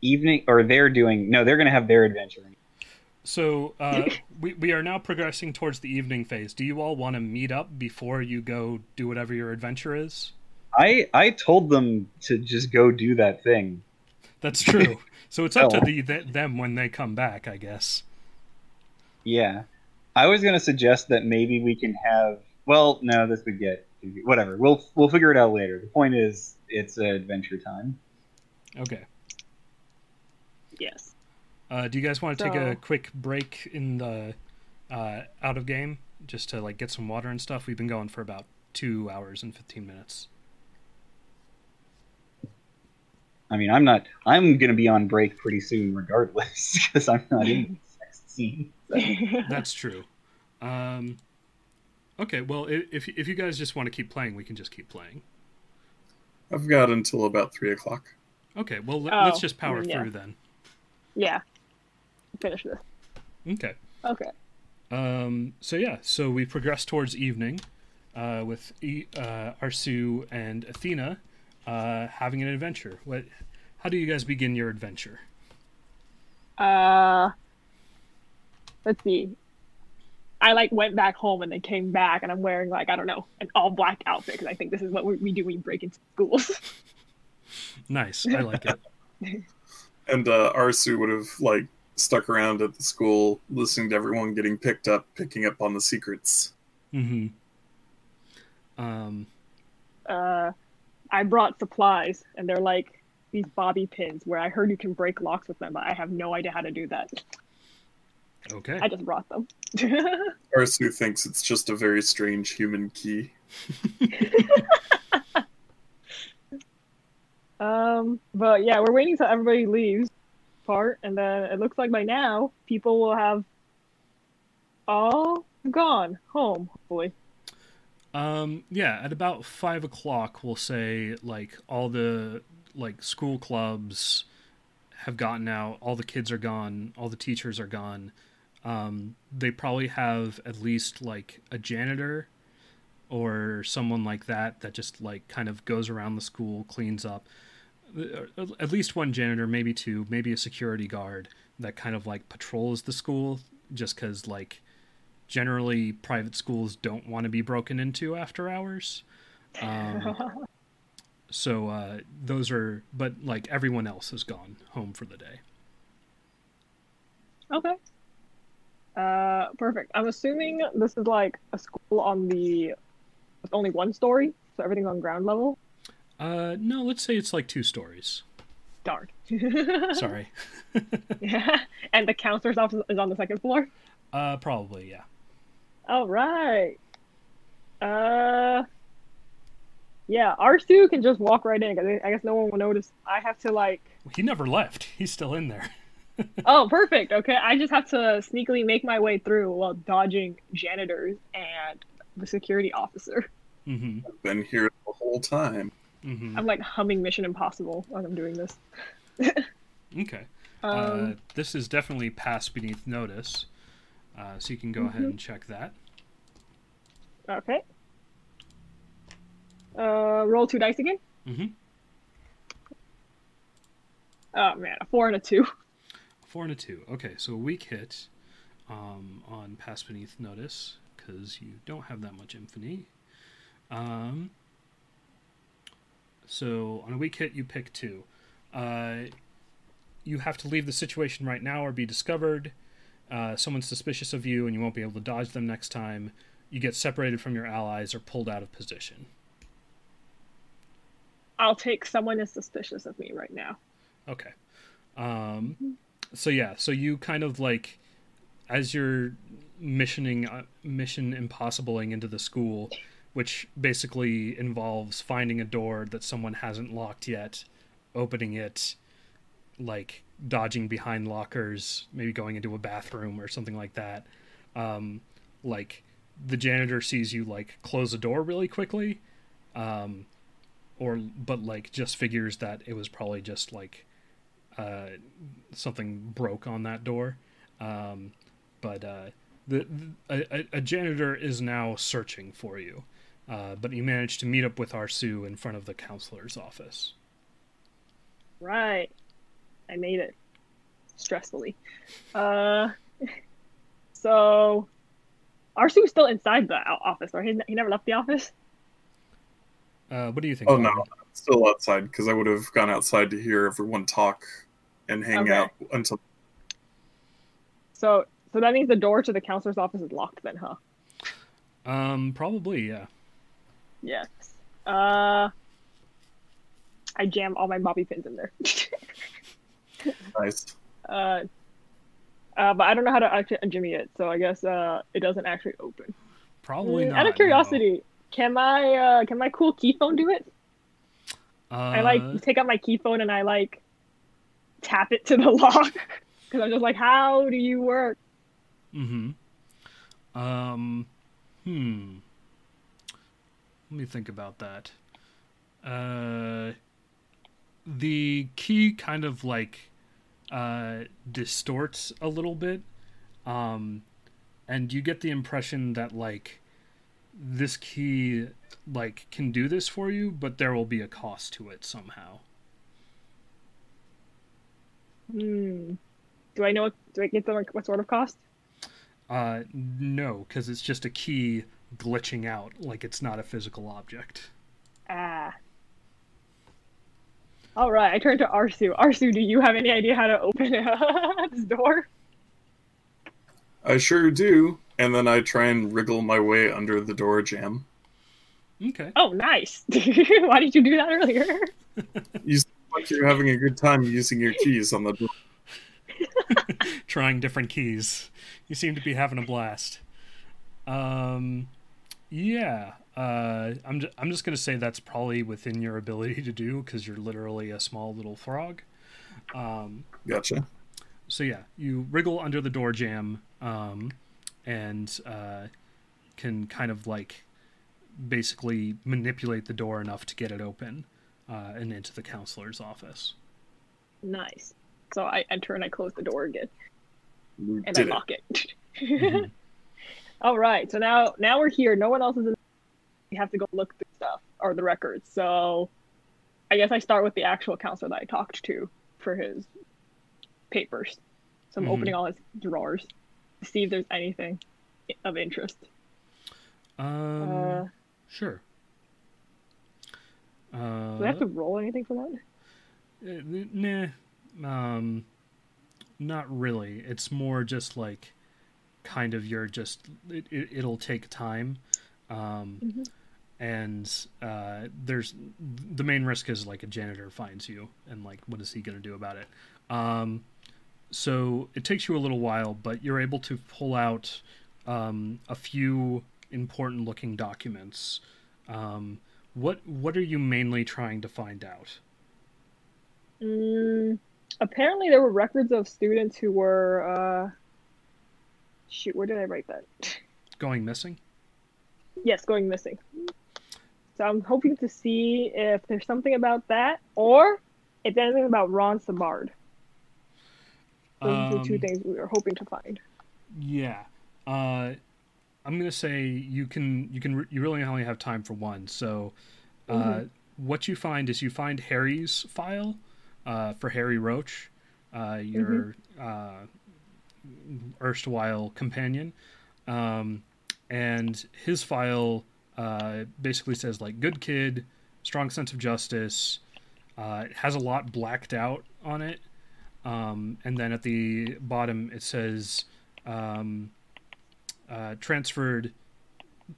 evening or they're doing? No, they're gonna have their adventure. So uh, we, we are now progressing towards the evening phase do you all want to meet up before you go do whatever your adventure is I I told them to just go do that thing. That's true. So it's up to Oh. the them when they come back, I guess. Yeah. I was gonna suggest that maybe we can have. Well, no, this would get whatever. We'll we'll figure it out later. The point is, it's adventure time. Okay. Yes. Uh, do you guys want to take a quick break in the uh, out of game just to like get some water and stuff? We've been going for about two hours and fifteen minutes. I mean, I'm not. I'm gonna be on break pretty soon, regardless, because I'm not in the sex scene. So. That's true. Um, okay, well, if if you guys just want to keep playing, we can just keep playing. I've got until about three o'clock. Okay, well, let, Oh, let's just power yeah. through then. yeah. Finish this. Okay. Okay. Um, so yeah, so we progress towards evening, uh, with e- uh, Arsu and Athena uh, having an adventure. What? How do you guys begin your adventure? Uh, let's see. I like went back home and then came back and I'm wearing like I don't know an all black outfit because I think this is what we, we do when we break into schools. Nice, I like it. And uh, Arsu would have like stuck around at the school, listening to everyone getting picked up, picking up on the secrets. hmm Um, uh, I brought supplies and they're like these bobby pins where I heard you can break locks with them, but I have no idea how to do that. okay. I just brought them. Arsu thinks it's just a very strange human key. Um, but yeah, we're waiting till everybody leaves part, and then it looks like by now people will have all gone home, hopefully. Um, yeah, at about five o'clock, we'll say like all the like school clubs have gotten out, all the kids are gone, all the teachers are gone. Um, they probably have at least like a janitor or someone like that that just like kind of goes around the school, cleans up. Uh, At least one janitor, maybe two, maybe a security guard that kind of like patrols the school, just because like generally private schools don't want to be broken into after hours. Um, so uh, those are, but like everyone else has gone home for the day. okay. Uh, perfect. I'm assuming this is like a school on the with only one story, so everything's on ground level. Uh, no, let's say it's like two stories. Darn. Sorry. yeah. And the counselor's office is on the second floor. Uh, probably yeah. All right. Uh. Yeah, Arsu can just walk right in because I guess no one will notice. I have to like. He never left. He's still in there. Oh, perfect. Okay, I just have to sneakily make my way through while dodging janitors and the security officer. Mm-hmm. I've been here the whole time. Mm-hmm. I'm like humming Mission Impossible while I'm doing this. Okay. uh, Um, this is definitely passed beneath notice, uh, so you can go ahead and check that. okay. Uh, roll two dice again. Mm-hmm. Oh man, a four and a two. Four and a two. Okay, so a weak hit um, on Pass Beneath Notice because you don't have that much infamy. Um, so on a weak hit, you pick two. Uh, you have to leave the situation right now or be discovered. Uh, someone's suspicious of you and you won't be able to dodge them next time. You get separated from your allies or pulled out of position. I'll take someone is suspicious of me right now. Okay. Um, so yeah, so you kind of like, as you're missioning, uh, mission impossibling into the school, which basically involves finding a door that someone hasn't locked yet, opening it, like dodging behind lockers, maybe going into a bathroom or something like that. Um, like the janitor sees you like close a door really quickly, um, or but like just figures that it was probably just like uh, something broke on that door. Um, but uh, the, the a, a janitor is now searching for you. Uh, but you managed to meet up with Arsu in front of the counselor's office. Right. I made it. Stressfully. Uh so Arsu's still inside the office, right? He, he never left the office? Uh, what do you think? Oh no, Byron? still outside because I would have gone outside to hear everyone talk and hang Okay. out until So so that means the door to the counselor's office is locked then, huh? Um, probably yeah. Yes. Uh I jam all my bobby pins in there. nice. Uh, uh, but I don't know how to actually unjimmy it, so I guess uh, it doesn't actually open. Probably Mm, not. Out of no. curiosity, can my uh, can my cool key phone do it? Uh, I like take out my key phone and I like tap it to the lock because I'm just like, how do you work? Mm-hmm. Um, hmm. Let me think about that. Uh, the key kind of like uh, distorts a little bit, um, and you get the impression that like this key like can do this for you, but there will be a cost to it somehow. Hmm. Do I know? Do I get the what sort of cost? Uh, no, because it's just a key glitching out, like it's not a physical object. Ah. All right, I turn to Arsu. Arsu, do you have any idea how to open this door? I sure do. And then I try and wriggle my way under the door jam. Okay. Oh, nice. Why did you do that earlier? You seem like you're having a good time using your keys on the door. Trying different keys. You seem to be having a blast. Um, yeah. Uh, I'm ju- I'm just gonna say that's probably within your ability to do because you're literally a small little frog. Um, Gotcha. so yeah, you wriggle under the door jam, um, and uh, can kind of like basically manipulate the door enough to get it open uh, and into the counselor's office. Nice. So I enter and I close the door again and did I it. lock it. Mhm. All right. So now now we're here. No one else is in. We have to go look through stuff or the records. So I guess I start with the actual counselor that I talked to for his papers. So I'm Mhm. opening all his drawers to see if there's anything of interest. Um, Uh, sure. Uh, do I have to roll anything for that? Uh, nah, um, not really. It's more just like kind of your just it, it, it'll take time, um, Mhm. and uh, there's the main risk is like a janitor finds you and like what is he gonna do about it? Um, so it takes you a little while, but you're able to pull out um, a few important looking documents. Um, what what are you mainly trying to find out? Mm, apparently, there were records of students who were. Uh... Shoot, where did I write that? Going missing? yes, going missing. So I'm hoping to see if there's something about that, or if there's anything about Ron Sabard. Those are the two Um, things we were hoping to find. Yeah. Uh, I'm gonna say you can you can you really only have time for one. So, uh, Mhm. what you find is you find Harry's file uh, for Harry Roach, uh, your uh, erstwhile companion, um, and his file uh, basically says like good kid, strong sense of justice. Uh, it has a lot blacked out on it, um, and then at the bottom it says um, uh, transferred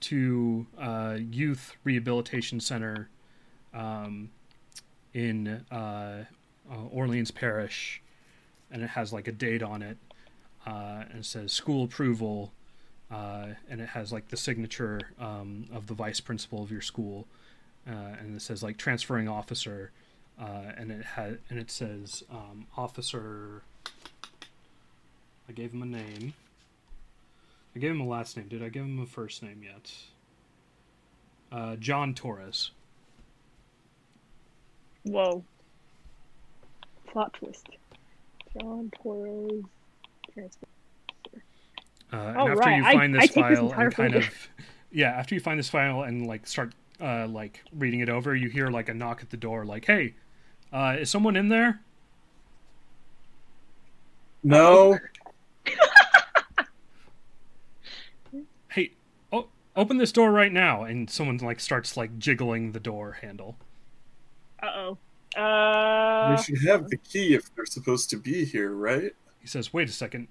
to uh, youth rehabilitation center um, in uh, uh, Orleans Parish, and it has like a date on it, uh, and says school approval, uh, and it has like the signature um, of the vice principal of your school, uh, and it says like transferring officer, uh, and it had and it says um, officer. I gave him a name. I gave him a last name. Did I give him a first name yet? Uh, John Torres. Whoa. Plot twist. John Torres. Transfer. Uh, and Oh, after right. you find I this take this file entire and kind folder. of, yeah, after you find this file and like start uh, like reading it over, you hear like a knock at the door, like, "Hey, uh, is someone in there?" No, Hey, oh, open this door right now! And someone like starts like jiggling the door handle. Uh oh. Uh. we should have the key if they're supposed to be here, right? He says, "Wait a second,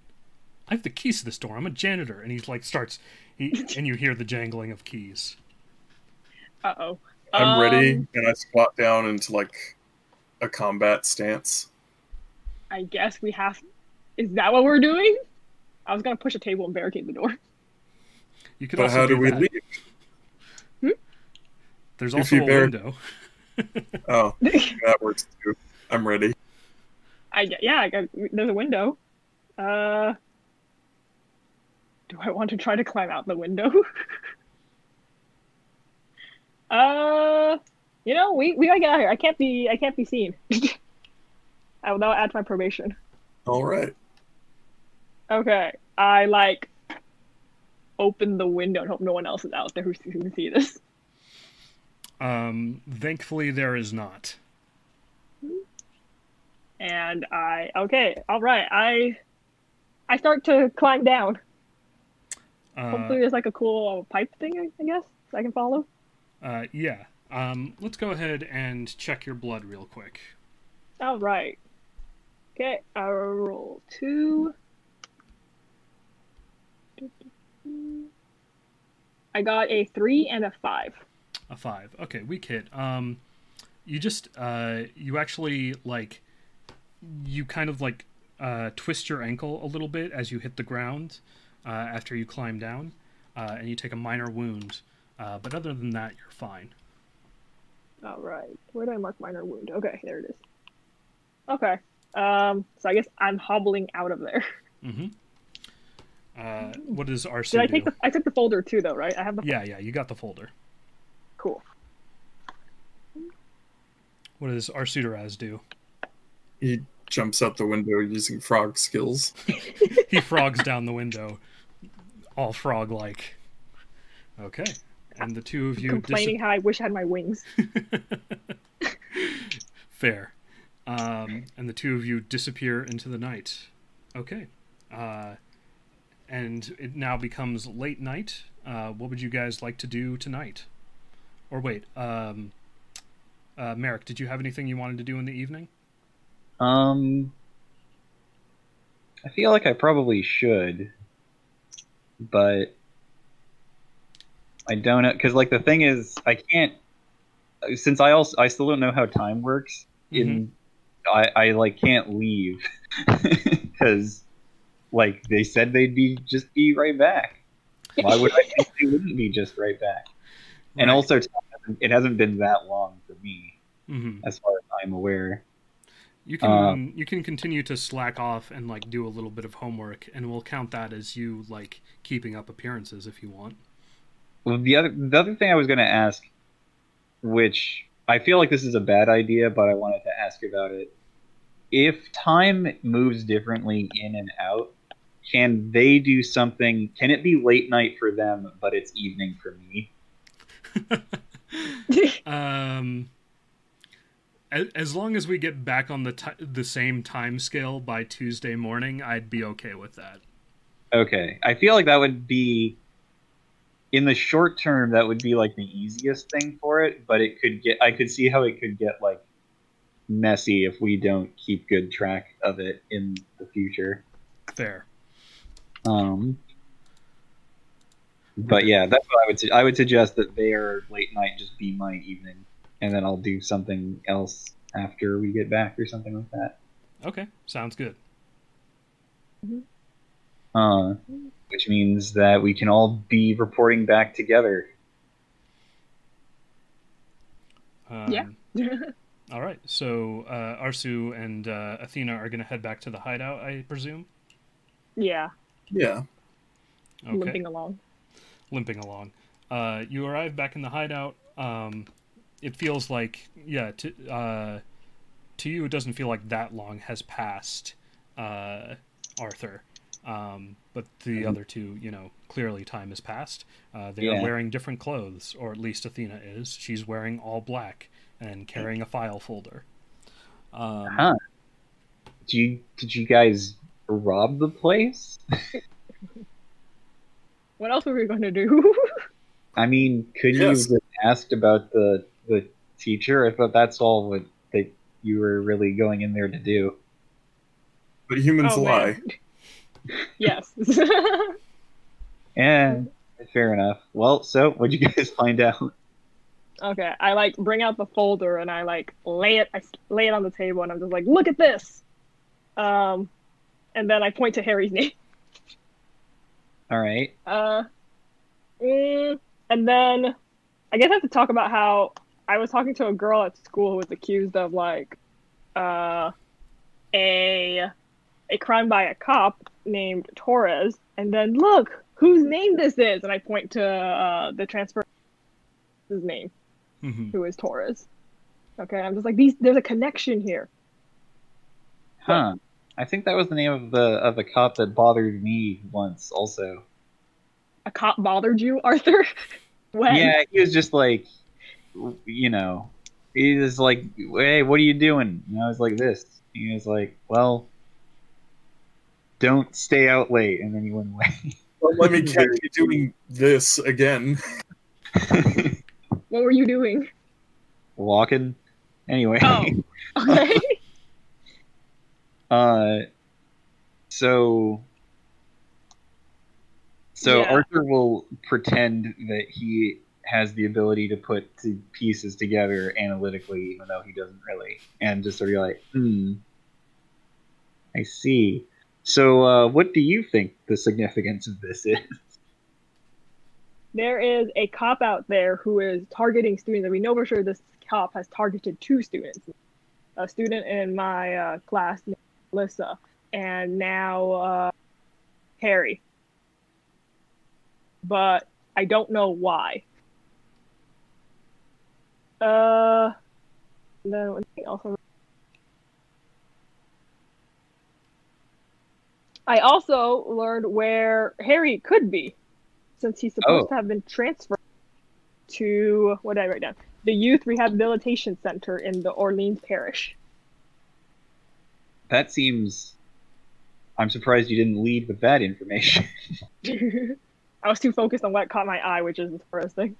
I have the keys to this door. I'm a janitor." And he's like starts, he, and you hear the jangling of keys. Uh oh. I'm ready, and I squat down into like a combat stance. I guess we have. Is that what we're doing? I was gonna push a table and barricade the door. You could But also how do we that. leave? There's If also a bar- window. Oh, that works too. I'm ready. I get- yeah, I got, there's a window. Uh, do I want to try to climb out the window? uh, you know, we we gotta get out of here. I can't be I can't be seen. I will now add to my probation. All right. Okay, I like open the window and hope no one else is out there who, who can see this. Um, thankfully, there is not. And I okay, all right, I I start to climb down. Uh, Hopefully, there's like a cool pipe thing, I, guess, I can follow. uh, yeah. Um, let's go ahead and check your blood real quick. All right. Okay, I roll two. I got a three and a five. A five. Okay, weak hit. Um, you just uh, you actually like you kind of like uh, twist your ankle a little bit as you hit the ground uh, after you climb down, uh, and you take a minor wound. Uh, but other than that, you're fine. All right. Where did I mark minor wound? Okay, there it is. Okay. Um. So I guess I'm hobbling out of there. Mm-hmm. Uh, what does RC Did I do? take the? I took the folder too, though, right? I have the. Yeah, yeah, you got the folder. Cool. What does Arsuteraz do? He jumps out the window using frog skills. He frogs down the window, all frog-like. Okay, and the two of you Complaining how I wish I had my wings. Fair. Um, and the two of you disappear into the night. Okay. Uh, and it now becomes late night. Uh, what would you guys like to do tonight? Or wait, um, uh, Marek, did you have anything you wanted to do in the evening? Um, I feel like I probably should, but I don't know because like the thing is I can't since I also I still don't know how time works. In I I like can't leave because like they said they'd be just be right back. Why would I think they wouldn't be just right back? And also, it hasn't been that long for me, Mhm. as far as I'm aware. You can Uh, you can continue to slack off and like do a little bit of homework, and we'll count that as you like keeping up appearances if you want. Well, the other the other thing I was going to ask, which I feel like this is a bad idea, but I wanted to ask about it. If time moves differently in and out, can they do something? Can it be late night for them, but it's evening for me? Um, as, long as we get back on the ti the same time scale by Tuesday morning, I'd be okay with that. Okay, I feel like that would be in the short term. That would be like the easiest thing for it, but it could get. I could see how it could get like messy if we don't keep good track of it in the future. Fair. Um, but yeah, that's what I would. Su- I would suggest that their late night just be my evening, and then I'll do something else after we get back or something like that. Okay, sounds good. Uh, which means that we can all be reporting back together. Um, Yeah. All right. So uh, Arsu and uh, Athena are going to head back to the hideout, I presume. yeah, Yeah. Okay. limping along. limping along. Uh, you arrive back in the hideout. Um, it feels like, yeah, to, uh, to you, it doesn't feel like that long has passed, uh, Arthur. Um, but the other two, you know, clearly time has passed. Uh, they Yeah. are wearing different clothes, or at least Athena is. She's wearing all black and carrying a file folder. Um, Huh? Did you did you guys rob the place? What else were we going to do? I mean, could Yes. you have asked about the the teacher? I thought that's all what that you were really going in there to do. But humans Oh, lie. yes. and fair enough. Well, so what'd you guys find out? okay, I like bring out the folder and I like lay it. I lay it on the table and I'm just like, look at this. Um, and then I point to Harry's name. All right. Uh, mm, and then I guess I have to talk about how I was talking to a girl at school who was accused of like uh, a a crime by a cop named Torres, and then look whose name this is, and I point to uh, the transfer his name, Mhm. who is Torres. Okay, I'm just like these. There's a connection here. Huh. I think that was the name of the of the cop that bothered me once. Also. A cop bothered you, Arthur? when? Yeah, he was just like, you know, he was like, "Hey, what are you doing?" And I was like, "This." He was like, "Well, don't stay out late," and then he went away. Don't let me catch you doing this again. What were you doing? Walking. Anyway. Oh. Okay. Uh, so, so Yeah. Arthur will pretend that he has the ability to put pieces together analytically, even though he doesn't really, and just sort of like, hmm, I see. So, uh, what do you think the significance of this is? there is a cop out there who is targeting students, and we know for sure this cop has targeted two students. A student in my uh, class, Melissa, and now uh, Harry. But I don't know why. Uh, else? I also learned where Harry could be, since he's supposed Oh. to have been transferred to what did I write down? The Youth Rehabilitation Center in the Orleans Parish. That seems. I'm surprised you didn't lead with that information. I was too focused on what caught my eye, which is the first thing.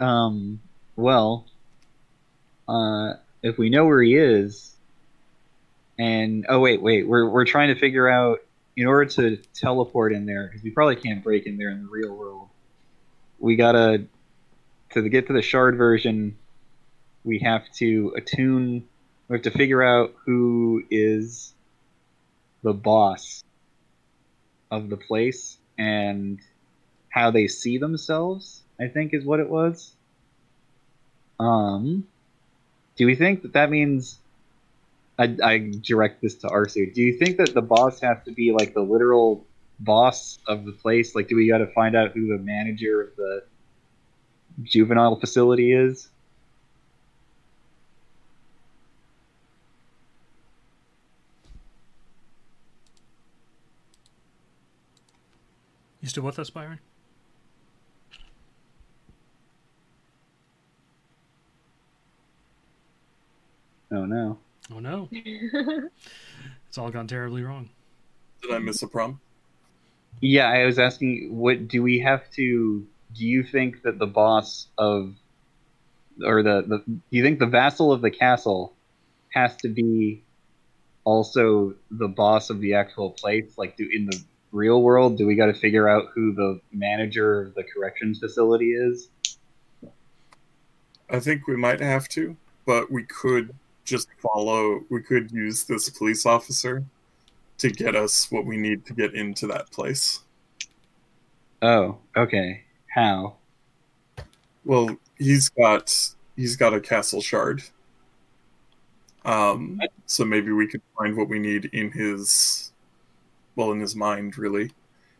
Um, well, uh, if we know where he is, and oh wait, wait, we're we're trying to figure out in order to teleport in there because we probably can't break in there in the real world. We gotta to get to the shard version. We have to attune. We have to figure out who is the boss of the place and how they see themselves. I think is what it was. Um, do we think that that means? I, I direct this to Arsu. Do you think that the boss has to be like the literal boss of the place? Like, do we got to find out who the manager of the juvenile facility is? You still with us, Byron? Oh no. Oh no, it's all gone terribly wrong. Did I miss a prom? Yeah, I was asking, what do we have to? Do you think that the boss of, or the, the do you think the vassal of the castle has to be also the boss of the actual place? Like, do in the real world, do we got to figure out who the manager of the corrections facility is? I think we might have to, but we could just follow. We could use this police officer to get us what we need to get into that place. Oh, okay. How? Well, he's got he's got a castle shard. Um, so maybe we could find what we need in his, well, in his mind, really,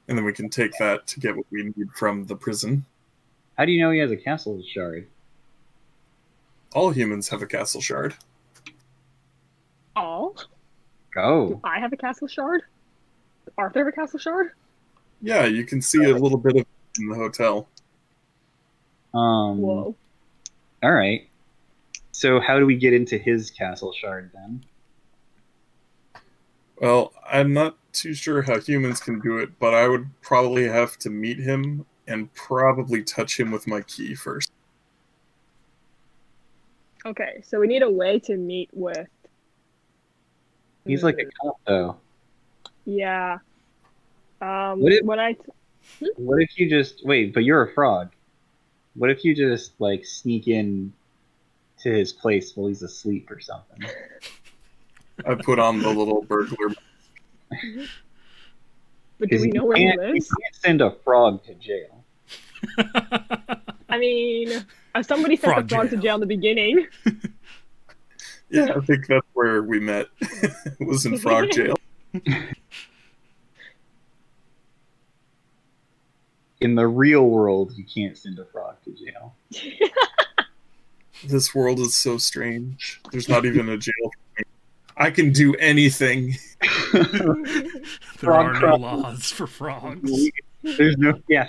and then we can take that to get what we need from the prison. How do you know he has a castle shard? All humans have a castle shard. Oh, Oh, I have a castle shard. Arthur have a castle shard. Yeah, you can see a little bit of it in the hotel. um, Whoa. all right. So how do we get into his castle shard then? Well, I'm not too sure how humans can do it, but I would probably have to meet him and probably touch him with my key first. Okay, so we need a way to meet with. He's like a cop, though. Yeah. Um, What if- when I What if you just wait? But you're a frog. What if you just like sneak in to his place while he's asleep or something? I put on the little burglar. But do we know where he can't- you can't send a frog to jail. I mean, if somebody sent Frog the frog to jail. jail in the beginning, Yeah, I think that's where we met. it was in Frog Jail. In the real world, you can't send a frog to jail. This world is so strange. There's not even a jail. for me. I can do anything. there Frog are no crop. laws for frogs. There's no yeah.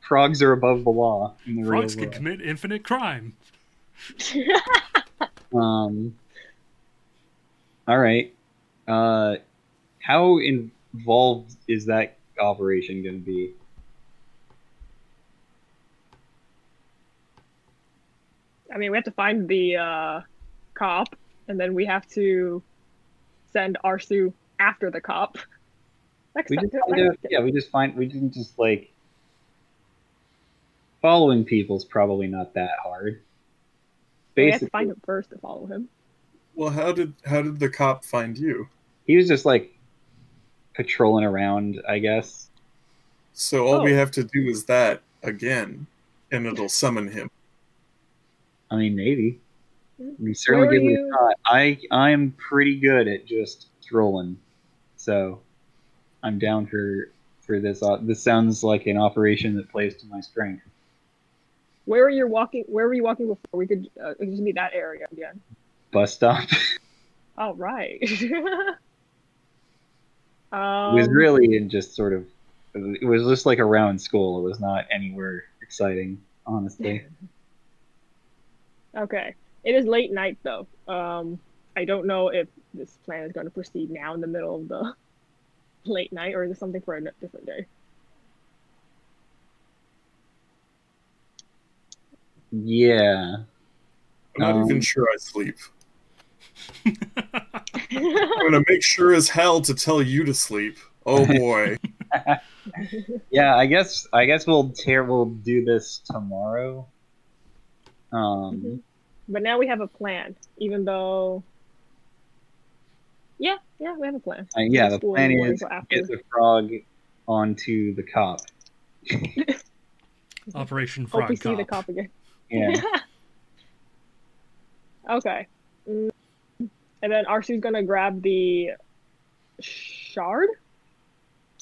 Frogs are above the law in the Frogs real can world. commit infinite crime. Um. All right. Uh, how involved is that operation going to be? I mean, we have to find the uh, cop, and then we have to send Arsu after the cop. Next We time, just yeah, we just find we didn't just like following people's probably not that hard. we have to find him first to follow him. Well, how did how did the cop find you? he was just like patrolling around, I guess. So all we Oh. have to do is that again, and it'll summon him. I mean, maybe. We certainly give were it a you- shot. I I'm pretty good at just trolling, so I'm down for for this. Uh, this sounds like an operation that plays to my strength. Where were you walking? Where were you walking before? We could uh, could just be that area again. Bus stop. All right. it um, was really in just sort of. It was just like around school. It was not anywhere exciting, honestly. Okay. It is late night though. Um, I don't know if this plan is going to proceed now in the middle of the late night, or is it something for a different day? Yeah. I'm not Um, even sure I sleep. I'm gonna make sure as hell to tell you to sleep. Oh boy. Yeah, I guess I guess we'll tear we'll do this tomorrow. Um Mhm. But now we have a plan, even though. Yeah, yeah, we have a plan. uh, yeah, the School plan in the morning is till to get the frog onto the cop. Operation Hope Frog we see the Cop. cop again. Yeah. okay. And then Arsu's gonna grab the shard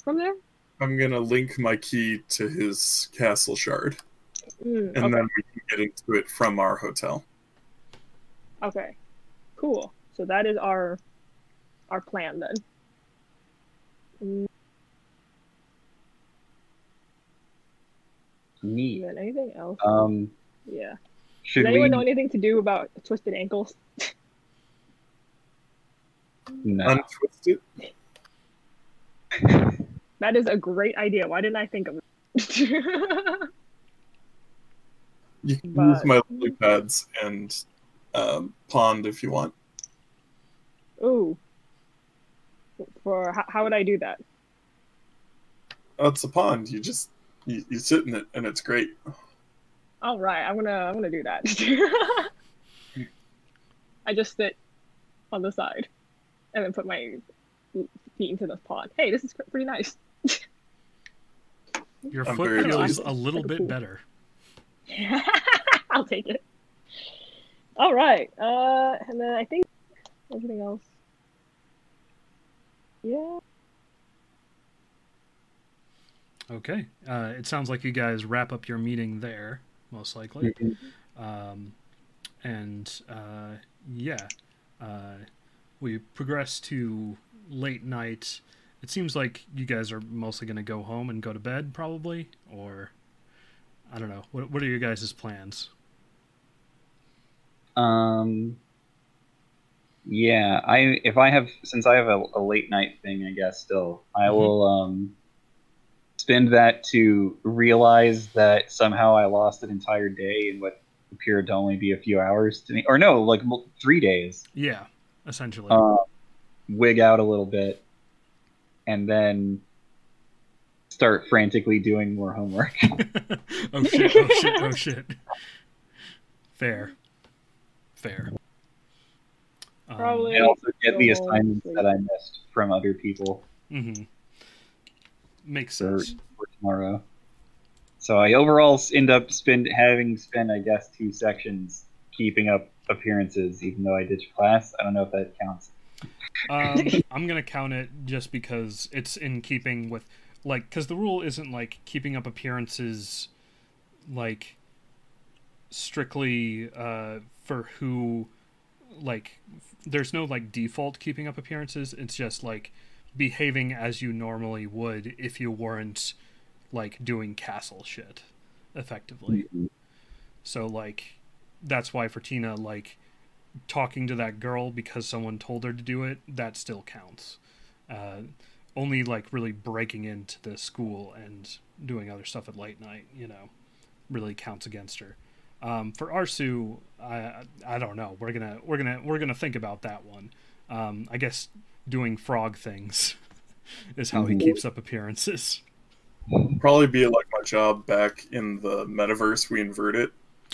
from there. I'm gonna link my key to his castle shard, Mm, and okay. then we can get into it from our hotel. Okay. Cool. So that is our our plan then. Mm, Neat. Then anything else? Um yeah. should Does we anyone know anything to do about twisted ankles? no. Untwist it. That is a great idea. Why didn't I think of it? You can But- use my lily pads and um, pond if you want. Ooh. For how, how would I do that? Oh, it's a pond. You just you, you sit in it, and it's great. All right, I'm gonna I'm gonna do that. I just sit on the side, and then put my feet into the pond. Hey, this is pretty nice. Your I'm foot very feels pleased. a little Like bit pool. better. I'll take it. All right, uh, and then I think everything else. Yeah. Okay. Uh, it sounds like you guys wrap up your meeting there, most likely. Mhm. Um, and uh, yeah, uh, we progress to late night. It seems like you guys are mostly going to go home and go to bed, probably, or I don't know. What What are your guys' plans? Um yeah, I if I have since I have a, a late night thing, I guess still I Mhm. will um spend that to realize that somehow I lost an entire day in what appeared to only be a few hours to me, or no, like three days. Yeah, essentially. Uh, wig out a little bit, and then start frantically doing more homework. oh shit! Oh shit! Oh shit! Fair. Fair. Um, Probably. and also get the assignments sleep. that I missed from other people. Mm-hmm. Makes for, sense. for tomorrow. So I overall end up spend having spent I guess two sections keeping up appearances, even though I ditched class. I don't know if that counts. Um, I'm gonna count it just because it's in keeping with like because the rule isn't like keeping up appearances like strictly uh, for who like there's no like default keeping up appearances it's just like behaving as you normally would if you weren't like doing castle shit effectively so like that's why for Tina like talking to that girl because someone told her to do it that still counts uh, only like really breaking into the school and doing other stuff at late night you know really counts against her um, for Arsu I I don't know we're gonna we're gonna we're gonna think about that one um, I guess doing frog things is how he Mhm. keeps up appearances Probably be like my job back in the metaverse. We invert it.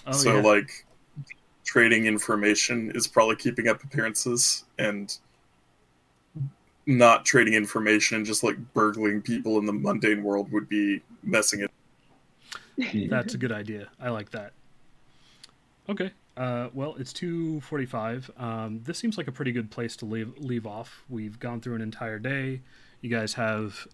oh so yeah like trading information is probably keeping up appearances and not trading information just like burgling people in the mundane world would be messing it That's a good idea. I like that. Okay. Uh, well, it's two forty-five. Um, this seems like a pretty good place to leave leave off. We've gone through an entire day. You guys have